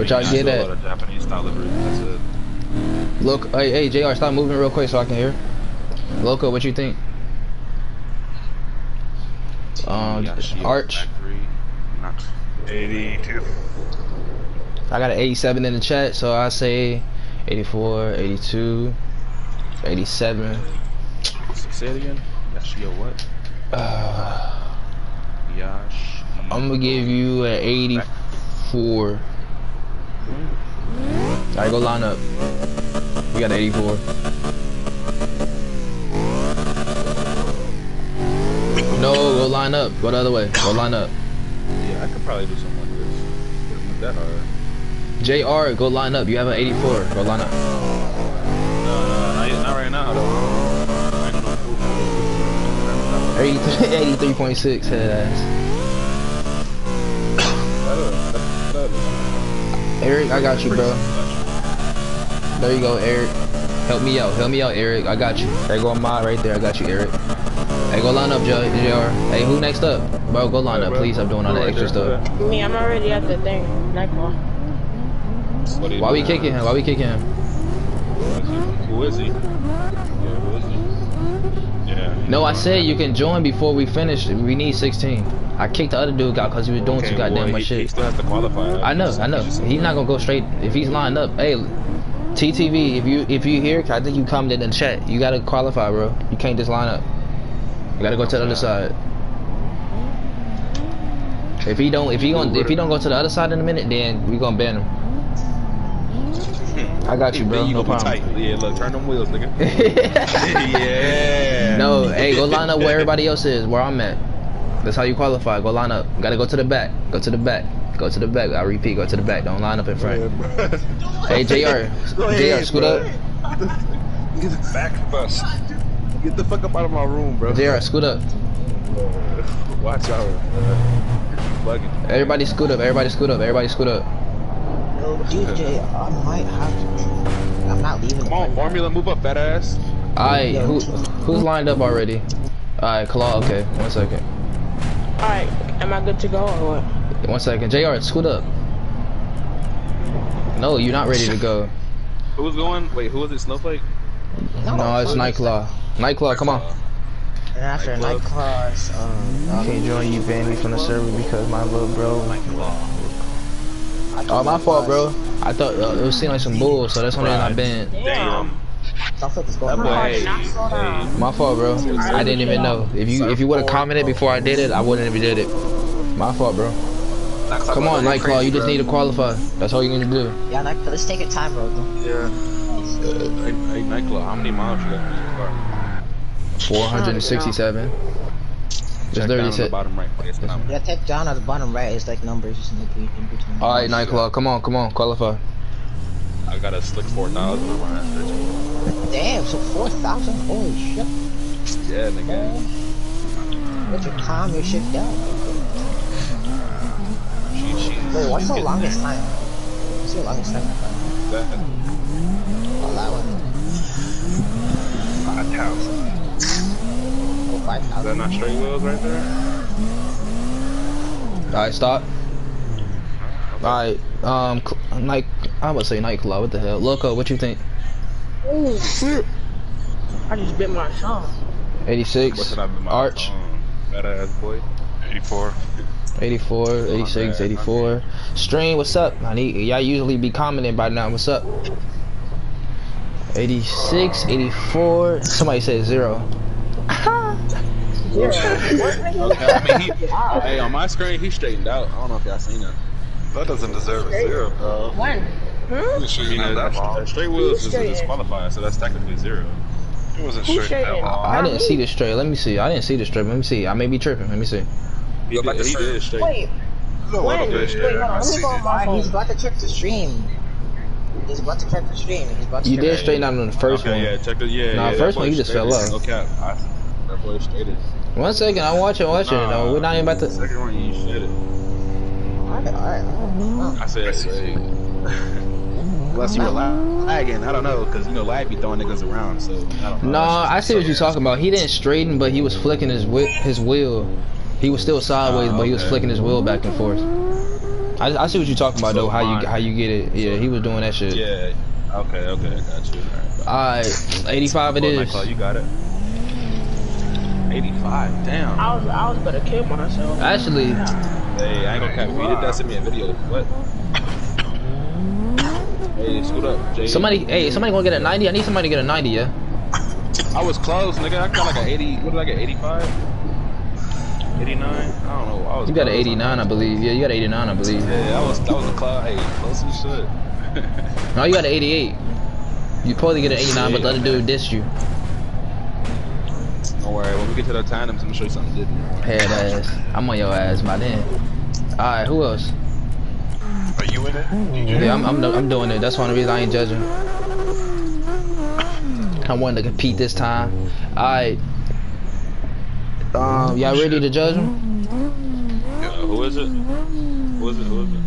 I Which I mean, get do a at. Japanese style livery. That's it. Look, hey, hey, JR, stop moving real quick so I can hear. Loco, what you think? Um, Arch, not 82. I got an 87 in the chat, so I say 84, 82, 87. Say it again. Yashio what? Uh, Yash. I'm gonna give you an 84. Alright, go line up. We got an 84. No, go line up. Go the other way. Go line up. Yeah, I could probably do something like this. Not that hard. JR, go line up. You have an 84. Go line up. Uh, no, no, not, right now though. I ain't no fool. 83, 83.6 head ass. Eric, I got you, bro. There you go, Eric. Help me out. Help me out, Eric. I got you. There go on my right there. I got you, Eric. Hey, go line up, J- JR. Hey, who next up? Bro, go line up, please. I'm doing all the extra stuff. Me, I'm already at the thing. Nightcall. What do Why we kicking him? Why we kicking him? Who is he? Yeah, who is he? Yeah. No, I said you can join before we finish. We need 16. I kicked the other dude out because he was doing Okay, too goddamn well, much he, He shit. still has to qualify. I know, I know. He's not gonna go straight if he's lined up. Hey, TTV, if you if you here, I think you commented in the chat. You gotta qualify, bro. You can't just line up. You gotta go to the other side. If he don't, if he don't, if he don't go to the other side in a minute, then we gonna ban him. I got you, bro. Then you No gonna be tight. Yeah, look, turn them wheels, nigga. yeah. No, hey, go line up where everybody else is, where I'm at. That's how you qualify. Go line up. Gotta go to the back. Go to the back. Go to the back. I repeat, go to the back. Don't line up in front. Hey, JR. Go JR, ahead, scoot bro. up. Get the back bus. Get the fuck up out of my room, bro. JR, scoot up. Watch out. Everybody scoot up. Everybody scoot up. Everybody scoot up. Yo, DJ, I might have to. I'm not leaving. Come on, Formula, move up, fat ass. Alright, who who's lined up already? Alright, Claw, okay. One second. Alright, am I good to go or what? One second. JR, scoot up. No, you're not ready to go. Who's going? Wait, who is it? Snowflake? No, it's Nightclaw. Nightclaw, come on. And after Nightclaws, um, I Can't join you, ban me from the server because my little bro. Oh, my fault, bro. I thought uh, it was seeming like some bull, so that's the only reason I banned. Damn. Stuff is That going boy, on. hey, hey. My fault, bro. I didn't even know. If you if you would have commented before I did it, I wouldn't have did it. My fault, bro. Come on, Nightclaw, you just need to qualify. That's all you need to do. Yeah, Night, let's take your time, bro. Yeah. Hey, hey, Nightclub, how many miles you got in your car? 467. Just Check down literally on the bottom right. It's number. Yeah, take down at the bottom right. It's like numbers just in between. In between. All right, Nightclaw, come on, come on, qualify. I got a slick 4000 over my Damn, so 4,000? Holy shit. Yeah, nigga. Let you calm your shit down. She, she, Wait, what's the getting longest time? What's the longest time? that. Oh, that one. 5,000. Oh, Is that not straight wheels right there? All right, stop. All right, um, cl- night. I would say Nightclaw. What the hell, Loco? What you think? Oh shit. I just bit my tongue. 86. What's up in my Arch. tongue? Fat ass boy. 84. 84, 86, 84. Stream, what's up? I need y'all usually be commenting by now. What's up? 86, 84. Somebody said zero. Zero. What, nigga? Okay, I mean, he, hey, on my screen, he straightened out. I don't know if y'all seen that. That doesn't deserve a zero, bro. When? Hmm? He was You know, that that, straight wheels is a disqualifier, so that's technically zero. He wasn't Who shooting that straight? long. I didn't see the straight. Let me see. I didn't see the straight. Let me see. I may be tripping. Let me see. He, Go back did, to he straight. did straight. Wait, A when? little bit, Wait, yeah. hold on. Let me see go on it. my Alright, he's about to check the stream. He's about to check the stream. He's about to You did straighten out on the first okay, one. yeah, check the, yeah, Nah, yeah, first one, you just fell off. No cap. I, that boy straight is. One second. I'm watching. Watching. Nah, no, we're not even about to. Second one, you shit it. Alright, alright. I said straight. Unless you were lag- lagging, I don't know, because you know lag be throwing niggas around, so I don't know. No, I see what you're talking about. He didn't straighten, but he was flicking his whi- his wheel. He was still sideways, Ah, but he was flicking his wheel back and forth. I, I see what you're talking about though. How you how you get it? Yeah, he was doing that shit. Yeah. Okay, okay, I got you. Alright. Alright, 85 it is. Well, is. Nightclub, you got it. 85, damn. I was, I was gonna kill myself. Actually, Hey, I ain't gonna cap. If you did that, send me a video. What? Hey, scoot up, Jay. somebody, hey, somebody gonna get a 90? I need somebody to get a 90, yeah. I was close, nigga. I got like an 80. What did I get? 85? 89? I don't know. I was You got an close. 89, I believe. Yeah, you got an 89, I believe. Yeah, that was that was a cloud. Hey, close as shit. No, you got an 88. You probably get an 89, but the other dude dissed you. Don't worry. When we get to the tandems, I'm gonna show you something different. Head ass. I'm on your ass my then. Alright, who else? Are you in it? DJ? Yeah, I'm, I'm, I'm doing it. That's one of the reasons I ain't judging. I wanted to compete this time. Alright. Um, y'all ready to judge him? Uh, who is it? Who is it? Who is it?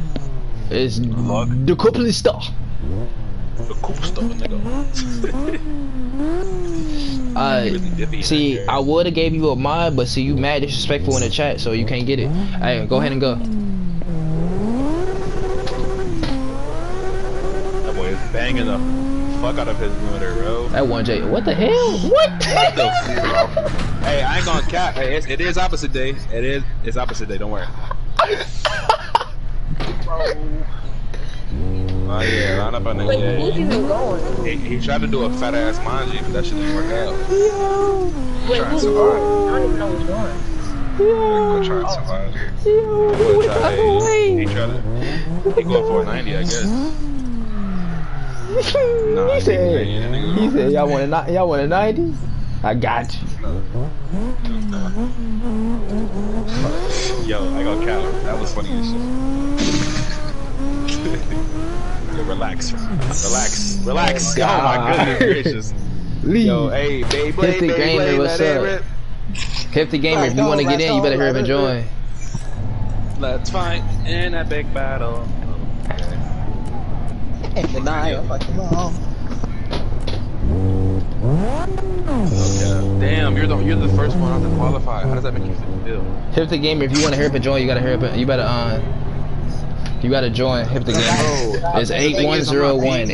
It's the couple star. The cool stuff, nigga. Really See. I would have gave you a mod, but see, you mad disrespectful in the chat, so you can't get it. Hey, go ahead and go. That boy is banging the fuck out of his limiter, bro. That one J. What the hell? What? Hey, I ain't gonna cap. Hey, it's, it is opposite day. It is. It's opposite day. Don't worry. Oh yeah, line up on the Wait, yeah. going? He, he tried to do a fat ass manji, but that shit didn't work out. Wait, Trying who's to survive. I don't even know who's going. Go try and survive. That boy tried, hey, he tried to. He going for a 90, I guess. Nah, he said, he said, y'all want a, y'all want a 90? I got you. Yo, I got count. That was funny as shit. Yo, relax, relax, relax. Oh my oh goodness gracious. Leave. Yo, hey, baby, Hit the baby, gamer, baby, what's up? rip. The gamer, if you want to get in, you better hurry up and join. Let's fight in a big battle. If the night, I'm fucking wrong. Okay. Damn, you're the you're the first one not to qualify. How does that make you feel? Hip the gamer, if you want to hurry up and join, you gotta hurry up and, you better, uh, you gotta join Hip the gamer. It's 8101.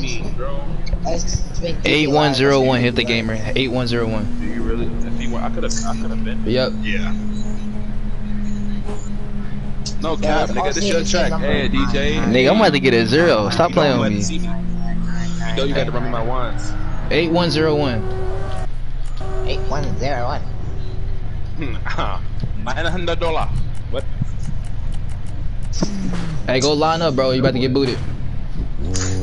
That's 8101, hit the gamer. 8101. Do you really? If you, were- I could have, I could have been. Yep. Yeah. No cap, Yeah, nigga. This your track. Hey, DJ. Nigga, I'm about to get a zero. Stop You playing don't with me. see me. You know you got to run me my ones. 8101. 8101. Hmm, nine hundred dollar. What? Hey, go line up, bro. You about to get booted.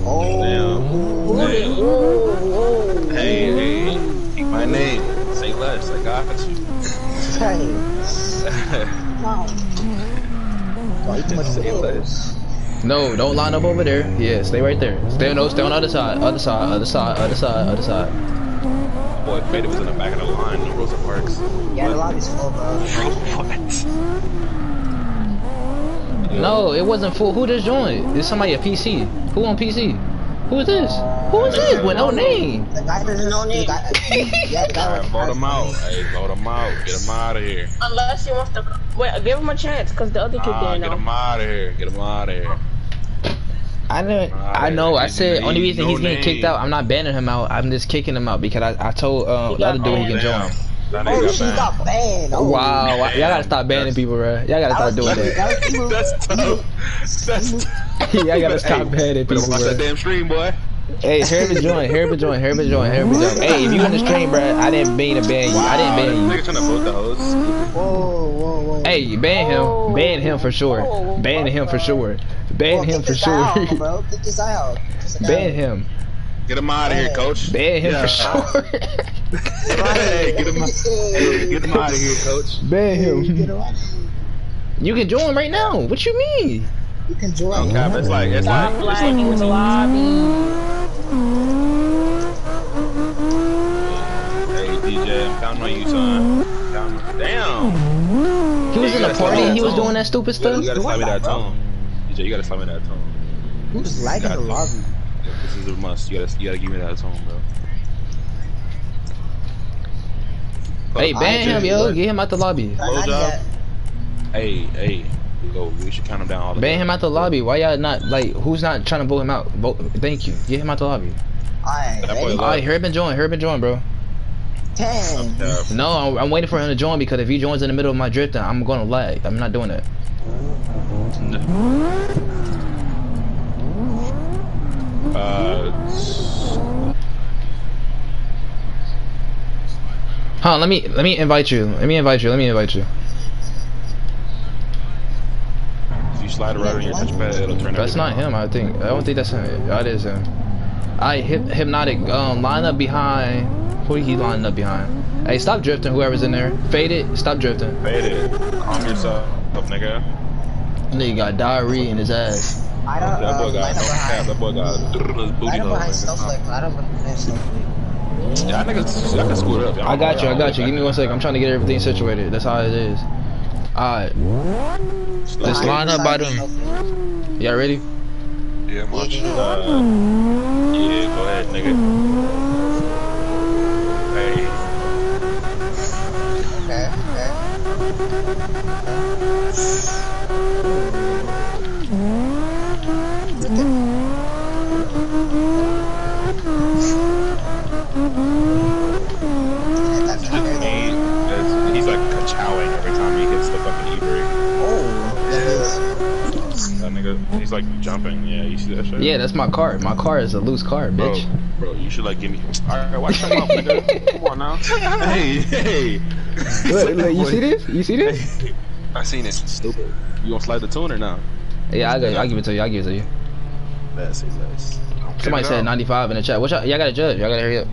Oh. Damn. Hey, Whoa, whoa. hey, hey. My name. Say less. I got you. Why too much Say food? No, don't line up over there. Yeah, stay right there. Stay no, stay on the other side, other side, other side, other side, other side. Boy, Fade was in the back of the line. No Rosa Parks. Yeah, the lobby's full, bro. No, it wasn't full. Who just joined? It's somebody at PC. Who on PC? Who is this? Who is this with no name? The guy doesn't know name. Yeah, the guy Alright, vote him out. Hey, vote him out. Get him out of here. Unless he wants to. Wait, give him a chance, because the other kid didn't get know. him out of here. Get him out of here. I know. I know. I said only reason he's getting kicked out. I'm not banning him out. I'm just kicking him out because I, I told uh, the other dude he can join. That Oh, nigga she got got banned. Oh, Wow, y'all gotta stop banning people, bro. Y'all gotta stop doing That that. was- banned. That's tough. That's tough. y'all gotta stop Hey, banning better people, watch that damn stream, boy. Hey, Harry join, Harry join, Harry join, Harry join. Hey, if you in the stream, bro, I didn't mean to ban you. I didn't ban you. Nigga trying to vote the host. Whoa, whoa, whoa. Hey, ban him. Ban him for sure. Ban him for sure. Ban him for sure. Bro. Get this out. Ban him. Get him out of here, coach. Ban him Yeah. for sure. hey, get him, hey, get him out of here, coach. Ban Get him. him. You can join right now. What you mean? You can join. Oh, Cap, it's like, it's like, Stop it's like, in the lobby. hey, DJ, I'm counting on you, son. Counting Damn. He was Yeah, in you a party and he was doing that stupid You gotta, stuff. you gotta slap me that bro. tone. DJ, you gotta slap me that tone. Who's lagging the lobby? This is a must. You gotta, you gotta give me that tone, bro. Hey, ban him, yo. Get him out the lobby. Not Blow job. Hey, hey, go. We should count him down all the Ban time. him out the lobby. Why y'all not like? Who's not trying to vote him out? Vote. Thank you. Get him out the lobby. Alright, That boy ready? low. All right, Herb and join. Herb and join, bro. Ten. Yeah. No, I'm, I'm waiting for him to join because if he joins in the middle of my drifting, I'm gonna lag. I'm not doing that. Uh, Huh? Let me let me invite you. Let me invite you. Let me invite you. if you slide right on your touchpad, it'll turn. That's not everything him. I think. I don't think that's him. That is him. I hip, hypnotic. Um, line up behind. Who he lining up behind? Hey, stop drifting. Whoever's in there. Fade it. Stop drifting. Fade it. Calm yourself, up, nigga. Nigga got diarrhea in his ass. I don't That boy uh, line line up up behind. behind. That boy got his booty Line up hole. behind nigga. Snowflake. Line up behind Snowflake. Y'all niggas, y'all can scoot up. I got you. I got you. Give me one back second. I'm trying to get everything situated. That's how it is. Alright. Just line up by them. Y'all ready? Yeah, much. Uh, yeah, go ahead, nigga. Hey, Okay, okay. That's he, okay. that's- he's like ka-chowing every time he hits the fucking e-brake. Oh, that is. That nigga, he's like jumping. Yeah, you see that shit? Yeah, that's my car. My car is a loose car, Bro, bitch. bro, you should like give me. Alright, watch him up, nigga. Come on now. hey, hey. Look, look, you see this? You see this? I seen it. Stupid. You gonna slide the tuner now? Yeah, I got. I'll give it to you. I'll give it to you. That's that's. Somebody said 95 in the chat. What y'all, y'all gotta judge. Y'all gotta hurry up.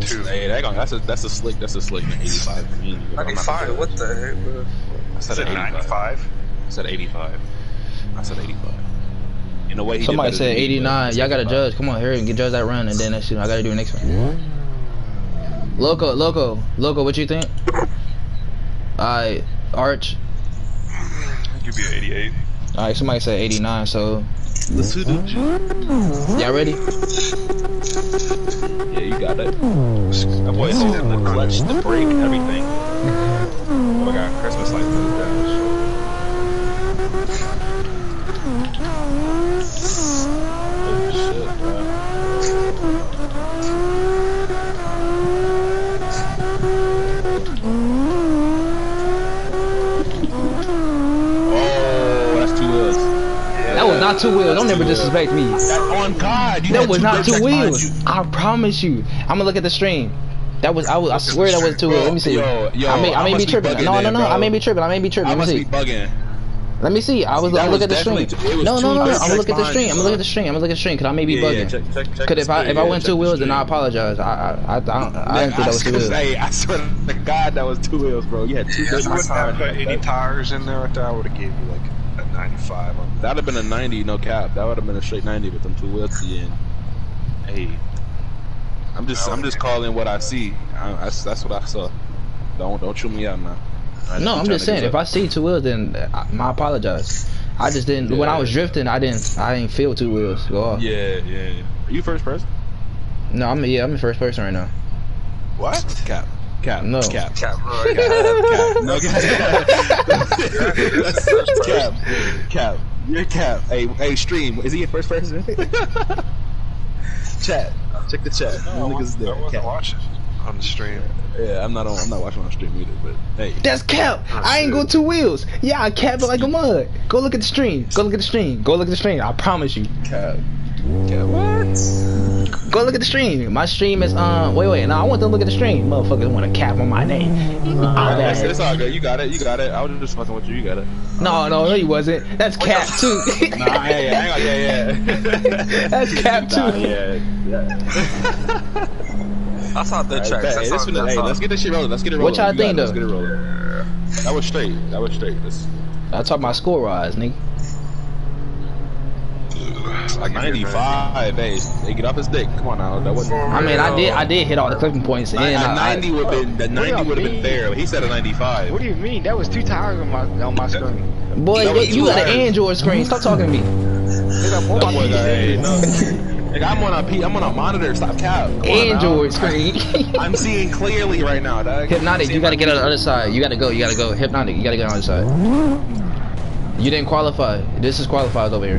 Two. Hey, that that's a that's a slick that's a slick 85 for me. I'm not 95. What the heck, bro? I said 85. 95? I said 85. I said 85. In a way, he Somebody better said than me, but 89. Y'all gotta judge. Come on, hurry and get judge that run, and then next, you know, I gotta do the next one. Loco, Loco, Loco, what you think? Alright, Arch. I'll give you an 88. Alright, somebody said 89, so. Y'all ready? Yeah, you got it. That boy is in the clutch, the brake, everything. Oh my god, Christmas lights in his dash. Oh shit, bro. Oh, that's two wheels. That was not two wheels. Don't ever disrespect me. That on God, you That was not two wheels. you. I promise you. I'm gonna look at the stream. That was I, was, I swear that was two wheels. Let me see. Yo, yo, I may I I may be tripping. No, no, no. I may be tripping. I may be tripping. Let me see. bugging. Let me see. I was. I'm look at the stream. definitely- it was No, no, no. no. I'm gonna look at the stream. I'm look at the stream. I'm look at the stream because I may be Yeah, yeah, bugging. check, check, check Cause if I if I went two wheels, then I apologize. I I I, I, don't, I didn't think that was two wheels. Hey, I swear to God, that was two wheels, bro. You had two Yeah, brake if you wouldn't have put any tires in there, I thought I would have gave you like a 95 That'd have been a 90, no cap. That would have been a straight 90 with them two wheels at the end. Hey, I'm just, I'm just calling what I see. I, that's, that's what I saw. Don't, don't chew me out now. I No, keep I'm just saying. If. I see two wheels, then I, I apologize. I just didn't. When I was drifting, I didn't. I didn't feel two wheels go off. yeah, yeah. Are you first person? No, I'm yeah. I'm in first person right now. What? Cap, cap, No. cap. Cap, bro. Cap, cap. No, cap. cap, cap. You're cap. Hey, hey, stream. Is he in first person? chat. Check the chat. No, No, niggas there. wasn't Cap. watching on the stream. Yeah, I'm not on. I'm not watching on the stream either. But hey, That's cap. Oh, I ain't go two wheels. Yeah, I cap it like a mug. Go look at the stream. Go look at the stream. Go look at the stream. I promise you. cap. What? Go look at the stream. My stream is um. Wait, wait. Now I want them to look at the stream. Motherfuckers want to cap on my name. Nah, Oh, it's, it's all good. You got it. You got it. I was just fucking with you. You got it. No, no, no, he wasn't. That's cap too. Nah, yeah, yeah, hang on, yeah, yeah. That's cap Nah, too. yeah, yeah. I saw the Alright, tracks. bet. Hey, saw this hey, let's get this shit rolling. Let's get it rolling. What y'all think, it. Let's though? get it rolling. That was straight. That was straight. That's I talk about score rise, nigga. Like 95. Hey, hey, get off his dick. Come on now. That wasn't. I mean, I did, I did hit all the clipping points, and Ni- then 90 would have been. The 90 would have been mean? there. He said a 95. What do you mean? That was two tires on my on my screen. Boy, That you, was you got an. Android screen. Stop talking to me. Nigga, I'm on That my boy got- hey, PC. no. Nigga, I'm on a P. I'm on a monitor. Stop cap. Come on now. Android screen. I'm seeing clearly right now, dog. Hypnotic, you gotta get on the other side. You gotta go. You gotta go. Hypnotic, you gotta get on the other side. You didn't qualify. This is qualified over here.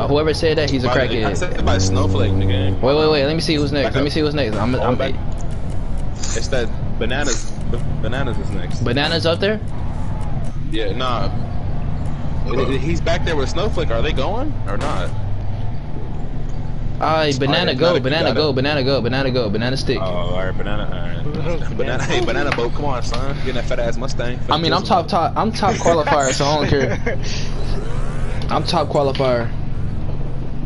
Uh, whoever said that, he's a By- I said by Snowflake, nigga. Wait, wait, wait. Let me see who's next. Let me see who's next. I'm, I'm back. It's that bananas. Bananas is next. bananas up there. Yeah, nah. It- it- He's back there with Snowflake. Are they going or not? Alright, banana Alright, go, Hypnotic, you banana go, banana go, banana go, banana stick. Oh, alright, banana. Alright. banana. Hey, banana boat. Come on, son. Getting that fat ass Mustang. I mean, I'm top, top, I'm top qualifier, so I don't care. I'm top qualifier.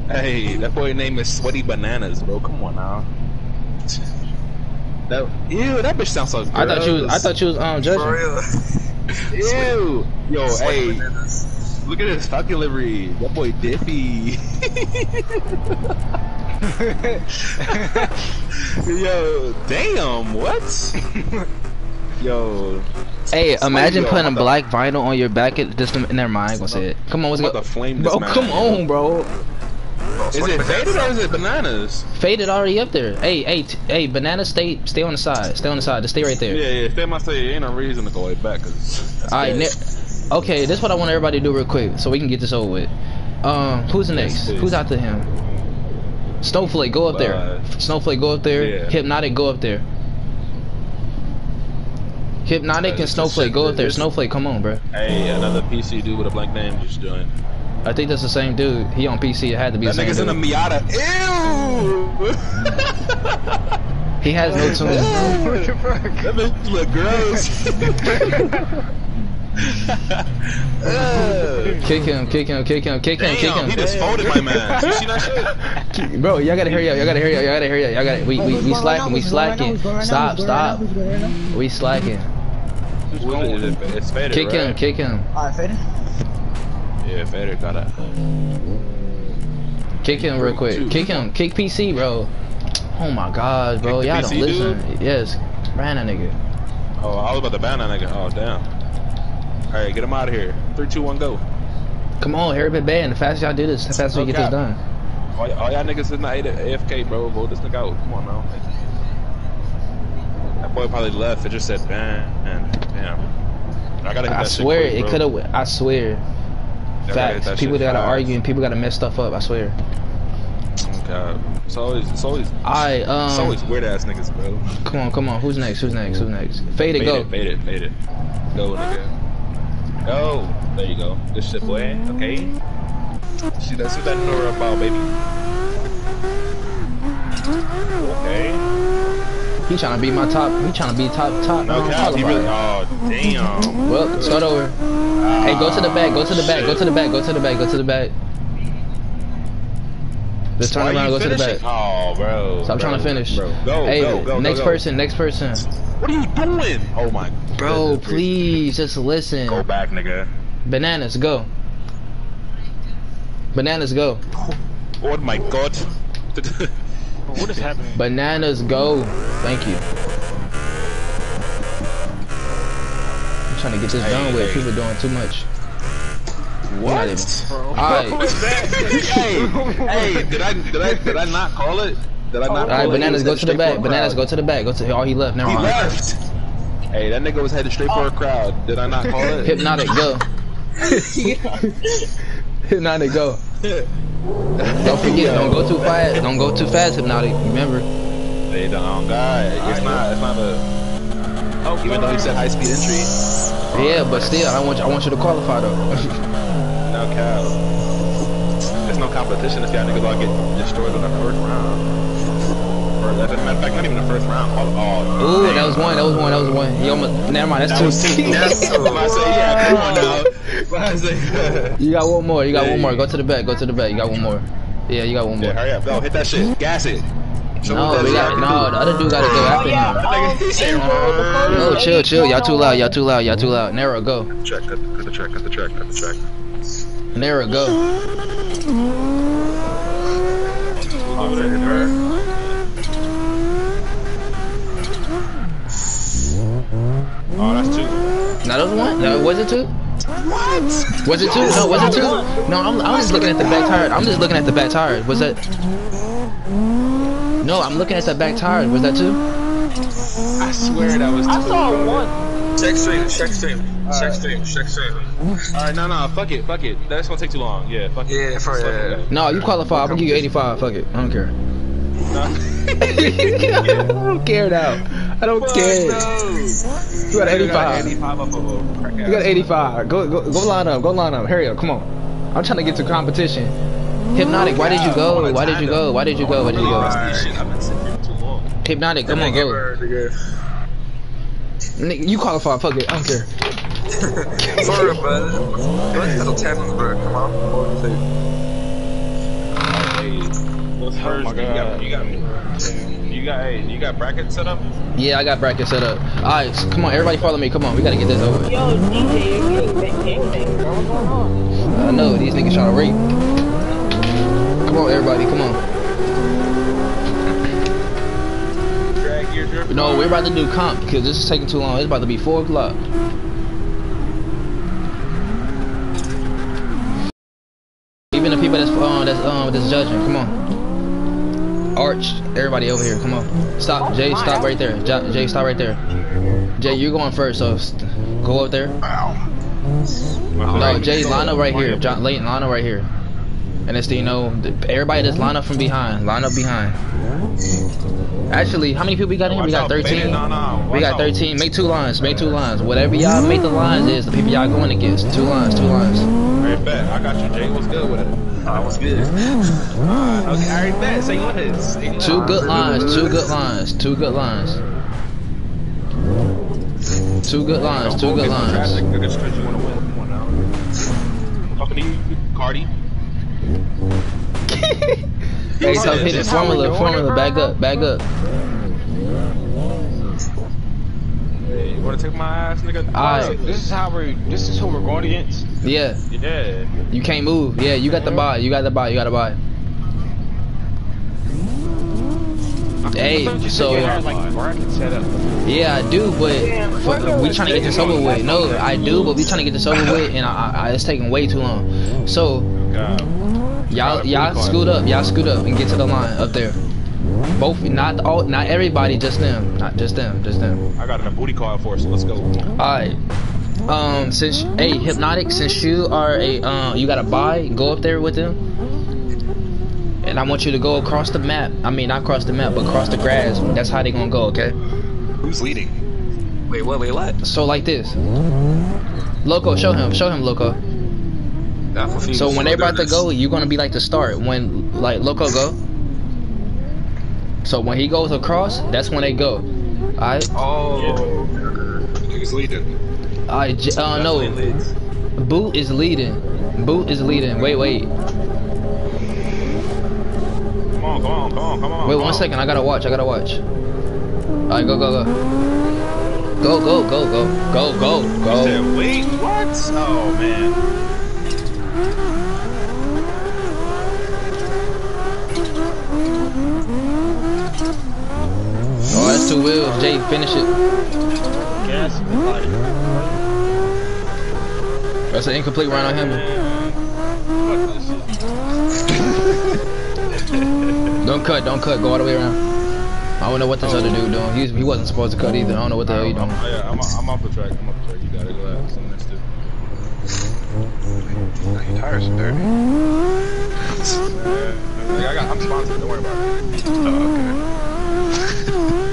Hey, that boy name is Sweaty Bananas, bro. Come on now. That ew, that bitch sounds so. Gross. I thought you was, I thought you was um For real. Ew, yo, Sweaty hey, bananas. look at this fucking livery. That boy Diffy. yo, damn, what? yo, Hey, imagine yo, putting a I'm the- black vinyl on your back. At just never mind. I ain't gonna say it. Come on, let's go. about flame Bro, come on, bro. Bro, Is it faded or is it bananas? Faded already up there. Hey, hey, t- hey, banana, stay, stay on the side. Stay on the side. Just stay right there. Yeah, yeah. Stay my say. Ain't no reason to go way back. Cause All right, bad. okay. This is what I want everybody to do real quick, so we can get this over with. Um, who's next? please. Who's after him? Snowflake, go up there. Uh, Snowflake, go up there. yeah. Hypnotic, go up there. Hypnotic and Snowflake, go up there. Snowflake, come on, bro. Hey, another PC dude with a blank name just joined. I think that's the same dude. He on PC. It had to be That the nigga's same in a. Miata. Ew! He has no tune. What the fuck? that bitch look gross. Kick him, kick him, kick him, kick him, kick Damn, him. he just folded my man. You see that shit? Bro, y'all gotta hurry up. Y'all gotta hurry up. Y'all gotta hurry up. Y'all gotta. We we we slacking. We slacking. Stop stop. We slacking. What is it? It's faded, Kick him. Kick him. Alright, faded. Yeah, faded got it. Kick him real quick. Kick him. Kick PC, bro. Oh my God, bro. Y'all don't listen. Yes. Ran a nigga. Oh, I was about to ban that nigga. Oh, damn. Alright, get him out of here. Three, two, one, go. Come on, hurry up, band. The faster y'all do this, the faster we No get this done. All, all y'all niggas is not AFK, bro. Vote this nigga out. Come on now. That boy probably left. It just said ban. And damn. I gotta hit I that swear quick, it could have. I swear. I Facts. that People gotta fast. argue and people gotta mess stuff up. I swear. God. It's always, it's always, it's um, always weird ass niggas, bro. come on, come on. Who's next? Who's next? Who's next? Fade it, Fade go. it, fade it, fade it. Go, nigga. Go. There you go. Good shit, boy. Okay. See that, see that Nora about, baby. Okay. He trying to be my top. He trying to be top top. No cap. You really, oh, damn. Well, start over. Hey, go to the back. Go to the back. Go to the back. Go to the back. Go to the back. Just turn Why around. and Go to the back. Oh, bro. Stop bro, trying to finish. Bro, go, hey, go, go, next go, go. person. Next person. What are you doing? Oh my. Bro, goodness, please just listen. Go back, nigga. Bananas, go. Bananas, go. Oh my god. What is happening? Bananas, go. Thank you. I'm trying to get this Hey, done with. hey. People doing too much. what? Alright. hey, hey, did I did I did I not call it? Did I not? Alright, call it? bananas, go to the back. straight for a Bananas, crowd. go to the back. Go to. Oh, he left. Never He mind. left. Hey, that nigga was headed straight for a oh. crowd. Did I not call it? Hypnotic, go. Hypnotic, go. Don't forget, don't go too fast. Don't go too fast, Hypnotic. Remember. They don't. Oh God, it's not. It's not a. Oh, Even though he said high speed entry, Yeah, but still, I want you, I want you to qualify though. no cow. There's no competition if y'all niggas all get destroyed in the first round. Or, as a matter of fact, not even the first round. Oh, oh, Ooh, that was one. That was one. That was one. He almost. Never mind. That's That two. That's two. I yeah, come on now. But I say, you got one more. You got Yeah, one more. Go to the back. Go to the back. You got one more. Yeah, you got one more. yeah, hurry up. Go, hit that shit. Gas it. Show No, we got no. The other dude got to go oh, after him. Nigga, he said, No, oh, chill, chill. Y'all too loud. Y'all too loud. Y'all too loud. Narrow, go. Track, cut, cut the track, cut the track, cut the track. Narrow, go. Oh, shit, hit her. Oh, that's two. No, that was one. No, was it two? What? Was it two? No, was it two? No, I'm, I'm just looking at the back tire. I'm just looking at the back tire. Was that? No, I'm looking at the back tire. Was that two? I swear that was two. I saw one. Check stream, check stream, check stream, check stream. Alright, no, no, fuck it, fuck it. That's gonna take too long. Yeah, fuck it. Yeah, for yeah. No, you qualify. I'm gonna give you 85. Fuck it. I don't care. I don't care now. I don't care. You got 85. 85 up a You got 85. Go, go, go line up. Go line up. Hurry up. Come on. I'm trying to get to competition. Hypnotic, why did you go? Why did you go? Why did you go? Why did you go? I've been sitting here too long. Hypnotic, come on, go. Nigga, You qualify. Fuck it. I don't care. Sorry, bud. That'll tap him, bro. Come on. Hey, what's first? my You got, God. you got, you got, hey, you got bracket set up? Yeah, I got brackets set up. Alright, come on, everybody follow me. Come on, we gotta get this over. Yo, DJ, you're getting big gangbang, bro. What's going on? I know these niggas trying to rape. Come on, everybody. Come on. Drag your drip. No, we're about to do comp because this is taking too long. It's about to be four o'clock. Even the people that's um that's um that's judging, come on. Arch, everybody over here, come on. Stop, Jay, stop right there. J- Jay, stop right there. Jay, you're going first, so go up there. No, Jay, line up right here. John, Layton, line up right here. And it's the, you know, everybody that's line up from behind. Line up behind. Actually, how many people we got in here? We got 13. No, no. We got 13. Make two lines. Make two lines. Whatever y'all make the lines is, the people y'all going against. Two lines. Two lines. Alright, bet. I got you, Jay. What's good with it? What's good? Alright, okay, alright, bet. Say less. Two good lines. Two good lines. Two good lines. Two good lines. Two good lines. Traffic, nigga, straight, you wanna win. Come on now. Talking to you, Cardi. Hey, so hit it. Formula. Formula. Back up. Back up. Hey, you wanna take my ass, nigga? Alright. This is how we're. This is who we're going against. Yeah. Yeah. You can't move. Yeah, you got the buy. You got the buy. You got to buy. Hey, I thought you said so like bracket set up. yeah, I do, but for, we trying to get this over with. No, I do, but we trying to get this over with, and I, I, it's taking way too long. So oh, y'all, y'all scoot up, y'all scoot up and get to the line up there. Both, not all, not everybody, just them, not just them, just them. I got a booty call for us, so let's go. All right. Um, since hey, hypnotic, since you are a um, you got to buy, go up there with them. And I want you to go across the map. I mean, not across the map, but across the grass. That's how they gonna go, okay? Who's leading? Wait, what? Wait, what? So like this. Loco, show him, show him, Loco. So when they We're about to go, you're gonna be like the start. When like Loco go. So when he goes across, that's when they go. Alright. this. Oh. Who's leading? Alright. J- Uh, no. Boot is leading. Boot is leading. Wait, wait. Come on, come on, come on, come on. Wait come one on. second. I gotta watch. I gotta watch. Alright, go, go, go. Go, go, go, go, go, go, You go. said, wait, what? Oh, man. Oh, that's two wheels. Jay, finish it. Yes. Like, That's an incomplete run on him. Fuck this shit. Don't cut, don't cut. Go all the way around. I don't know what this other dude doing. He, was- he wasn't supposed to cut either. I don't know what the hell he doing. Oh, yeah, I'm, I'm off the track. I'm off the track. You got it. Go ahead. Some next to. Your tires are dirty. Yeah, I got, I'm sponsored. Don't worry about it. Oh, Don't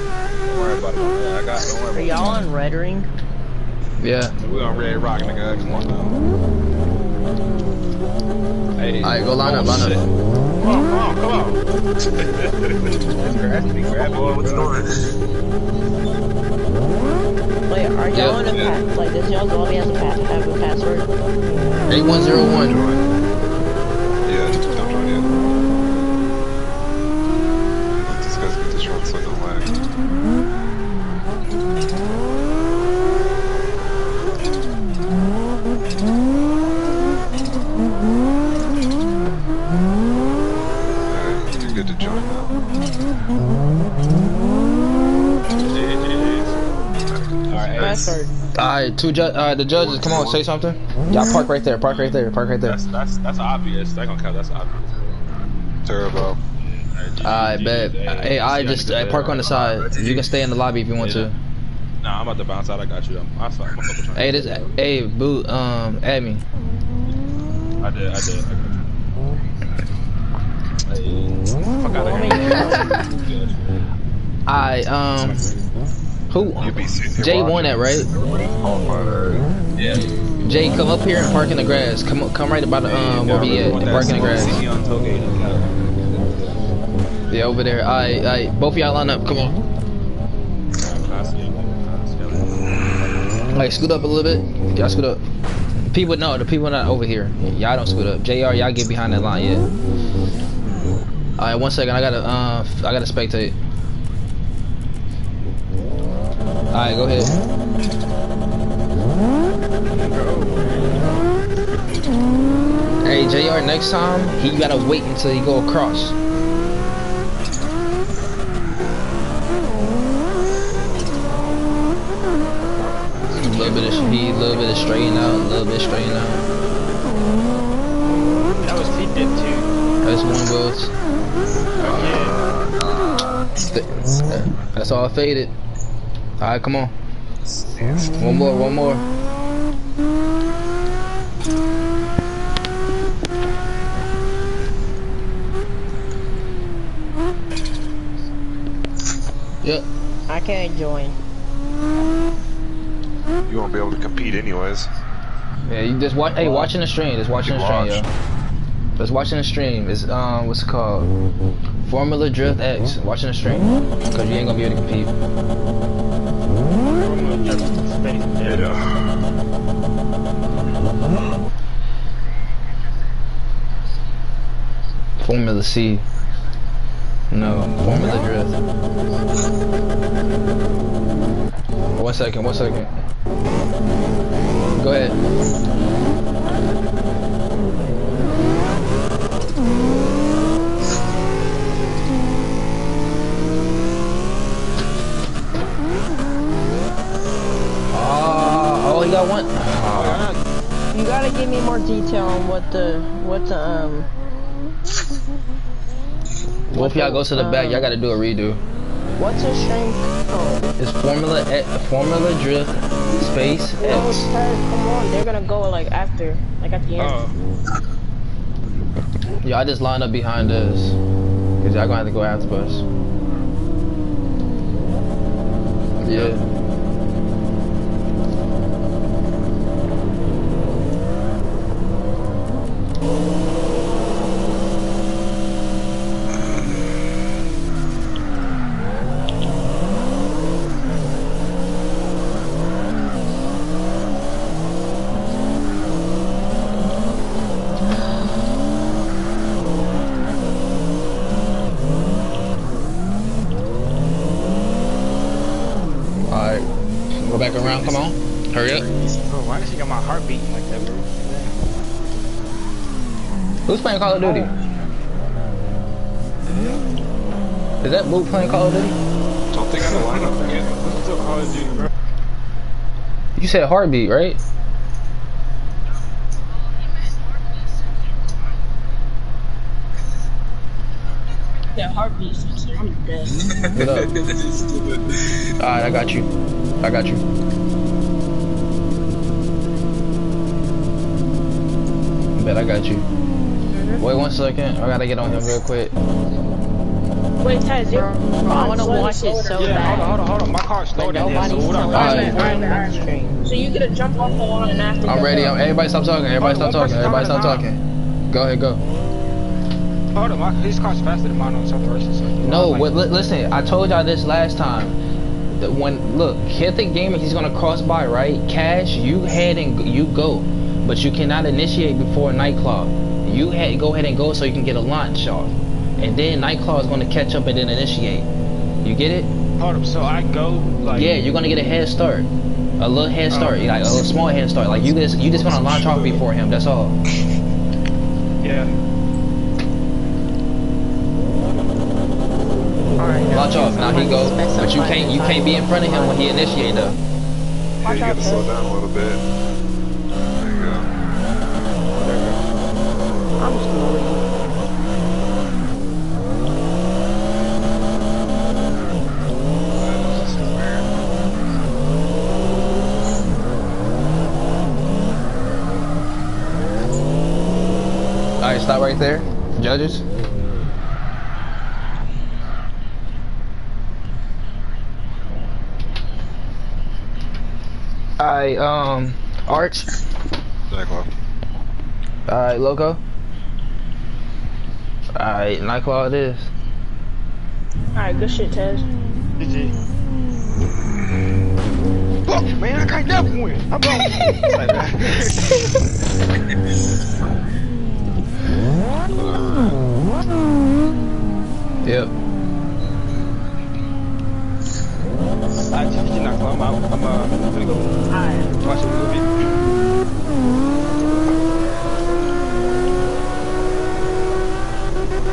worry about it. Yeah, I got. Don't Are y'all about on Red Ring? Yeah. We on Red Rock, nigga. Come on now. Hey, Alright, Alright, go line up, line up. Come on, come on, come on. Boy, what's going Wait, are y'all Yeah. in a pass? Like, does y'all lobby has a pass have a password? 8101. Yeah, I'm trying to. These guys get this run so no lag. Alright, you're good to join now. Alright, Password. Alright, two ju- uh, the judges, come on, say something. Y'all park right there, park right there, park right there. that's that's that's obvious. That gonna count. That's obvious. Turbo. Alright, bet. Hey, I just uh, park on the side. You can stay in the lobby if you want to. Nah, I'm about to bounce out. I got you. I'm, I'm sorry. I'm Hey, this, hey, boo, um, add me. I did. I did. I got you. Hey, fuck out of here. I, um, who? Jay won that, right? Yeah. Jay, come up here and park in the grass. Come up, come right about the, um, where we at, and park in the grass. See me on Tollgate. Yeah, over there. Alright, alright, both of y'all line up, come on. Alright, scoot up a little bit. Y'all scoot up. People, no, the people not over here. Y'all don't scoot up. JR, y'all get behind that line, yeah. Alright, one second. I gotta, uh, I gotta spectate. Alright, go ahead. Hey, JR, next time, he gotta wait until he go across. A little bit of speed, a little bit of straighten out, a little bit straighten out. That was T dip too. That's one wheels. Oh, yeah. That's all faded. Alright, come on. One more, one more. Yep. I can't join. You won't be able to compete anyways. Yeah, you just watch. Hey, watching the stream. Just watching the stream, Watch. yo. Just watching the stream. It's um, what's it called? Formula Drift X. Watching the stream, cause you ain't gonna be able to compete. Formula C. No, Formula Drift. One second, one second. Go ahead. Oh, got one. Ah. You gotta give me more detail on what the what the um. Both y'all go to the back. Y'all gotta do a redo. What's the stream code? It's Formula X, Formula Drift Space No, X. Ted, come on. They're gonna go like after, like at the end. Oh. Y'all just line up behind us. Cause y'all gonna have to go after us. Yeah. Alright. Go back around, come on. Hurry up. Bro, why does she got my heart beating like that, bro? Who's playing Call of Duty? Is that Boot playing Call of Duty? Don't think I line up again. What's still Call of Duty, bro? You said Heartbeat, right? That heartbeat sensor, I'm dead. Get up. Alright, I got you. I got you. Bet I got you. Wait one second. I gotta get on him real quick. Wait, Taz, you. I wanna watch it so Yeah, bad. hold on, hold on, hold on. My car's slowed down. Nobody's So what telling I'm Alright. to join that stream. So you gotta jump off the line and after I'm ready. I'm, everybody stop talking. Everybody stop talking. Everybody stop talking. Go ahead, go. Hold on, my, his car's faster than mine on South Versus. So, No, I'm like, li- listen, I told y'all this last time. That when look, hit the game he's gonna cross by, right? Cash, you head and you go, but you cannot initiate before Nightclaw. You had go ahead and go so you can get a launch off, and then Nightclaw is gonna catch up and then initiate. You get it? hold up, so I go like. Yeah, you're gonna get a head start, a little head oh. start, Oh. like a little small head start. Like you just you just gonna launch off before him. That's all. Yeah. Alright. Launch off. Now he goes, but you can't you can't be in front of him when he initiate though. Yeah, you gotta slow down a little bit. There you go. I'm just gonna leave. All right, stop right there, judges. All right, um, Arch. Nightclaw. All right, Loco. All right, Nightclaw it is. Alright, good shit, Tez. GG. Fuck, man, I can't never win. I'm Yep. I just not I'm out. I'm uh, gonna go watch a movie.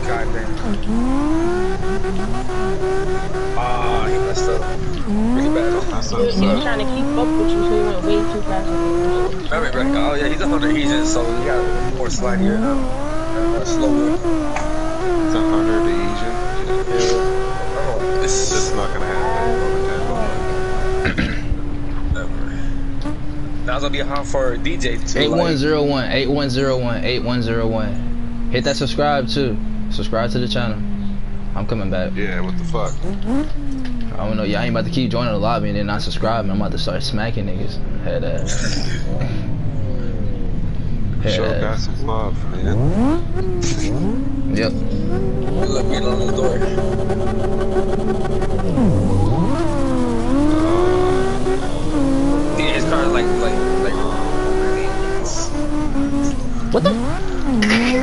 God damn. Ah, he messed up. Pretty bad. That's He, up, he was trying to keep up with you, so he went way too fast. Oh yeah, he's a hundred adhesion, so he got more slide here now. And more slower. It's a hundred to adhesion. Oh, It's just not gonna happen. Never. Now it's gonna be hard for DJ to like, 8101, 8101, 8101. Hit that subscribe too. Subscribe to the channel. I'm coming back. Yeah, what the fuck? I don't know, y'all ain't about to keep joining the lobby and then not subscribing. I'm about to start smacking niggas. Head ass. Head Show got ass. some love, man. Yep. Look, get on the door. Yeah, his car is like like like. What the?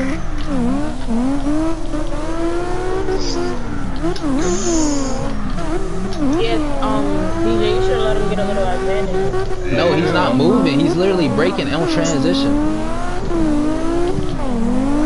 Yeah, um, DJ, you should let him get a little advantage. No, he's not moving. He's literally breaking on transition.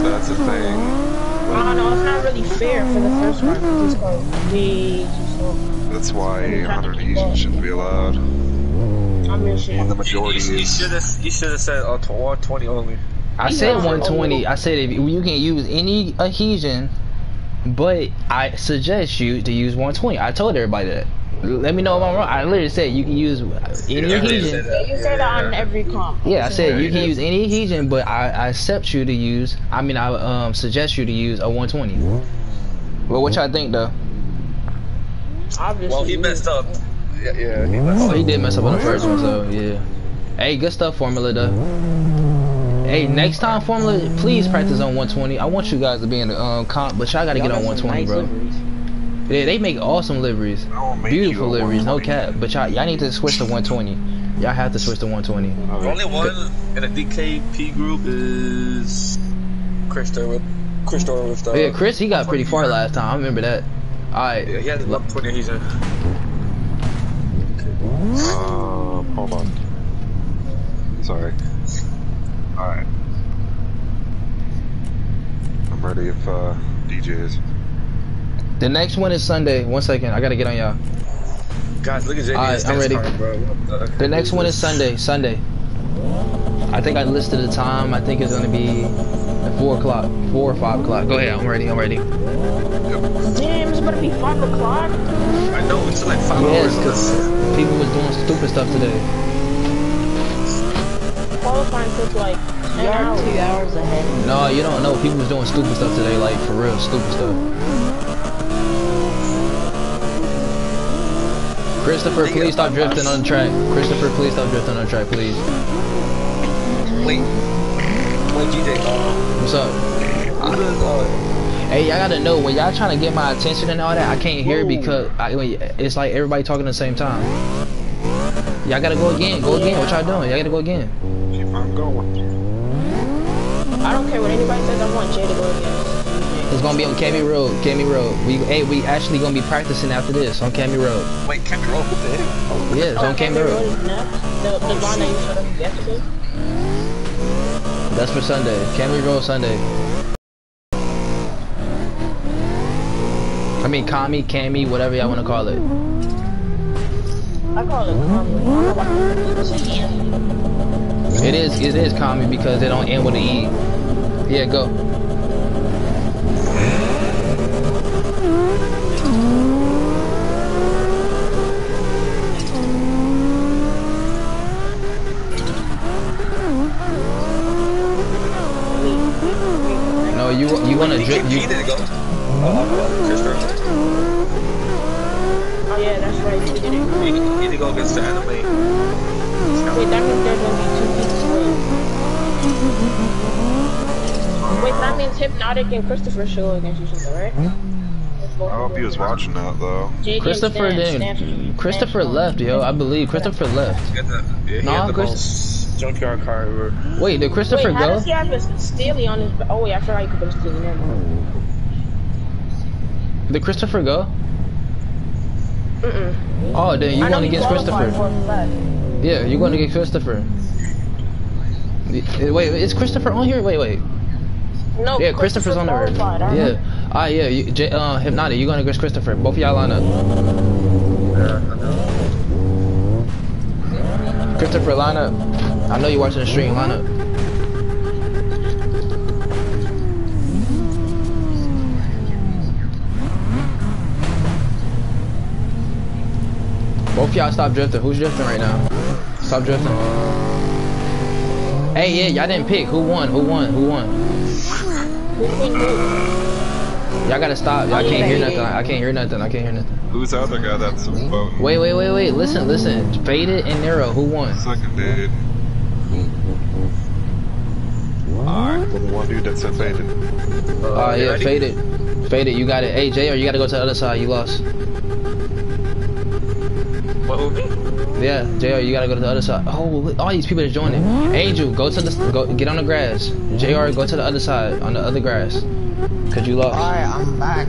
That's the thing. I don't know, it's not really fair for the first one because he's going way too slow. That's why a hundred adhesion shouldn't be allowed. I'm just When the majority You is. should have you should have said uh, 120 only. I said 120. I said if you can use any adhesion, but I suggest you to use 120. I told everybody that. Let me know if I'm wrong. I literally said you can use any Yeah, I did say adhesion. that. You say that on every comp. Yeah, I said you you can use any adhesion, but I, I accept you to use. I mean, I um suggest you to use a 120. Well, what y'all think though? Obviously. Well, he messed up. Yeah, yeah, he messed Oh, he did mess up on the first one, so yeah. Hey, good stuff, Formula though. Hey, next time Formula, please practice on 120. I want you guys to be in the um comp, but y'all gotta get on 120, bro. Yeah, they make awesome liveries, I'll make you beautiful liveries, no cap. But y'all, y'all need to switch to 120. Y'all have to switch to 120. The only one in the DKP group is Christo with Christo with the. Yeah, Chris, he got pretty far last time. I remember that. All right, Yeah, he has 120 he's in. Uh, hold on. Sorry. Alright. I'm ready if uh, DJ is. The next one is Sunday. One second, I gotta get on y'all. Guys, look at JD's Alright, I'm ready. card, bro. The, The next one is Sunday. Sunday. I think I listed the time. I think it's gonna be at four o'clock, four or five o'clock. Go ahead. I'm ready. I'm ready. Damn, it's about to be 5 o'clock. I know it's like five Yes, hours. because people was doing stupid stuff today. Qualifying took like You're two hours ahead. No, you don't know. People was doing stupid stuff today, like for real, stupid stuff. Christopher, please stop drifting on track. Christopher, please stop drifting on track, please. Wait, wait, DJ. What's up? Hey, y'all gotta know when y'all trying to get my attention and all that, I can't hear because I, it's like everybody talking at the same time. Y'all gotta go again. Go again. What y'all doing? Y'all gotta go again. Keep on going. I don't care what anybody says. I want Jay to go again. It's gonna be on Cami Road. Cami Road. We hey, we actually gonna be practicing after this on Cami Road. Wait, Cami Road? What the hell? Yeah, it's on Cami Road. is next. The, the one that you showed us yesterday. That's for Sunday. Cami Road Sunday. I mean, Kami, Cami, whatever y'all wanna call it. I call it comedy. I don't know why people say yeah. It is, it is Kami because they don't end with an E. Yeah, go. No, you you wanna He, drip? You, didn't go. Oh, yeah, that's right. You did it. He, he didn't go against the anime. Wait, that means there's gonna be two people. Wait, that means Hypnotic and Christopher show against each other, right? Hmm? I hope he was watching that though. JJ Christopher Stan- didn't. Christopher left, yo. I believe Christopher left. He had the, yeah, he Nah, had the junkyard car ever. Wait, did Christopher Wait, how go? does he have a Steely on his? Oh wait, I forgot you could put a Steely. Never mind. Did Christopher go? Mm-mm. Oh, then you I know going he against Christopher? Yeah, you're going to get Christopher. Wait, is Christopher on here? Wait, wait. No, Yeah, Christopher's on there. qualified, I Yeah. Ah, yeah. You, J, uh, Hypnotic, you're going to against Christopher. Both of y'all line up. Christopher, line up. I know you're watching the stream. Line up. Both y'all stop drifting. Who's drifting right now? Stop drifting. Hey, yeah, y'all didn't pick. Who won? Who won? Who won? Y'all gotta stop. Y'all can't hear nothing. I can't hear nothing. I can't hear nothing. Who's the other guy that's voting? Wait, wait, wait, wait. Listen, listen. Faded and Nero. Who won? Second dude. Alright, the one dude that said faded. Oh, yeah, faded. Faded. You got it. Hey, JR, you gotta go to the other side. You lost. What would be? Yeah, JR, you gotta go to the other side. Oh, all these people are joining. Angel, go to the go get on the grass. JR, go to the other side on the other grass. Cause you lost. Alright, I'm back.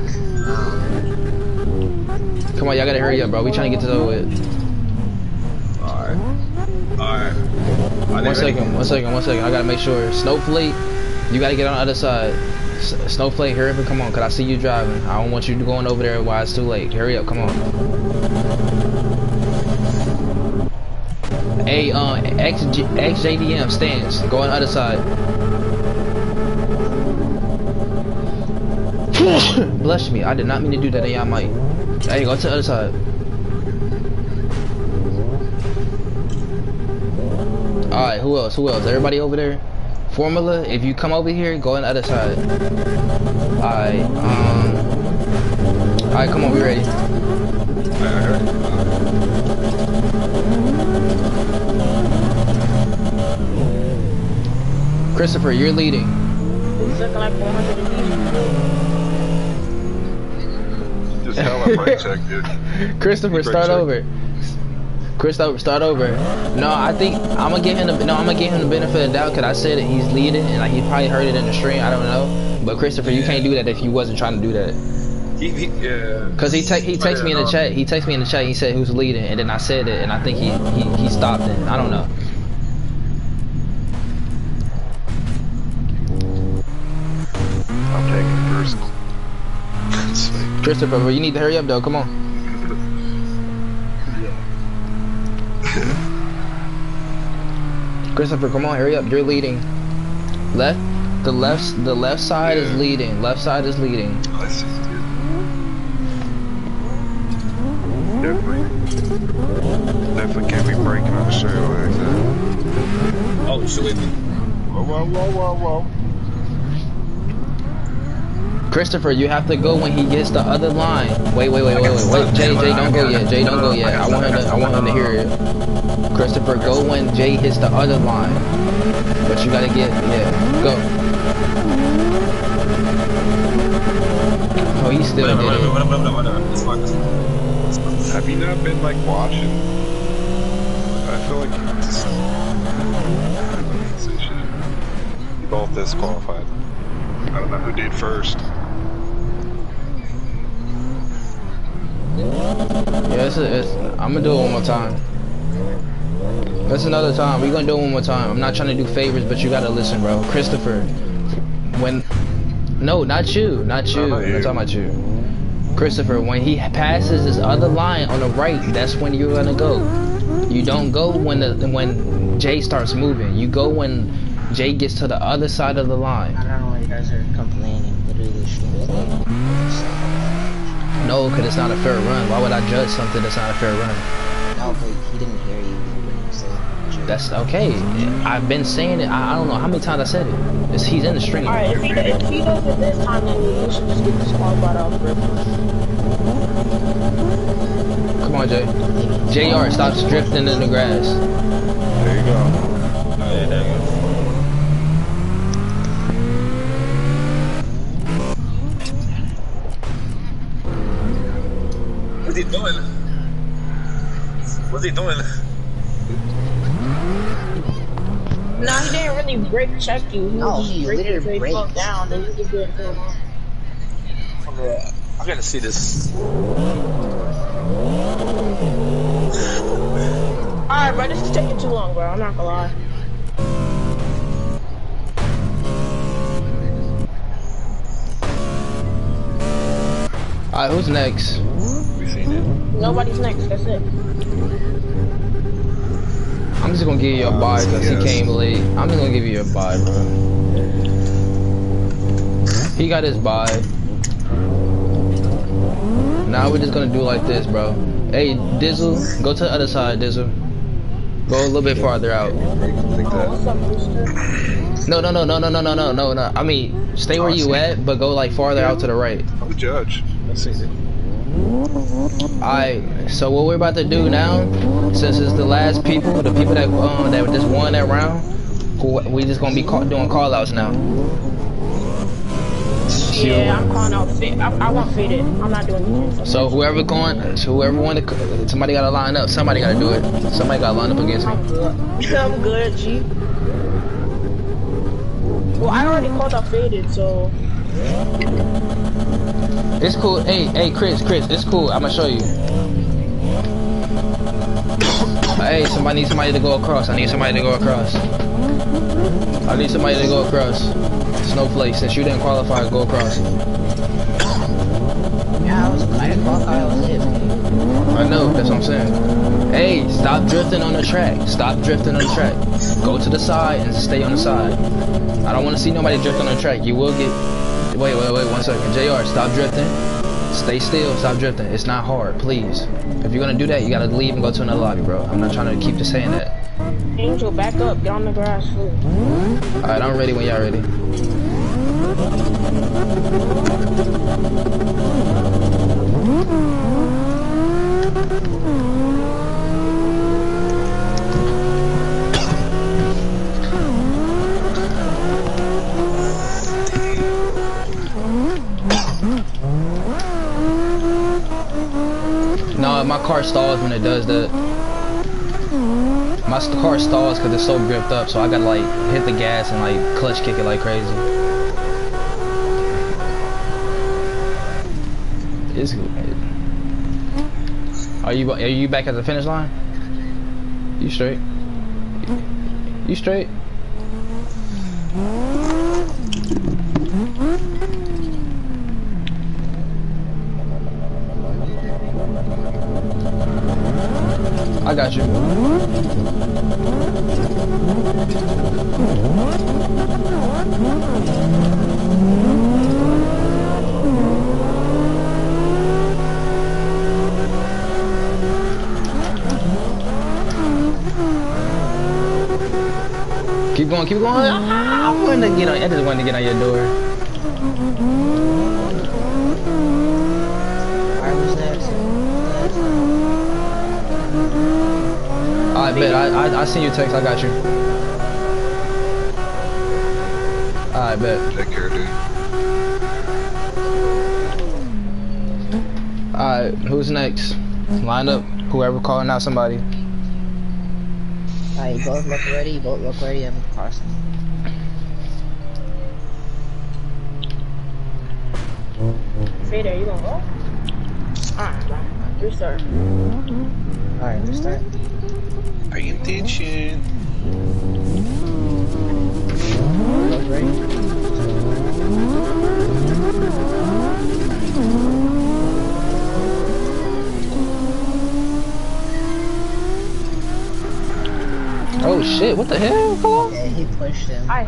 Come on, y'all gotta hurry up, bro. We trying to get to the with. Alright. Alright. One second, one second, one second. I gotta make sure. Snowflake, you gotta get on the other side. S Snowflake, hurry up and come on, cause I see you driving. I don't want you going over there while it's too late. Hurry up, come on. Hey, uh, XJ XJDM stands. Go on the other side. Bless me, I did not mean to do that y'all mic. Hey, go to the other side. Alright, who else? Who else? Everybody over there? Formula, if you come over here, go on the other side. Alright, um... Alright, come on, we ready. Christopher, you're leading. He's looking like 400 Just hell at my check, dude. Christopher, start check. over. Christopher, start over. No, I think I'm gonna give him the no. I'm gonna give him the benefit of the doubt because I said that he's leading and like he probably heard it in the stream. I don't know, but Christopher, you can't do that if you wasn't trying to do that. He, he, yeah. Cause he te- he texted me in the um, chat. He texted me in the chat. He said who's leading, and then I said it, and I think he he, he stopped it. I don't know. Christopher, you need to hurry up though. Come on. Christopher, come on, hurry up. You're leading. Left, the left, the left side is leading. Left side is leading. I see, dude. Definitely. Definitely can't be breaking on the straightaway like that. Oh, so wait. Whoa, whoa, whoa, whoa, whoa. Christopher, you have to go when he gets the other line. Wait, wait, wait, wait, wait, wait. Jay, Jay, don't go yet. Jay, don't go yet. I want him to, I want him to hear it. Christopher, go when Jay hits the other line. But you gotta get, yeah, go. Oh, he still Whatever, did whatever, whatever, whatever, whatever. It's fine. It's fine. Have you not been like watching? I feel like you both disqualified. I don't know who did first. Yeah, it's, a, it's I'm gonna do it one more time. That's another time. We're gonna do it one more time. I'm not trying to do favors, but you gotta listen, bro. Christopher, when no, not you, not you. No, not I'm not talking about you. Christopher, when he passes this other line on the right, that's when you're gonna go. You don't go when the when Jay starts moving. You go when Jay gets to the other side of the line. I don't know why you guys are complaining. Literally, should No, because it's not a fair run. Why would I judge something that's not a fair run? No, but he didn't hear you when you said. That's okay. I've been saying it. I, I don't know how many times I said it. It's, he's in the stream. Alright, if he, if he does it this time, then you should just get disqualified off rip. Come on, Jay. JR, stop drifting in the grass. There you go. Oh, yeah, there you go. What's he doing? What's he doing? Nah, he didn't really break check you. He No, was just he breaking literally till he braked. fell down, then you could do it. I gotta see this. Alright, bro, this is taking too long, bro. I'm not gonna lie. Alright, who's next? We seen it. Nobody's next. That's it. I'm just gonna give you a buy because he came late. I'm just gonna give you a buy, bro. He got his buy. Now we're just gonna do like this, bro. Hey, Dizzle, go to the other side, Dizzle. Go a little bit farther out. Think Oh, that. what's up, Booster? No, no, no, no, no, no, no, no, no, no. I mean, stay where oh, you at, but go like farther out to the right. I'm the judge. I seen it. Alright, so what we're about to do now, since it's the last people, the people that um that just won that round, who we just gonna be call, doing call outs now. Yeah, I'm calling out fit. I, I want faded. I'm not doing anything. So whoever going, so whoever wanted, to, somebody gotta line up. Somebody gotta do it. Somebody gotta line up against me. I'm good. I'm good, G. Well, I already called out faded, so It's cool. Hey, hey, Chris, Chris, it's cool. I'm gonna show you. hey, somebody needs somebody to go across. I need somebody to go across. I need somebody to go across. Snowflake, since you didn't qualify, go across. Yeah, I was. I didn't qualify. I was. I know, that's what I'm saying. Hey, stop drifting on the track. Stop drifting on the track. Go to the side and stay on the side. I don't want to see nobody drift on the track. You will get. Wait, wait, wait, one second. JR, stop drifting. Stay still, stop drifting. It's not hard, please. If you're gonna do that, you gotta leave and go to another lobby, bro. I'm not trying to keep just saying that. Angel, back up. Get on the grass. Alright, I'm ready when y'all ready. No, my car stalls when it does that. My car stalls because it's so gripped up, so I gotta like hit the gas and like clutch kick it like crazy. It's, are you are you back at the finish line? You straight? You straight? I got you. Keep going, keep going. I wanted to get on. I just wanted to get on your door. Alright, who's next? I bet. I, I I you a. I got you. I bet. Take care, dude. Alright, who's next? Line up. Whoever calling out somebody. Alright, you both look ready, you both look ready, I'm Carson. Vader, you gonna ah, go? Mm-hmm. Alright, bye. Restart. Alright, restart.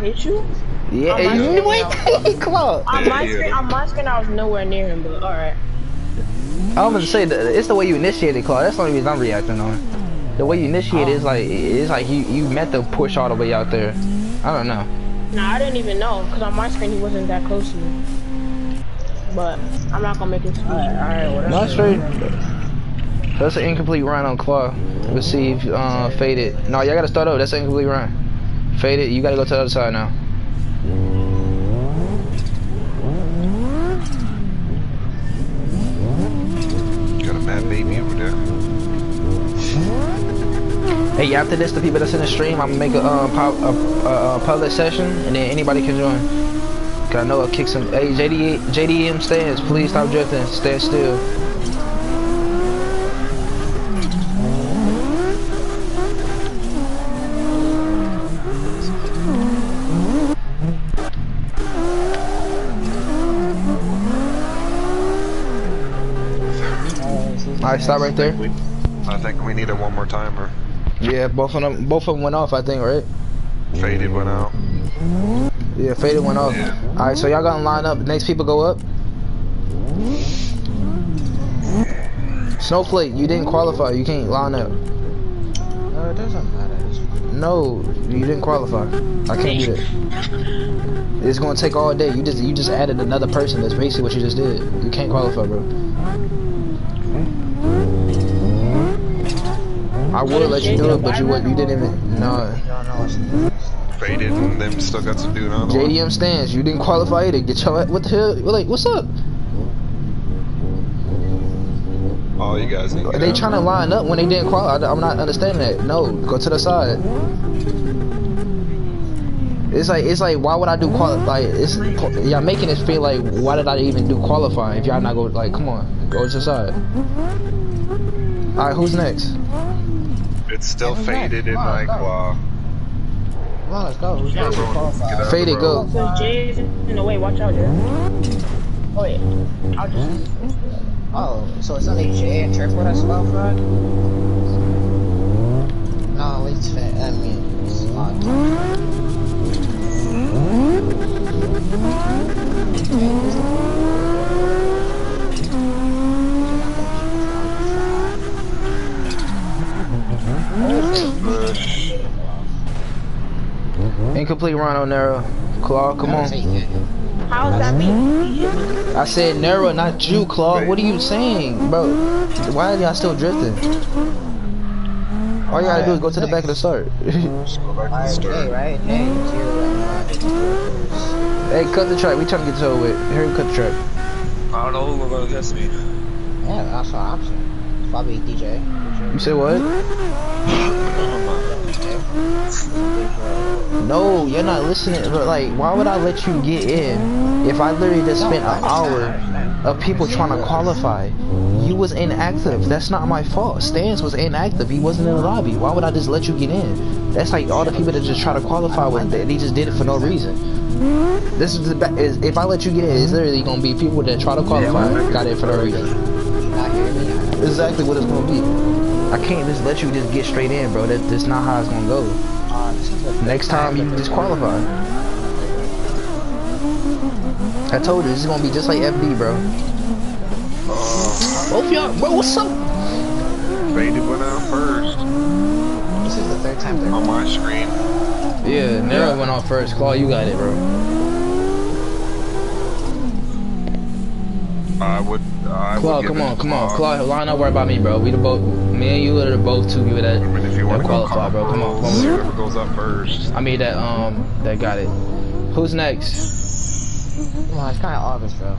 Hit you? Yeah, On my you screen, wait. Come on. On my screen, on my screen, I was nowhere near him, but alright. I was gonna say it's the way you initiated, Claude. That's the only reason I'm reacting on. it. The way you initiate is like it's like you you meant to push all the way out there. I don't know. Nah, I didn't even know, because on my screen, he wasn't that close to me. But, I'm not gonna make it Alright, alright, whatever. No, straight. That's an incomplete run on Claw. Let's see if uh, faded. No, y'all gotta start over. That's an incomplete run. Faded. You gotta go to the other side now. Got a mad baby over there. Hey, after this, the people that's in the stream, I'm gonna make a um pub, a, a, a public session, and then anybody can join. Cause I know I'll kick some. Hey, JD, JDM stands. Please stop drifting. Stand still. All right, stop right there. I think we need it one more timer. Yeah, both of them, both of them went off. I think, right? Faded went out. Yeah, faded went off. All right, so y'all gonna line up. Next people go up. Snowflake, you didn't qualify. You can't line up. No, it doesn't matter. No, you didn't qualify. I can't do that. It's gonna take all day. You just you just added another person. That's basically what you just did. You can't qualify, bro. I would let you do it, but you would you didn't even. No. You don't know what's next. Faded and them still got to do another. JDM stands. You didn't qualify either. Get your what the hell? Like what's up? Oh, you guys need to get They trying to line up when they didn't qualify. I'm not understanding that. No, go to the side. It's like it's like why would I do qualify? like it's y'all making it feel like why did I even do qualifying if y'all not go like come on go to the side. All right, who's next? It's still Come faded in like go. uh, Come on, let's go. Who's next? Everyone, Qualify. get out. Faded go. Cause Jay's in the way, watch out, Jay. Oh, wait. I'll just. Oh, so it's only Jay and Triple that's qualified? No, it's fa- I mean, it's odd. Incomplete run on Nero. Claw, come on. How's that mean? I said Nero, not you, Claw. What are you saying, bro? Why are y'all still drifting? All you gotta do is go to the back of the start. just go back to the Alright, Jay, start. right? Jay, it's you and hey, cut the track. We trying to get to it with. Here, cut the track. I don't know who gonna against me. Yeah, that's what I'm saying. Probably DJ. You say what? No, you're not listening. But like, why would I let you get in if I literally just spent an hour of people trying to qualify? You was inactive. That's not my fault. Stans was inactive. He wasn't in the lobby. Why would I just let you get in? That's like all the people that just try to qualify with. They, they just did it for no reason. This is the is if I let you get in, it's literally gonna be people that try to qualify got in for no reason. Not hearing me? That's exactly what it's gonna be. I can't just let you just get straight in, bro. That, that's not how it's gonna go. Uh, this is the Next time you disqualify. I told you this is gonna be just like FB, bro. Both y'all, bro, what's up? Faded went out first This is the third time they're on my screen. Yeah, Nero went off first. Claw, you got it, bro. I would. I Claude, come on, come on, Claude. Claude. Line up, worry about me, bro. We the both, me and you are the both two people that, I mean, if you want that qualify, bro. Come on, come on. whoever goes up first. I mean that um that got it. Who's next? Come on, it's kind of obvious, bro.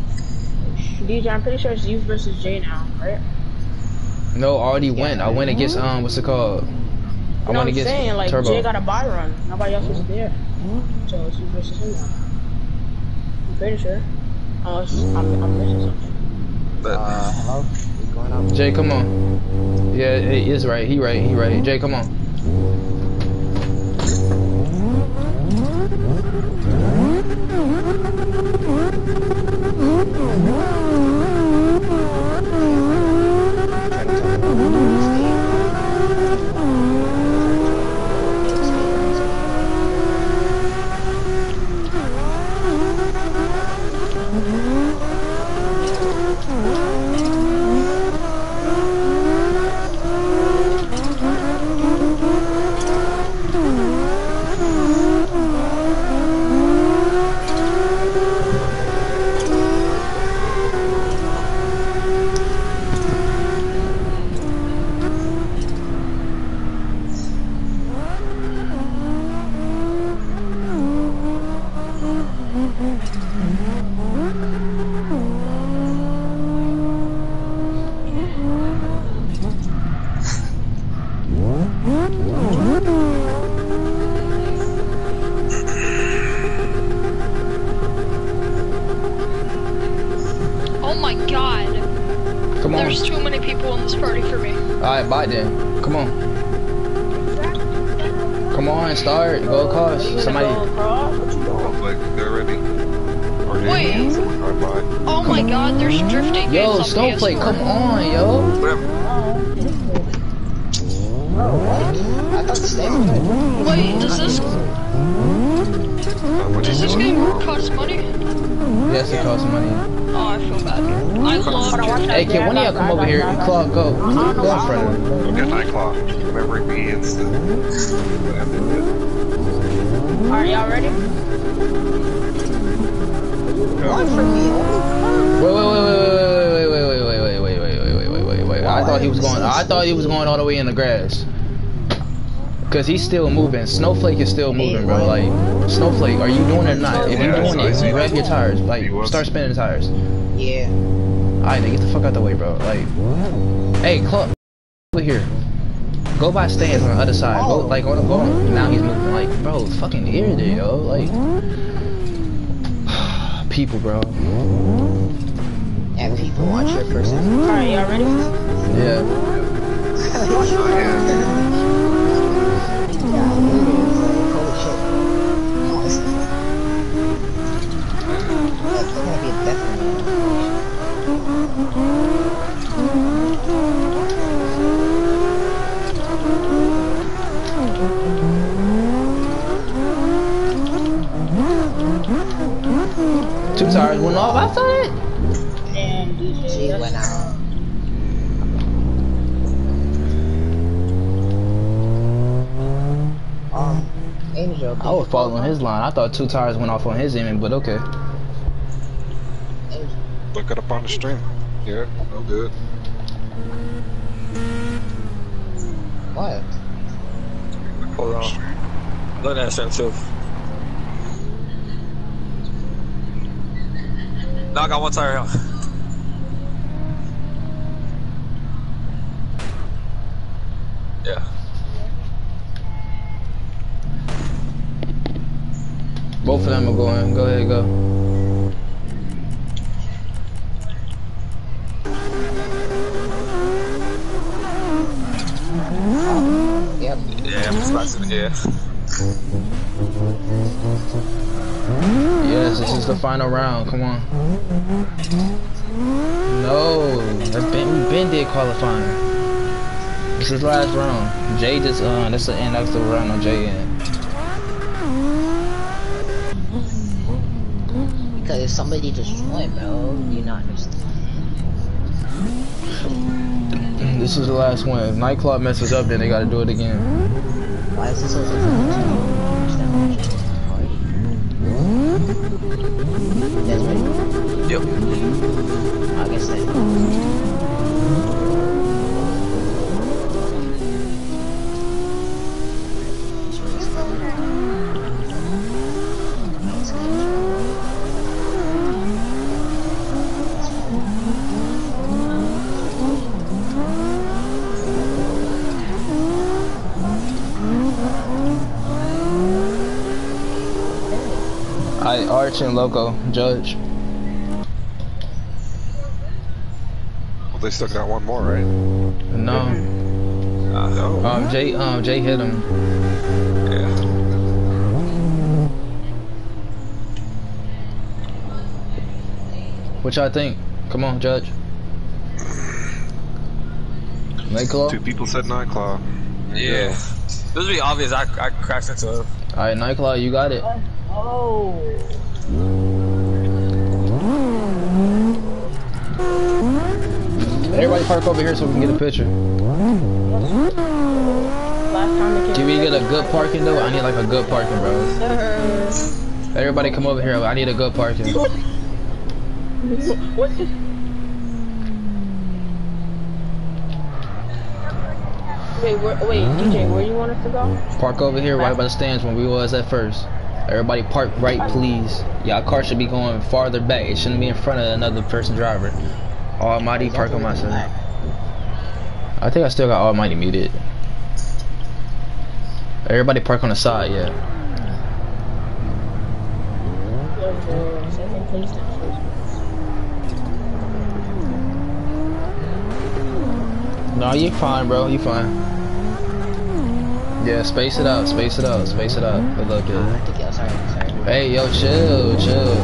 DJ, I'm pretty sure it's you versus Jay now, right? No, I already went. I went against um what's it called? I You know went what I'm against saying? Like, Turbo. Jay got a buy run. Nobody else was there. So it's you versus him now. I'm pretty sure. Unless I'm, I'm missing something. Uh, hello? What's going on? Jay, come on. Yeah, he is right. He right. He right. Jay, come on. Oh grass. Cause he's still moving. Snowflake is still moving, bro. Like, Snowflake, are you doing it or not? If you're doing it, you rev your tires. Like, start spinning the tires. Yeah. Alright, then get the fuck out the way, bro. Like, hey, Club, over here. Go by stands on the other side. Go, oh. like, on the go. Now he's moving. Like, bro, it's fucking irritating, yo. Like, people, bro. And people want your person. Alright, y'all ready? Yeah. Two tires went off. I was following his line. I thought two tires went off on his end, but okay. Look it up on the stream. Yeah, no good. What? Hold on. Look at that sensitive. No, I got one tire out. Yeah. Both of them are going. Go ahead, go. Yep. Yeah, I'm just here. Yes, this is the final round. Come on. No, that's been, we been did qualifying. This is last round. Jay just uh, that's the end. That's the round on Jay end. If somebody just joined, bro, you not understand. This is the last one. If Nightclaw messes up, then they gotta do it again. Why is this so Yep. Okay. can stay. I Arch and Loco, Judge. Well, they still got one more, right? No. Uh, no. Um, Jay, um, Jay hit him. Yeah. What y'all think? Come on, Judge. Nightclaw? Two people said Nightclaw. Yeah. This would be obvious. I, I crashed into him. Alright, Nightclaw, you got it. Oh. Everybody park over here so we can get a picture. Last time it Can we get a good parking though? I need like a good parking, bro. Everybody come over here. I need a good parking. This? Wait, where, wait, DJ, where you want us to go? Park over here right by the stands when we was at first. Everybody park right, please. Y'all car should be going farther back. It shouldn't be in front of another person driver. Almighty, park on my side. I think I still got Almighty muted. Everybody park on the side, yeah. No, you fine, bro. You fine. Yeah, space it out, space it out, space it out. Good luck, I good. think, yeah, sorry, sorry. Hey, yo, chill, chill.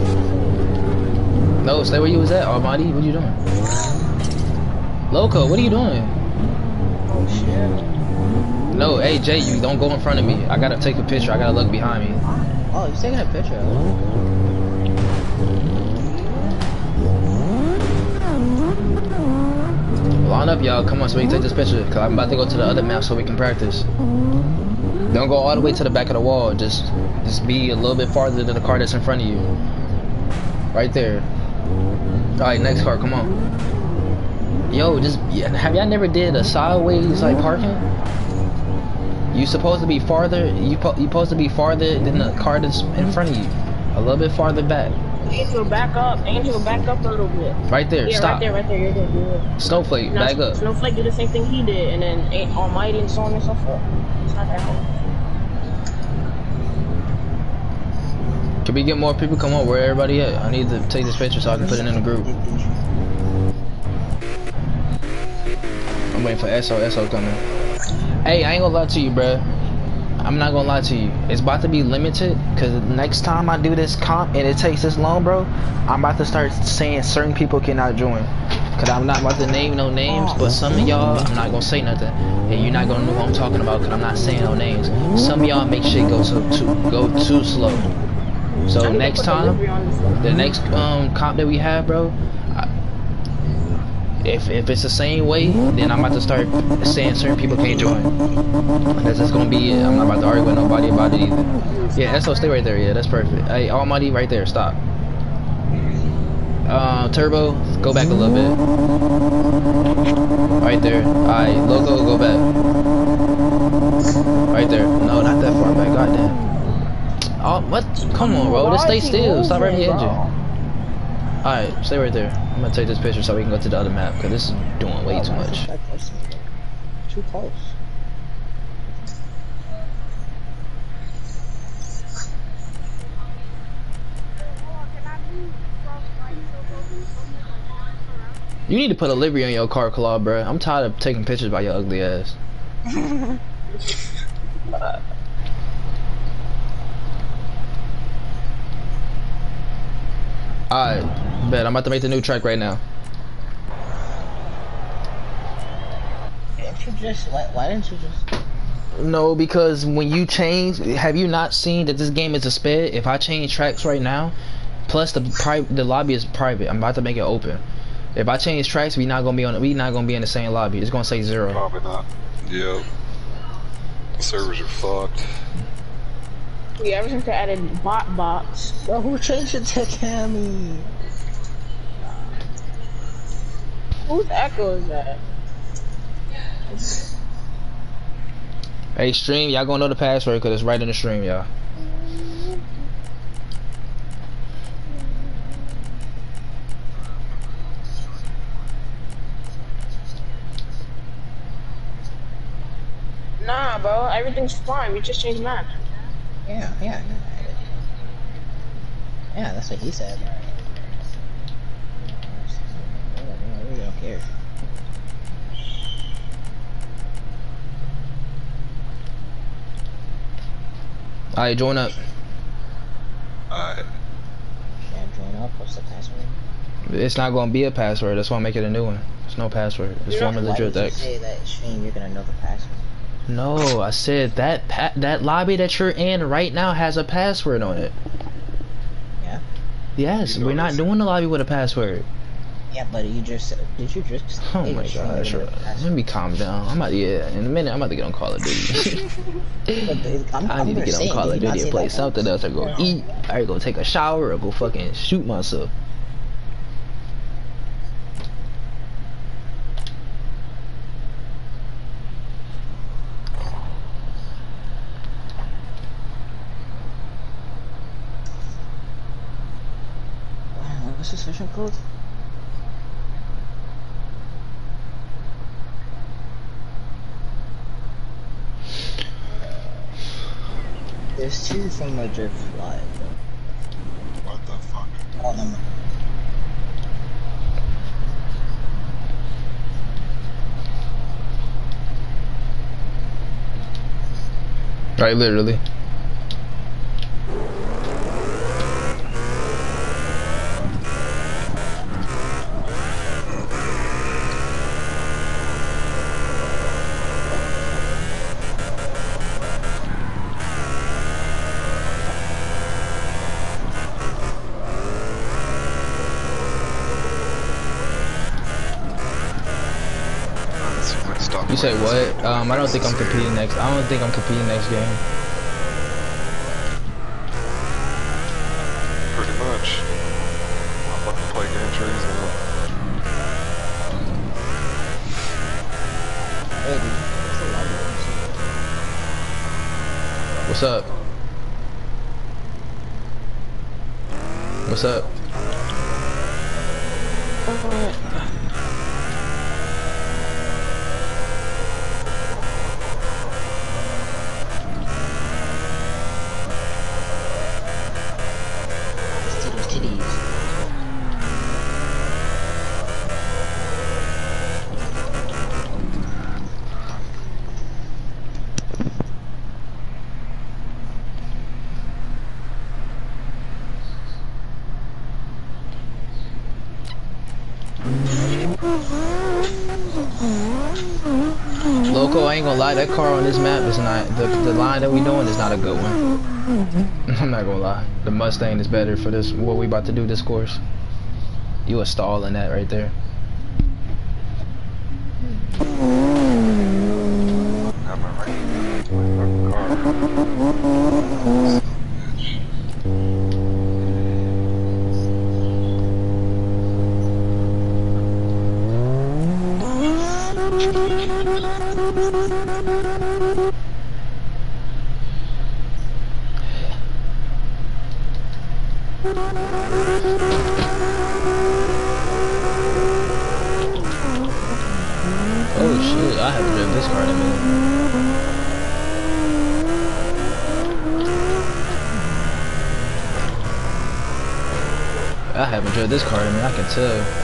No, stay where you was at, Almighty. What are you doing? Loco, what are you doing? Oh shit. No, hey, Jay, you don't go in front of me. I gotta take a picture. I gotta look behind me. Oh, he's taking a picture. Line up, y'all. Come on, so we can take this picture. Cause I'm about to go to the other map so we can practice. Don't go all the way to the back of the wall. Just, just be a little bit farther than the car that's in front of you. Right there. All right, next car. Come on. Yo, just yeah, have y'all never did a sideways like parking? You supposed to be farther. You po you supposed to be farther than the car that's in front of you. A little bit farther back. Angel, back up. Angel, back up a little bit. Right there. Yeah, Stop. right there, right there. You're gonna do it. Snowflake, Now, back up. Snowflake did the same thing he did, and then Ain't Almighty and so on and so forth. It's not that hard. Can we get more people? Come on, where everybody at? I need to take this picture so I can put it in the group. I'm waiting for SO. SO coming. Hey, I ain't gonna lie to you, bruh. I'm not gonna lie to you. It's about to be limited because next time I do this comp and it takes this long, bro, I'm about to start saying certain people cannot join. Cause I'm not about to name no names, but some of y'all, I'm not gonna say nothing, and you're not gonna know who I'm talking about. Cause I'm not saying no names. Some of y'all make shit go too go too slow. So next time, the next um comp that we have, bro. If if it's the same way, then I'm about to start saying certain people can't join. That's just gonna be it. I'm not about to argue with nobody about it either. Yeah, SO, stay right there. Yeah, that's perfect. Hey, Almighty, right there. Stop. Uh, Turbo, go back a little bit. Right there. Alright, Loco, go back. Right there. No, not that far back. Goddamn. Oh, what? Come on, bro. Just stay still. Stop right here, Alright, stay right there. I'm gonna take this picture so we can go to the other map because this is doing way too much. Too close. You need to put a livery on your car, Claw, bro. I'm tired of taking pictures by your ugly ass. Alright, bet. I'm about to make the new track right now. Didn't you just, why, why didn't you just? No, because when you change, have you not seen that this game is a sped? If I change tracks right now, plus the pri the lobby is private. I'm about to make it open. If I change tracks, we not gonna be on. We not gonna be in the same lobby. It's gonna say zero. Probably not. Yep. Servers are fucked. Yeah, ever since they added bot bots. Bro, who changed it to Cammy? Whose echo is that? Hey, stream, y'all gonna know the password because it's right in the stream, y'all. Nah, bro. Everything's fine. We just changed map. Yeah, yeah. Yeah, that's what he said. I really don't care. Alright, join up. Alright. Yeah, join up. What's the password? It's not gonna be a password. That's why I make it a new one. It's no password. It's one of legit would you say that stream you're gonna know the password? No, I said that pa that lobby that you're in right now has a password on it. Yeah? Yes, You know we're not doing the lobby with a password. Yeah, but you just did you just? Oh say my the stream you're gosh, gonna know let me calm down. I'm about yeah, in a minute I'm about to get on Call of Duty. But the- I'm, I I'm need to get on. Call of Duty and play something else or go eat. I go take a shower or go fucking shoot myself. Wow, What's the session code? There's two from Legit Fly. What the fuck? Oh, no. Right, literally. Let's stop You say what? Um, I don't think I'm competing next. I don't think I'm competing next game. Pretty much. I'm about to play Gran Turismo. Hey, dude. What's the lobby? What's up? What's up? Car on this map is not the the line that we doing is not a good one. I'm not gonna lie. The Mustang is better for this what we about to do this course. You a stall in that right there. I'm alright. My fucking car. Oh shit, I haven't driven this car in a minute. I haven't driven this card, I mean, I can tell.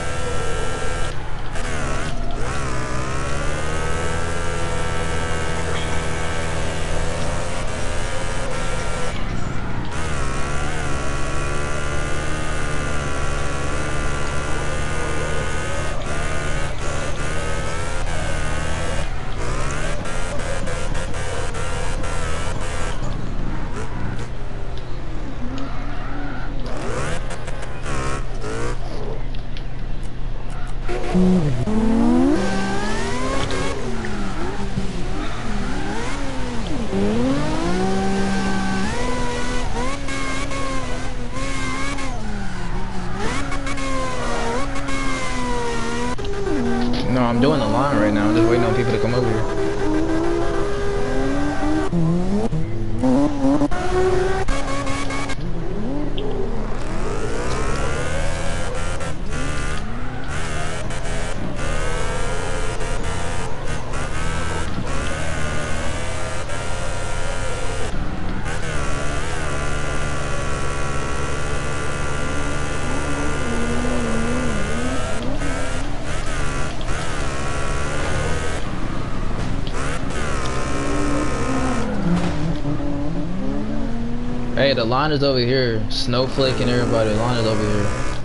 Hey, the line is over here. Snowflake and everybody, the line is over here.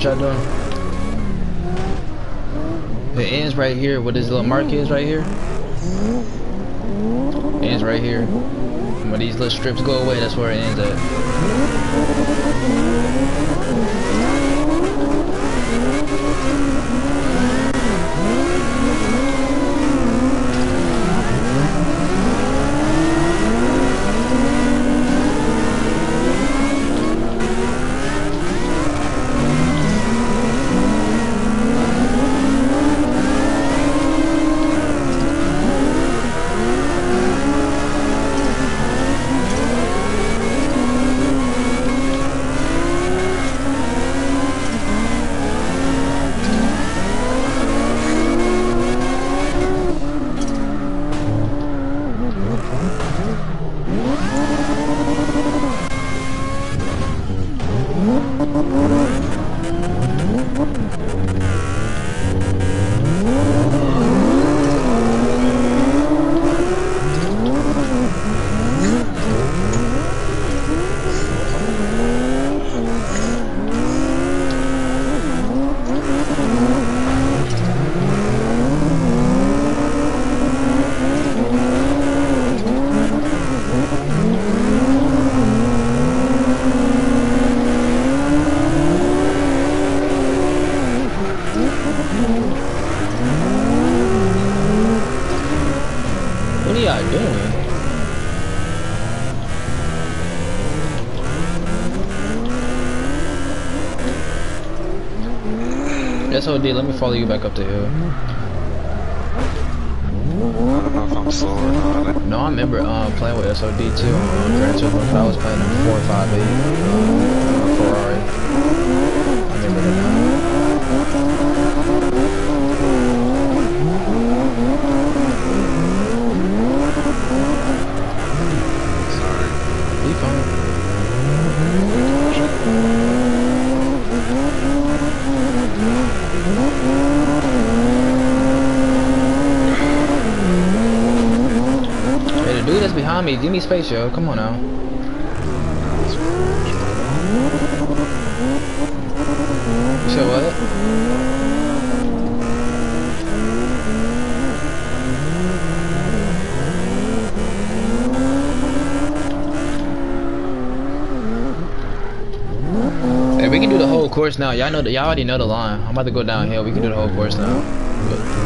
What y'all doing? It ends right here. What this little mark is right here? Ends right here. When these little strips go away, that's where it ends at. Follow you back up the yo. Come on now. You said what? Hey, we can do the whole course now. Y'all know. Y'all already know the line. I'm about to go downhill. We can do the whole course now. Good.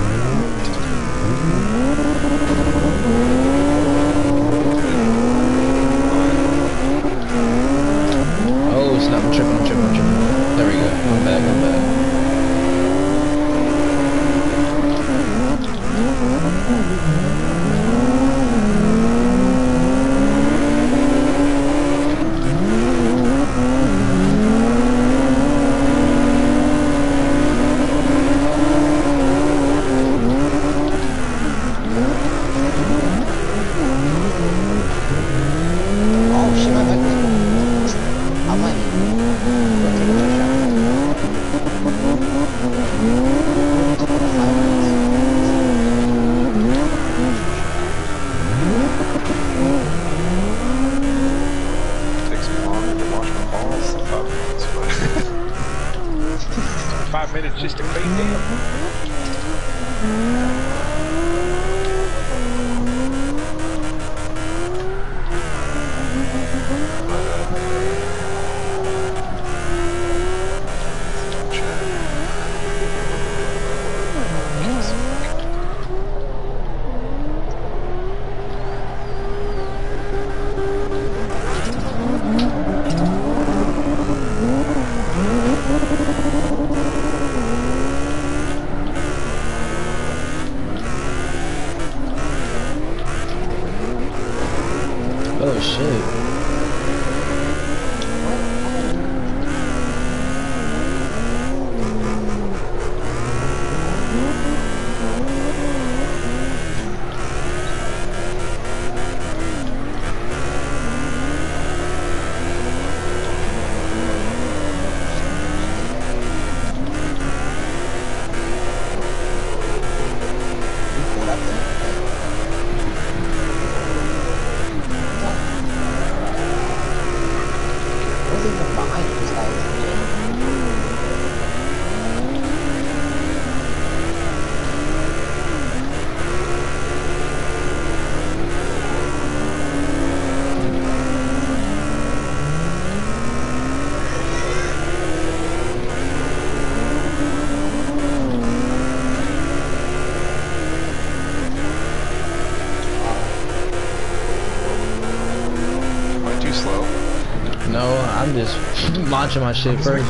launching my shit first.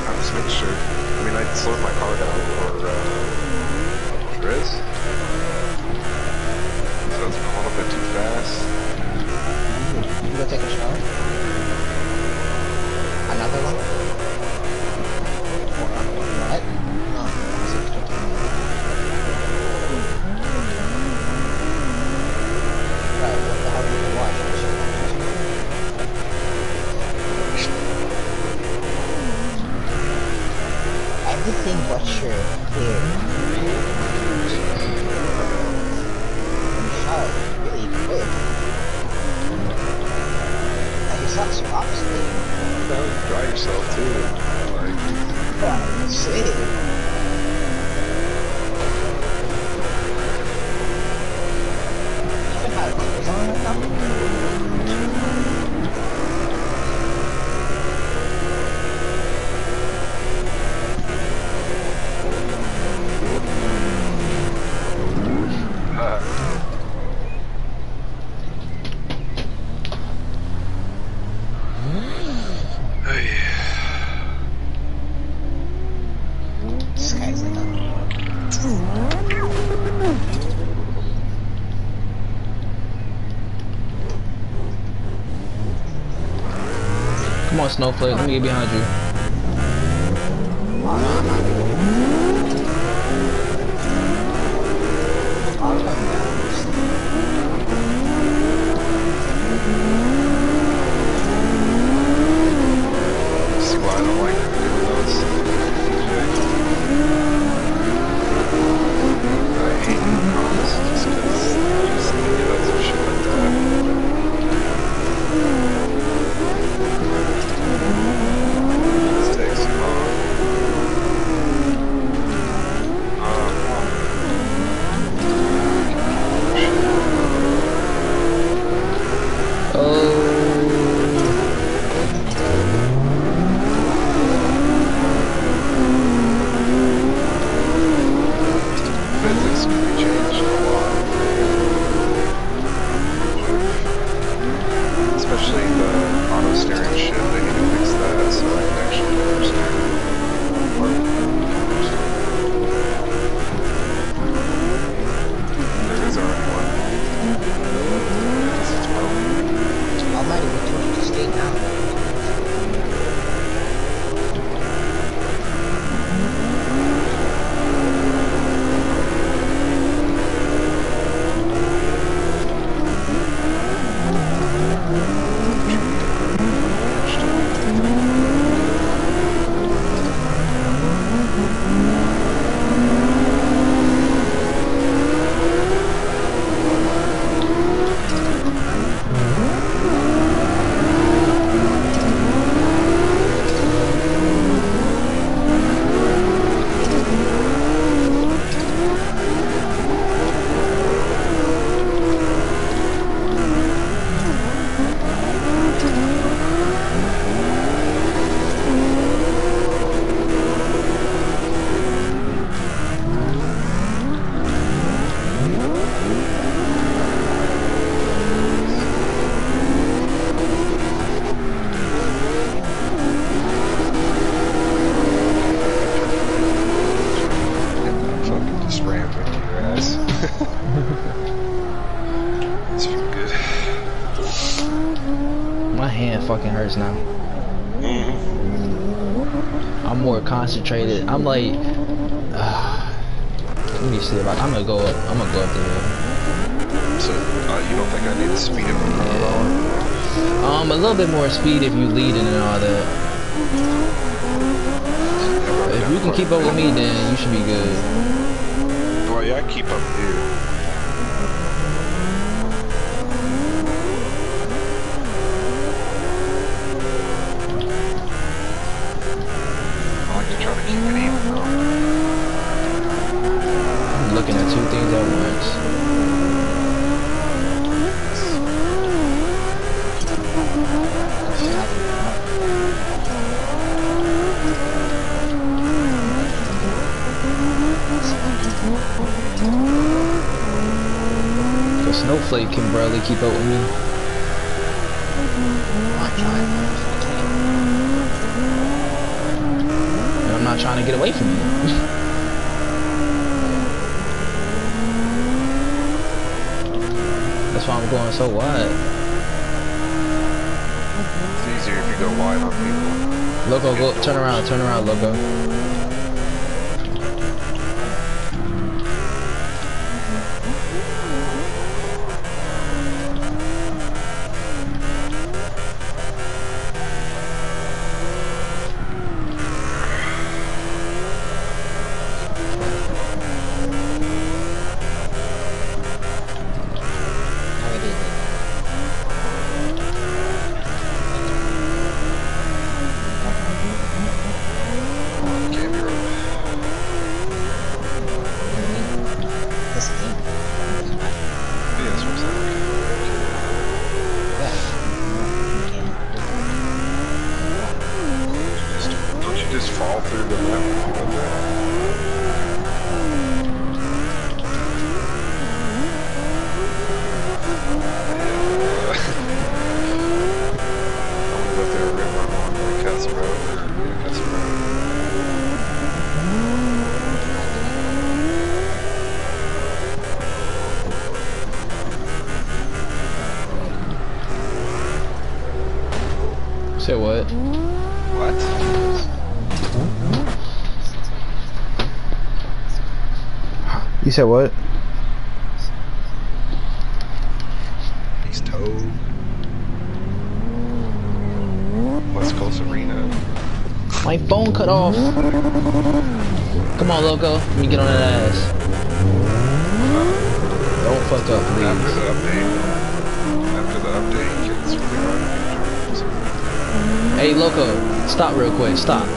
I. I mean, I my car. snowflake. Let me get behind you. I'm like, let me see if I, I'm gonna go up. I'm gonna go up there. So, uh, you don't think I need to speed up a Um, a little bit more speed if you leading and all that. If you can keep up with me, then you should be good. Boy, yeah, I keep up here. I like to try to keep it even though. I'm looking at two things at once. The snowflake can barely keep up with me. And I'm not trying to get away from you. That's why I'm going so wide. It's easier if you go wide on people. Loco, go turn around, turn around, Loco. Said what? He's towed. West Coast Arena. My phone cut off. Come on, Loco. Let me get on that ass. Don't fuck up, After please. the update. After the update, it's really hard Hey, Loco. Stop real quick. Stop.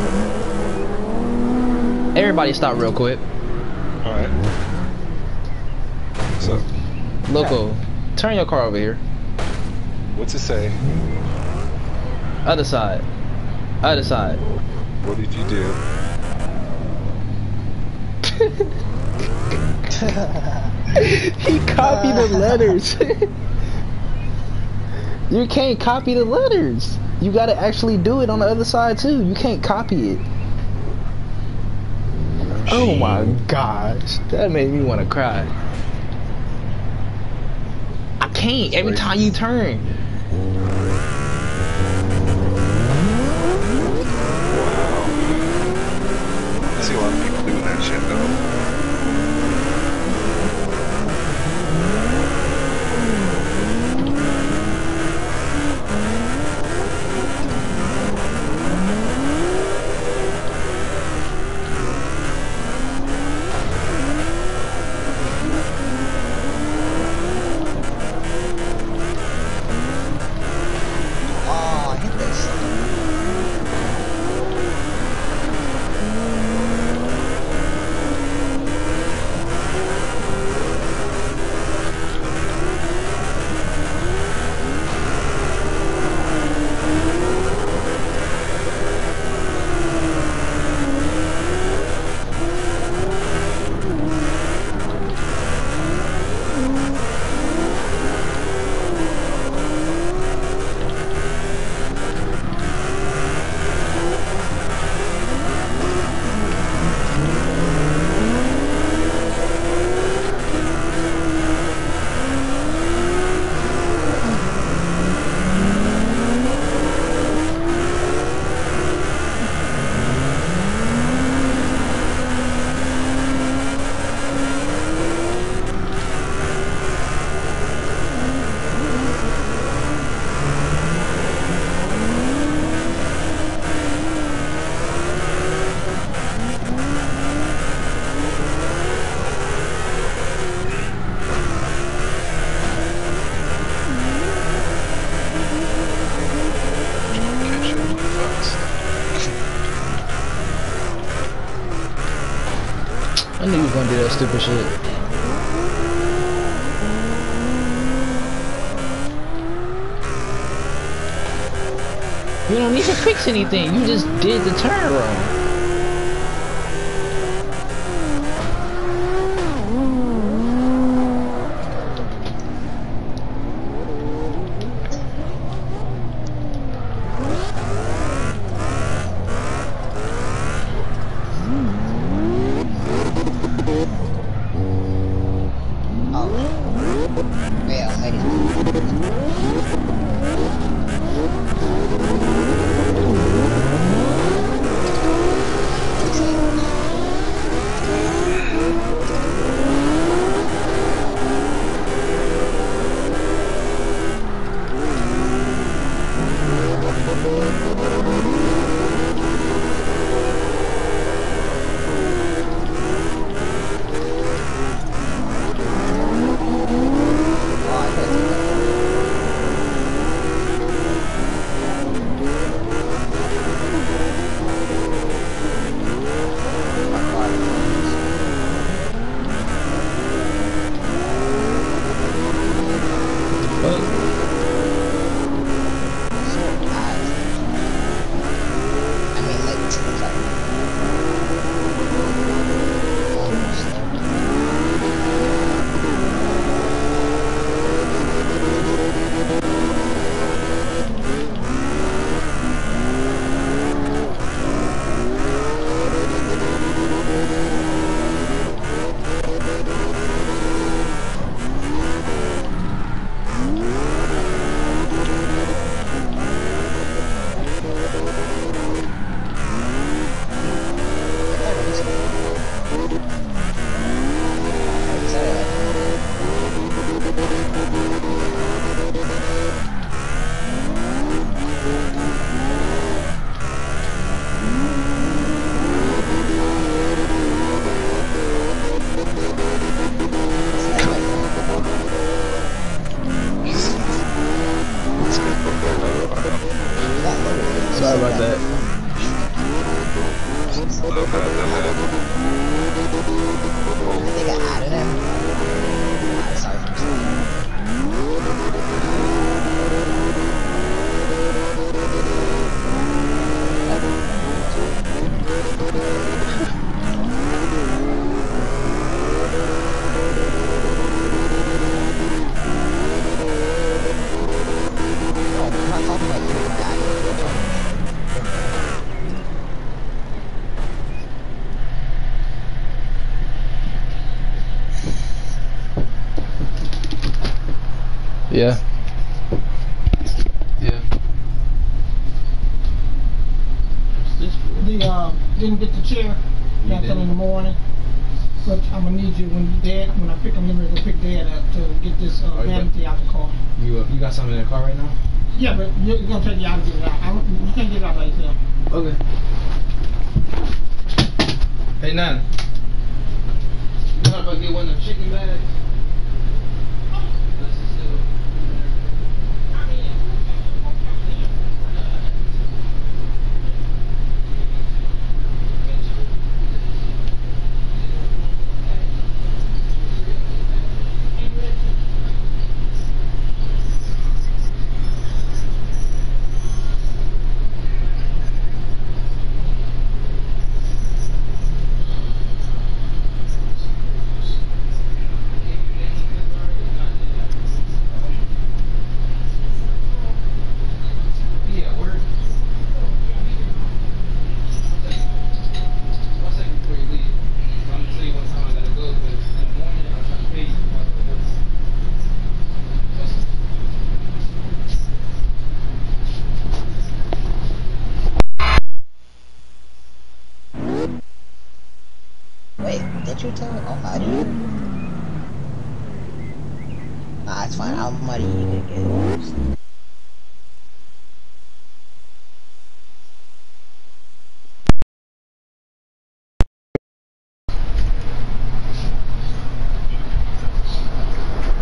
Everybody stop real quick. Alright. What's up? Loco, turn your car over here. What's it say? Other side. Other side. What did you do? he copied the letters. you can't copy the letters. You gotta actually do it on the other side too. You can't copy it. Oh my gosh. That made me wanna cry. Can't every time you turn. shit. You don't need to fix anything. You just did the turn wrong.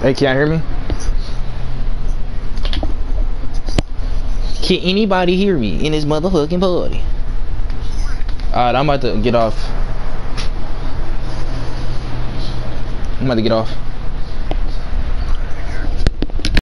Hey, can you hear me? Can anybody hear me in this motherfucking party? Alright, I'm about to get off. I'm about to get off.